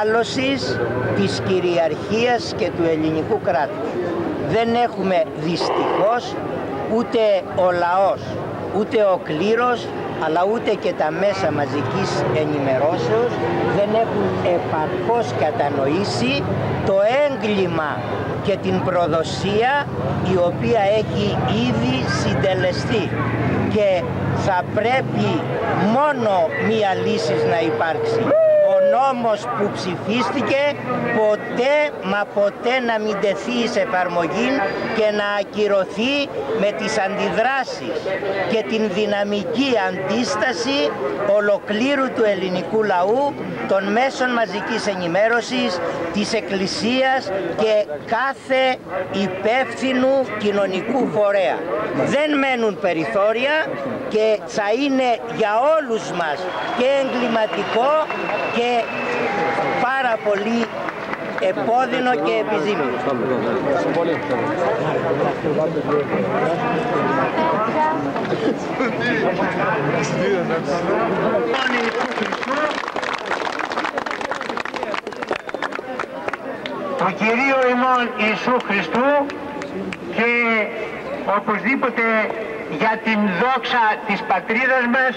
Speaker 2: άλωσης της κυριαρχίας και του ελληνικού κράτους. Δεν έχουμε δυστυχώς ούτε ο λαός, ούτε ο κλήρος, αλλά ούτε και τα μέσα μαζικής ενημερώσεως δεν έχουν επαρκώς κατανοήσει το έγκλημα και την προδοσία η οποία έχει ήδη συντελεστεί και θα πρέπει μόνο μία λύση να υπάρξει. ο νόμος που ψηφίστηκε ποτέ μα ποτέ να μην τεθεί σε εφαρμογή και να ακυρωθεί με τις αντιδράσεις και την δυναμική αντίσταση ολοκλήρου του ελληνικού λαού, των μέσων μαζικής ενημέρωσης, της Εκκλησίας και κάθε υπεύθυνου κοινωνικού φορέα. Δεν μένουν περιθώρια και θα είναι για όλους μας και εγκληματικό και πάρα πολύ επώδυνο και επιζήμιο.
Speaker 3: του Κυρίου ημών Ιησού Χριστού και οπωσδήποτε για την δόξα της πατρίδας μας,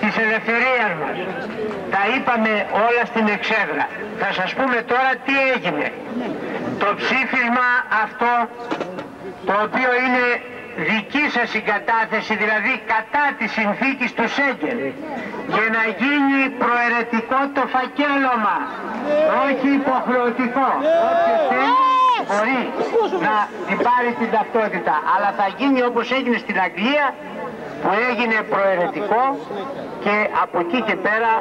Speaker 3: της ελευθερίας μας. Τα είπαμε όλα στην εξέδρα. Θα σας πούμε τώρα τι έγινε. Το ψήφισμα αυτό, το οποίο είναι δική σας συγκατάθεση, δηλαδή κατά της συνθήκης του Σέγγεν, και να γίνει προαιρετικό το φακέλωμα, όχι υποχρεωτικό. Όποιος θέλει μπορεί να την πάρει την ταυτότητα, αλλά θα γίνει όπως έγινε στην Αγγλία, που έγινε προαιρετικό και από εκεί και πέρα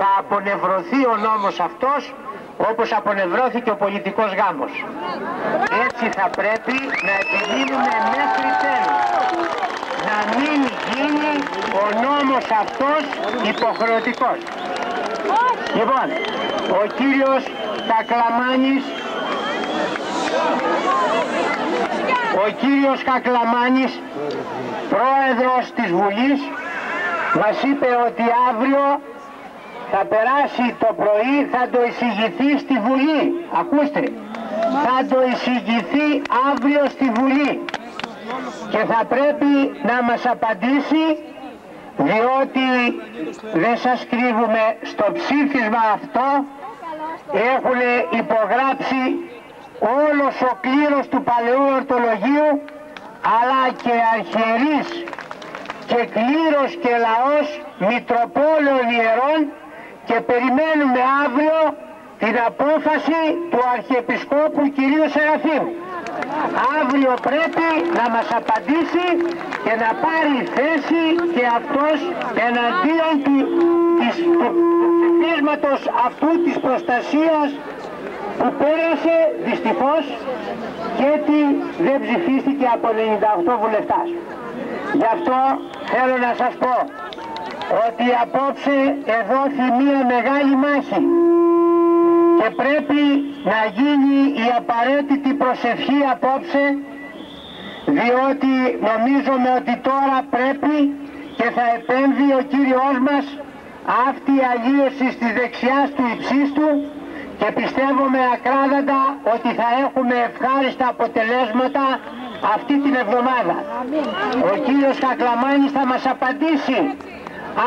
Speaker 3: θα απονευρωθεί ο νόμος αυτός όπως απονευρώθηκε ο πολιτικός γάμος. Έτσι θα πρέπει να επιμείνουμε μέχρι τέλους. Να μην γίνει ο νόμος αυτός υποχρεωτικός. Λοιπόν, ο κύριος Κακλαμάνης ο κύριος Κακλαμάνης, πρόεδρος της Βουλής, μας είπε ότι αύριο θα περάσει το πρωί, θα το εισηγηθεί στη Βουλή. Ακούστε, θα το εισηγηθεί αύριο στη Βουλή. Και θα πρέπει να μας απαντήσει διότι δεν σας κρύβουμε στο ψήφισμα αυτό. Έχουν υπογράψει όλος ο κλήρος του Παλαιού Ορτολογίου αλλά και αρχιερείς και κλήρος και λαός Μητροπόλεων Ιερών και περιμένουμε αύριο την απόφαση του Αρχιεπισκόπου κυρίου Σεραφείμ. Αύριο πρέπει να μας απαντήσει και να πάρει θέση και αυτός εναντίον του, της, του, ψηφίσματος αυτού της προστασίας που πέρασε δυστυχώς και τι δεν ψηφίστηκε από 98 βουλευτάς. Γι' αυτό θέλω να σας πω ότι απόψε εδόθη μία μεγάλη μάχη και πρέπει να γίνει η απαραίτητη προσευχή απόψε διότι νομίζουμε ότι τώρα πρέπει και θα επέμβει ο Κύριος μας αυτή η αλλίωση της δεξιάς του υψίστου και πιστεύουμε ακράδαντα ότι θα έχουμε ευχάριστα αποτελέσματα αυτή την εβδομάδα. Ο κύριος Κακλαμάνης θα μας απαντήσει.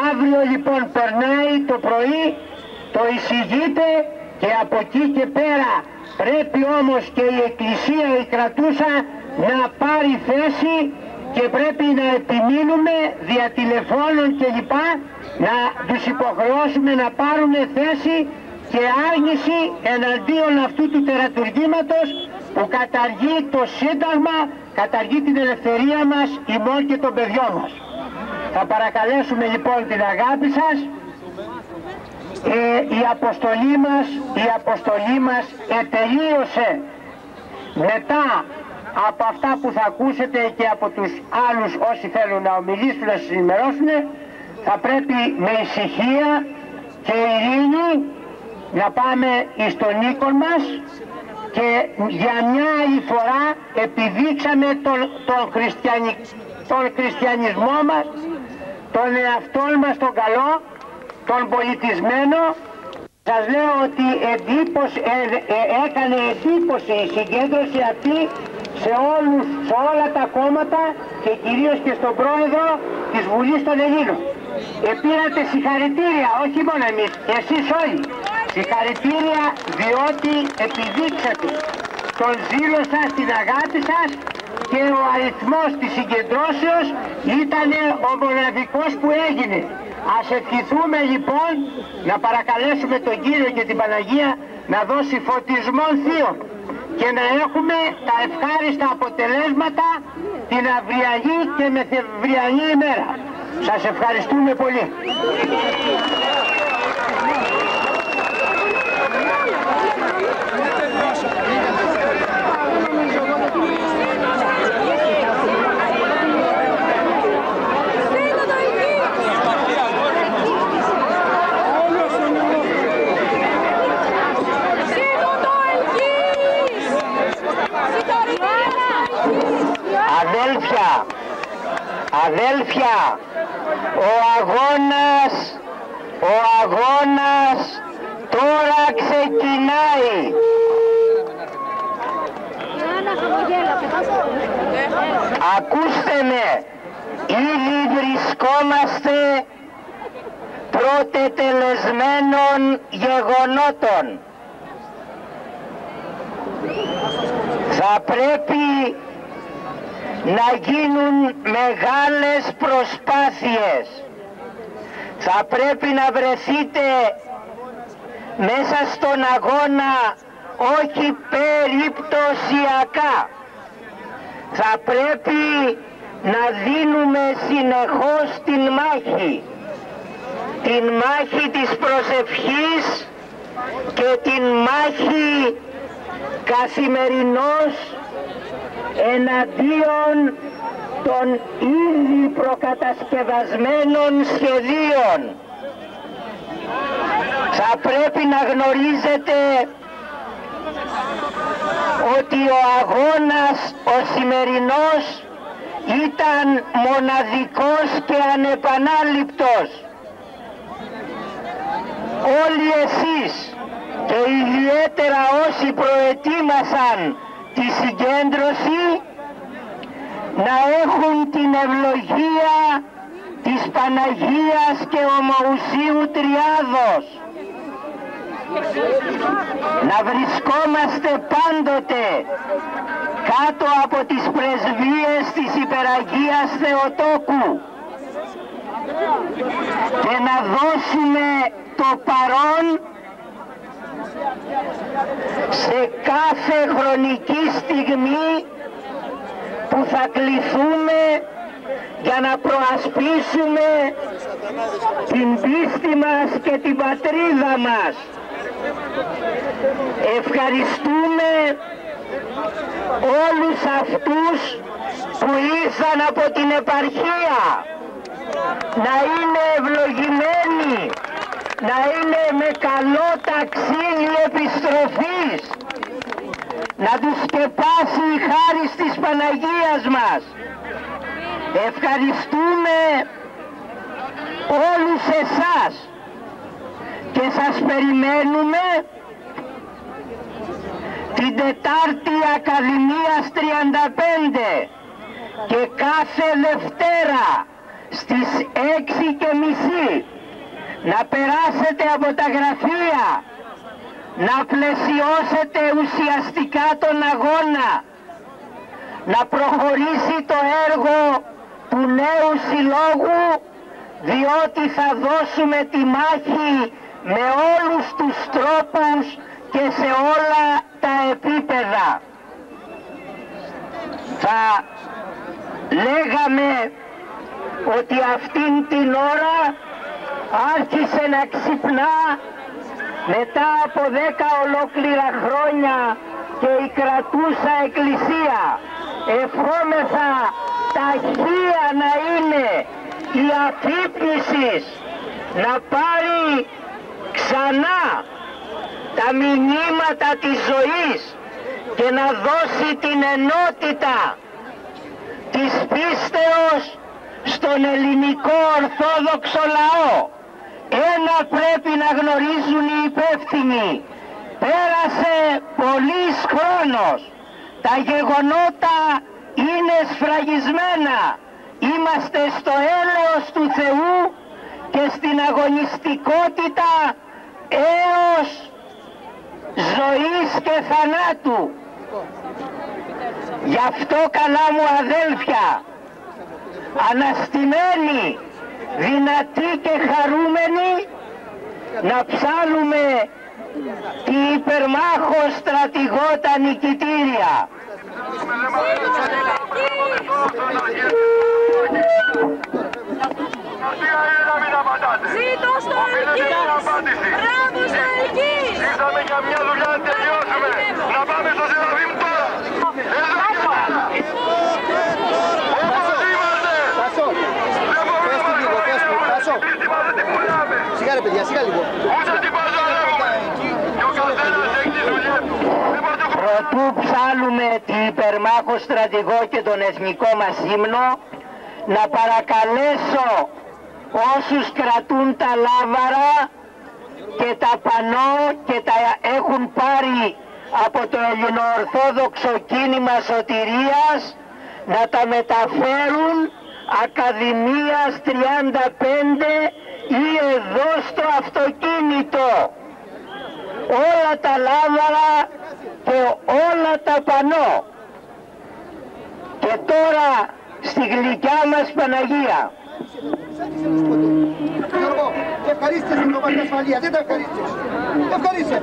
Speaker 3: Αύριο λοιπόν περνάει το πρωί, το εισηγείται και από εκεί και πέρα πρέπει όμως και η Εκκλησία, η κρατούσα να πάρει θέση και πρέπει να επιμείνουμε δια τηλεφώνων και λοιπά να τους υποχρεώσουμε να πάρουν θέση και άρνηση εναντίον αυτού του τερατουργήματος που καταργεί το Σύνταγμα, καταργεί την ελευθερία μας, ημών και των παιδιών μας. Θα παρακαλέσουμε λοιπόν την αγάπη σας. Ε, η αποστολή μας, η αποστολή μας ετελείωσε μετά από αυτά που θα ακούσετε και από τους άλλους όσοι θέλουν να ομιλήσουν να σας ενημερώσουν θα πρέπει με ησυχία και ειρήνη να πάμε εις τον οίκον μας και για μια άλλη φορά επιδείξαμε τον, τον, χριστιανι, τον χριστιανισμό μας, τον εαυτό μας τον καλό, τον πολιτισμένο. Σας λέω ότι εντύπωση, ε, ε, έκανε εντύπωση η συγκέντρωση αυτή σε, όλους, σε όλα τα κόμματα και κυρίως και στον πρόεδρο της Βουλής των Ελλήνων. Επήρατε συγχαρητήρια, όχι μόνο εμείς, εσείς όλοι. Συγχαρητήρια διότι επιδείξατε τον ζήλο σας, την αγάπη σας και ο αριθμός της συγκεντρώσεως ήταν ο μοναδικός που έγινε. Ας ευχηθούμε λοιπόν να παρακαλέσουμε τον Κύριο και την Παναγία να δώσει φωτισμό θείων και να έχουμε τα ευχάριστα αποτελέσματα την αυριανή και μεθευριανή ημέρα. Σας ευχαριστούμε πολύ. Αδέλφια, αδέλφια, ο αγώνας, ο αγώνας τώρα ξεκινάει. Ακούστε με, ήδη βρισκόμαστε πρωτετελεσμένων γεγονότων. Θα πρέπει να γίνουν μεγάλες προσπάθειες. Θα πρέπει να βρεθείτε μέσα στον αγώνα όχι περιπτωσιακά. Θα πρέπει να δίνουμε συνεχώς την μάχη. Την μάχη της προσευχής και την μάχη καθημερινώς εναντίον των ήδη προκατασκευασμένων σχεδίων. Θα πρέπει να γνωρίζετε ότι ο αγώνας ο σημερινός ήταν μοναδικός και ανεπανάληπτος. Όλοι εσείς και ιδιαίτερα όσοι προετοίμασαν τη συγκέντρωση να έχουν την ευλογία της Παναγίας και Ομοουσίου Τριάδος. Να βρισκόμαστε πάντοτε κάτω από τις πρεσβείες της Υπεραγίας Θεοτόκου και να δώσουμε το παρόν σε κάθε χρονική στιγμή που θα κληθούμε για να προασπίσουμε την πίστη μας και την πατρίδα μας. Ευχαριστούμε όλους αυτούς που ήρθαν από την επαρχία να είναι ευλογημένοι να είναι με καλό ταξίδι επιστροφής. Να τους σκεπάσει η χάρη της Παναγίας μας. Ευχαριστούμε όλους εσάς. Και σας περιμένουμε την Τετάρτη Ακαδημίας 35 και κάθε Δευτέρα στις 6 και μισή να περάσετε από τα γραφεία, να πλαισιώσετε ουσιαστικά τον αγώνα, να προχωρήσει το έργο του νέου συλλόγου, διότι θα δώσουμε τη μάχη με όλους τους τρόπους και σε όλα τα επίπεδα. Θα λέγαμε ότι αυτήν την ώρα άρχισε να ξυπνά μετά από δέκα ολόκληρα χρόνια και η κρατούσα εκκλησία. Ευχόμεθα ταχεία να είναι η αφύπνισης να πάρει ξανά τα μηνύματα της ζωής και να δώσει την ενότητα της πίστεως στον ελληνικό ορθόδοξο λαό. Ένα πρέπει να γνωρίζουν οι υπεύθυνοι. Πέρασε πολύς χρόνος. Τα γεγονότα είναι σφραγισμένα. Είμαστε στο έλεος του Θεού και στην αγωνιστικότητα έως ζωής και θανάτου. Γι' αυτό καλά μου αδέλφια, αναστημένοι, δυνατοί και χαρούμενοι, να ψάλουμε τη υπερμάχο στρατηγότα νικητήρια.
Speaker 14: Ζήτω στο Ελκύς! Μπράβο στο Ελκύς!
Speaker 15: Ήρθαμε για μια δουλειά να τελειώσουμε. Να πάμε στο Σεραφείμ τώρα. Εδώ
Speaker 16: Σιγά ρε παιδιά, σιγά λίγο.
Speaker 3: Προτού ψάλουμε την υπερμάχο στρατηγό και τον εθνικό μας ύμνο, να παρακαλέσω όσους κρατούν τα λάβαρα και τα πανώ και τα έχουν πάρει από το ελληνοορθόδοξο κίνημα σωτηρίας να τα μεταφέρουν Ακαδημίας 35 ή εδώ στο αυτοκίνητο. Όλα τα λάβαρα και όλα τα πανώ. Και τώρα στη γλυκιά μας Παναγία.
Speaker 16: Γιώργο, ευχαρίστησε την κομμάτι ασφαλείας, δεν τα ευχαρίστησες. Ευχαρίστησε.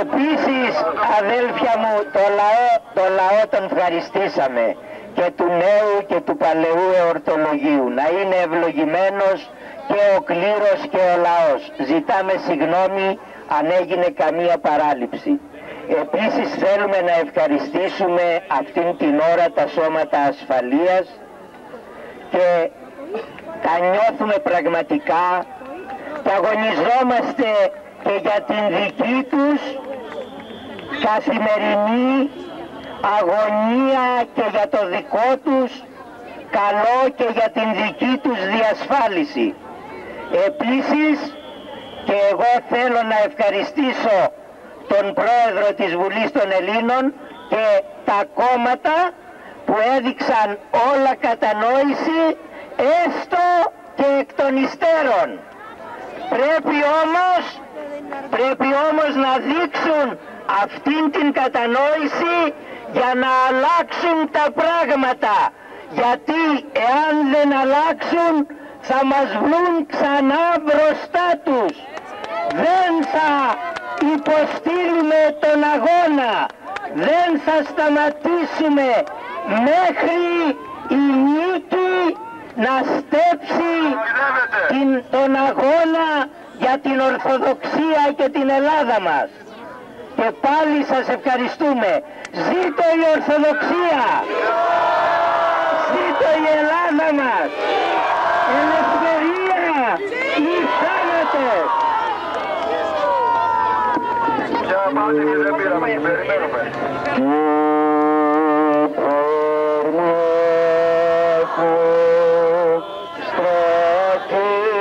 Speaker 3: Επίσης αδέλφια μου το λαό, το λαό τον ευχαριστήσαμε και του νέου και του παλαιού εορτολογίου να είναι ευλογημένος και ο κλήρος και ο λαός. Ζητάμε συγγνώμη αν έγινε καμία παράληψη. Επίσης θέλουμε να ευχαριστήσουμε αυτήν την ώρα τα σώματα ασφαλείας και τα νιώθουμε πραγματικά και αγωνιζόμαστε και για την δική τους καθημερινή αγωνία και για το δικό τους καλό και για την δική τους διασφάλιση. Επίσης και εγώ θέλω να ευχαριστήσω τον πρόεδρο της Βουλής των Ελλήνων και τα κόμματα που έδειξαν όλα κατανόηση έστω και εκ των υστέρων. Πρέπει όμως, πρέπει όμως να δείξουν αυτήν την κατανόηση για να αλλάξουν τα πράγματα. Γιατί εάν δεν αλλάξουν θα μας βρουν ξανά μπροστά τους. Δεν θα υποστήλουμε τον αγώνα. Δεν θα σταματήσουμε μέχρι η νίκη να στέψει την, τον αγώνα για την Ορθοδοξία και την Ελλάδα μας. Και πάλι σας ευχαριστούμε. Ζήτω η Ορθοδοξία! Ζήτω η Ελλάδα μας! Ελευθερία ή θάνατος!
Speaker 15: Για πάτε και δεν πήραμε, περιμένουμε.
Speaker 3: Στρατηγό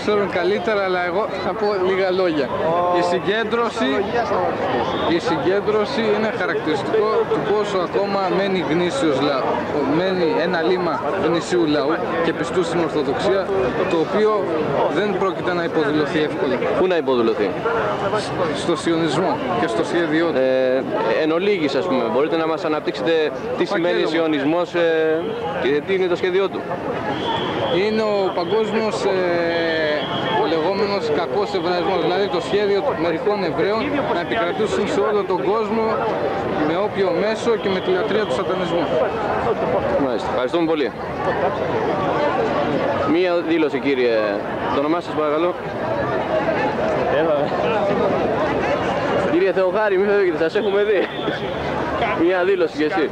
Speaker 17: ξέρουν καλύτερα, αλλά εγώ θα πω λίγα λόγια. Η συγκέντρωση, η συγκέντρωση είναι χαρακτηριστικό του πόσο ακόμα μένει γνήσιος λαό. Μένει ένα λίμα γνησίου λαού και πιστού στην Ορθοδοξία, το οποίο δεν πρόκειται να υποδηλωθεί εύκολα.
Speaker 18: Πού να υποδηλωθεί;
Speaker 17: Στο σιωνισμό και στο σχέδιό του.
Speaker 18: Ε, εν ολίγης, ας πούμε, μπορείτε να μας αναπτύξετε τι σημαίνει σιωνισμός ε, και τι είναι το σχέδιό του.
Speaker 17: είναι ο παγκόσμιος ε, ο λεγόμενος κακός εβραϊσμός, δηλαδή το σχέδιο μερικών Εβραίων να επικρατήσουν σε όλο τον κόσμο με όποιο μέσο και με τη λατρεία του σατανισμού.
Speaker 18: Μάλιστα. Ευχαριστούμε πολύ. Μία δήλωση κύριε. Το όνομά σας παρακαλώ. Κύριε Θεοχάρη, μην φεύγετε, σας έχουμε δει. Μία δήλωση κι εσύ.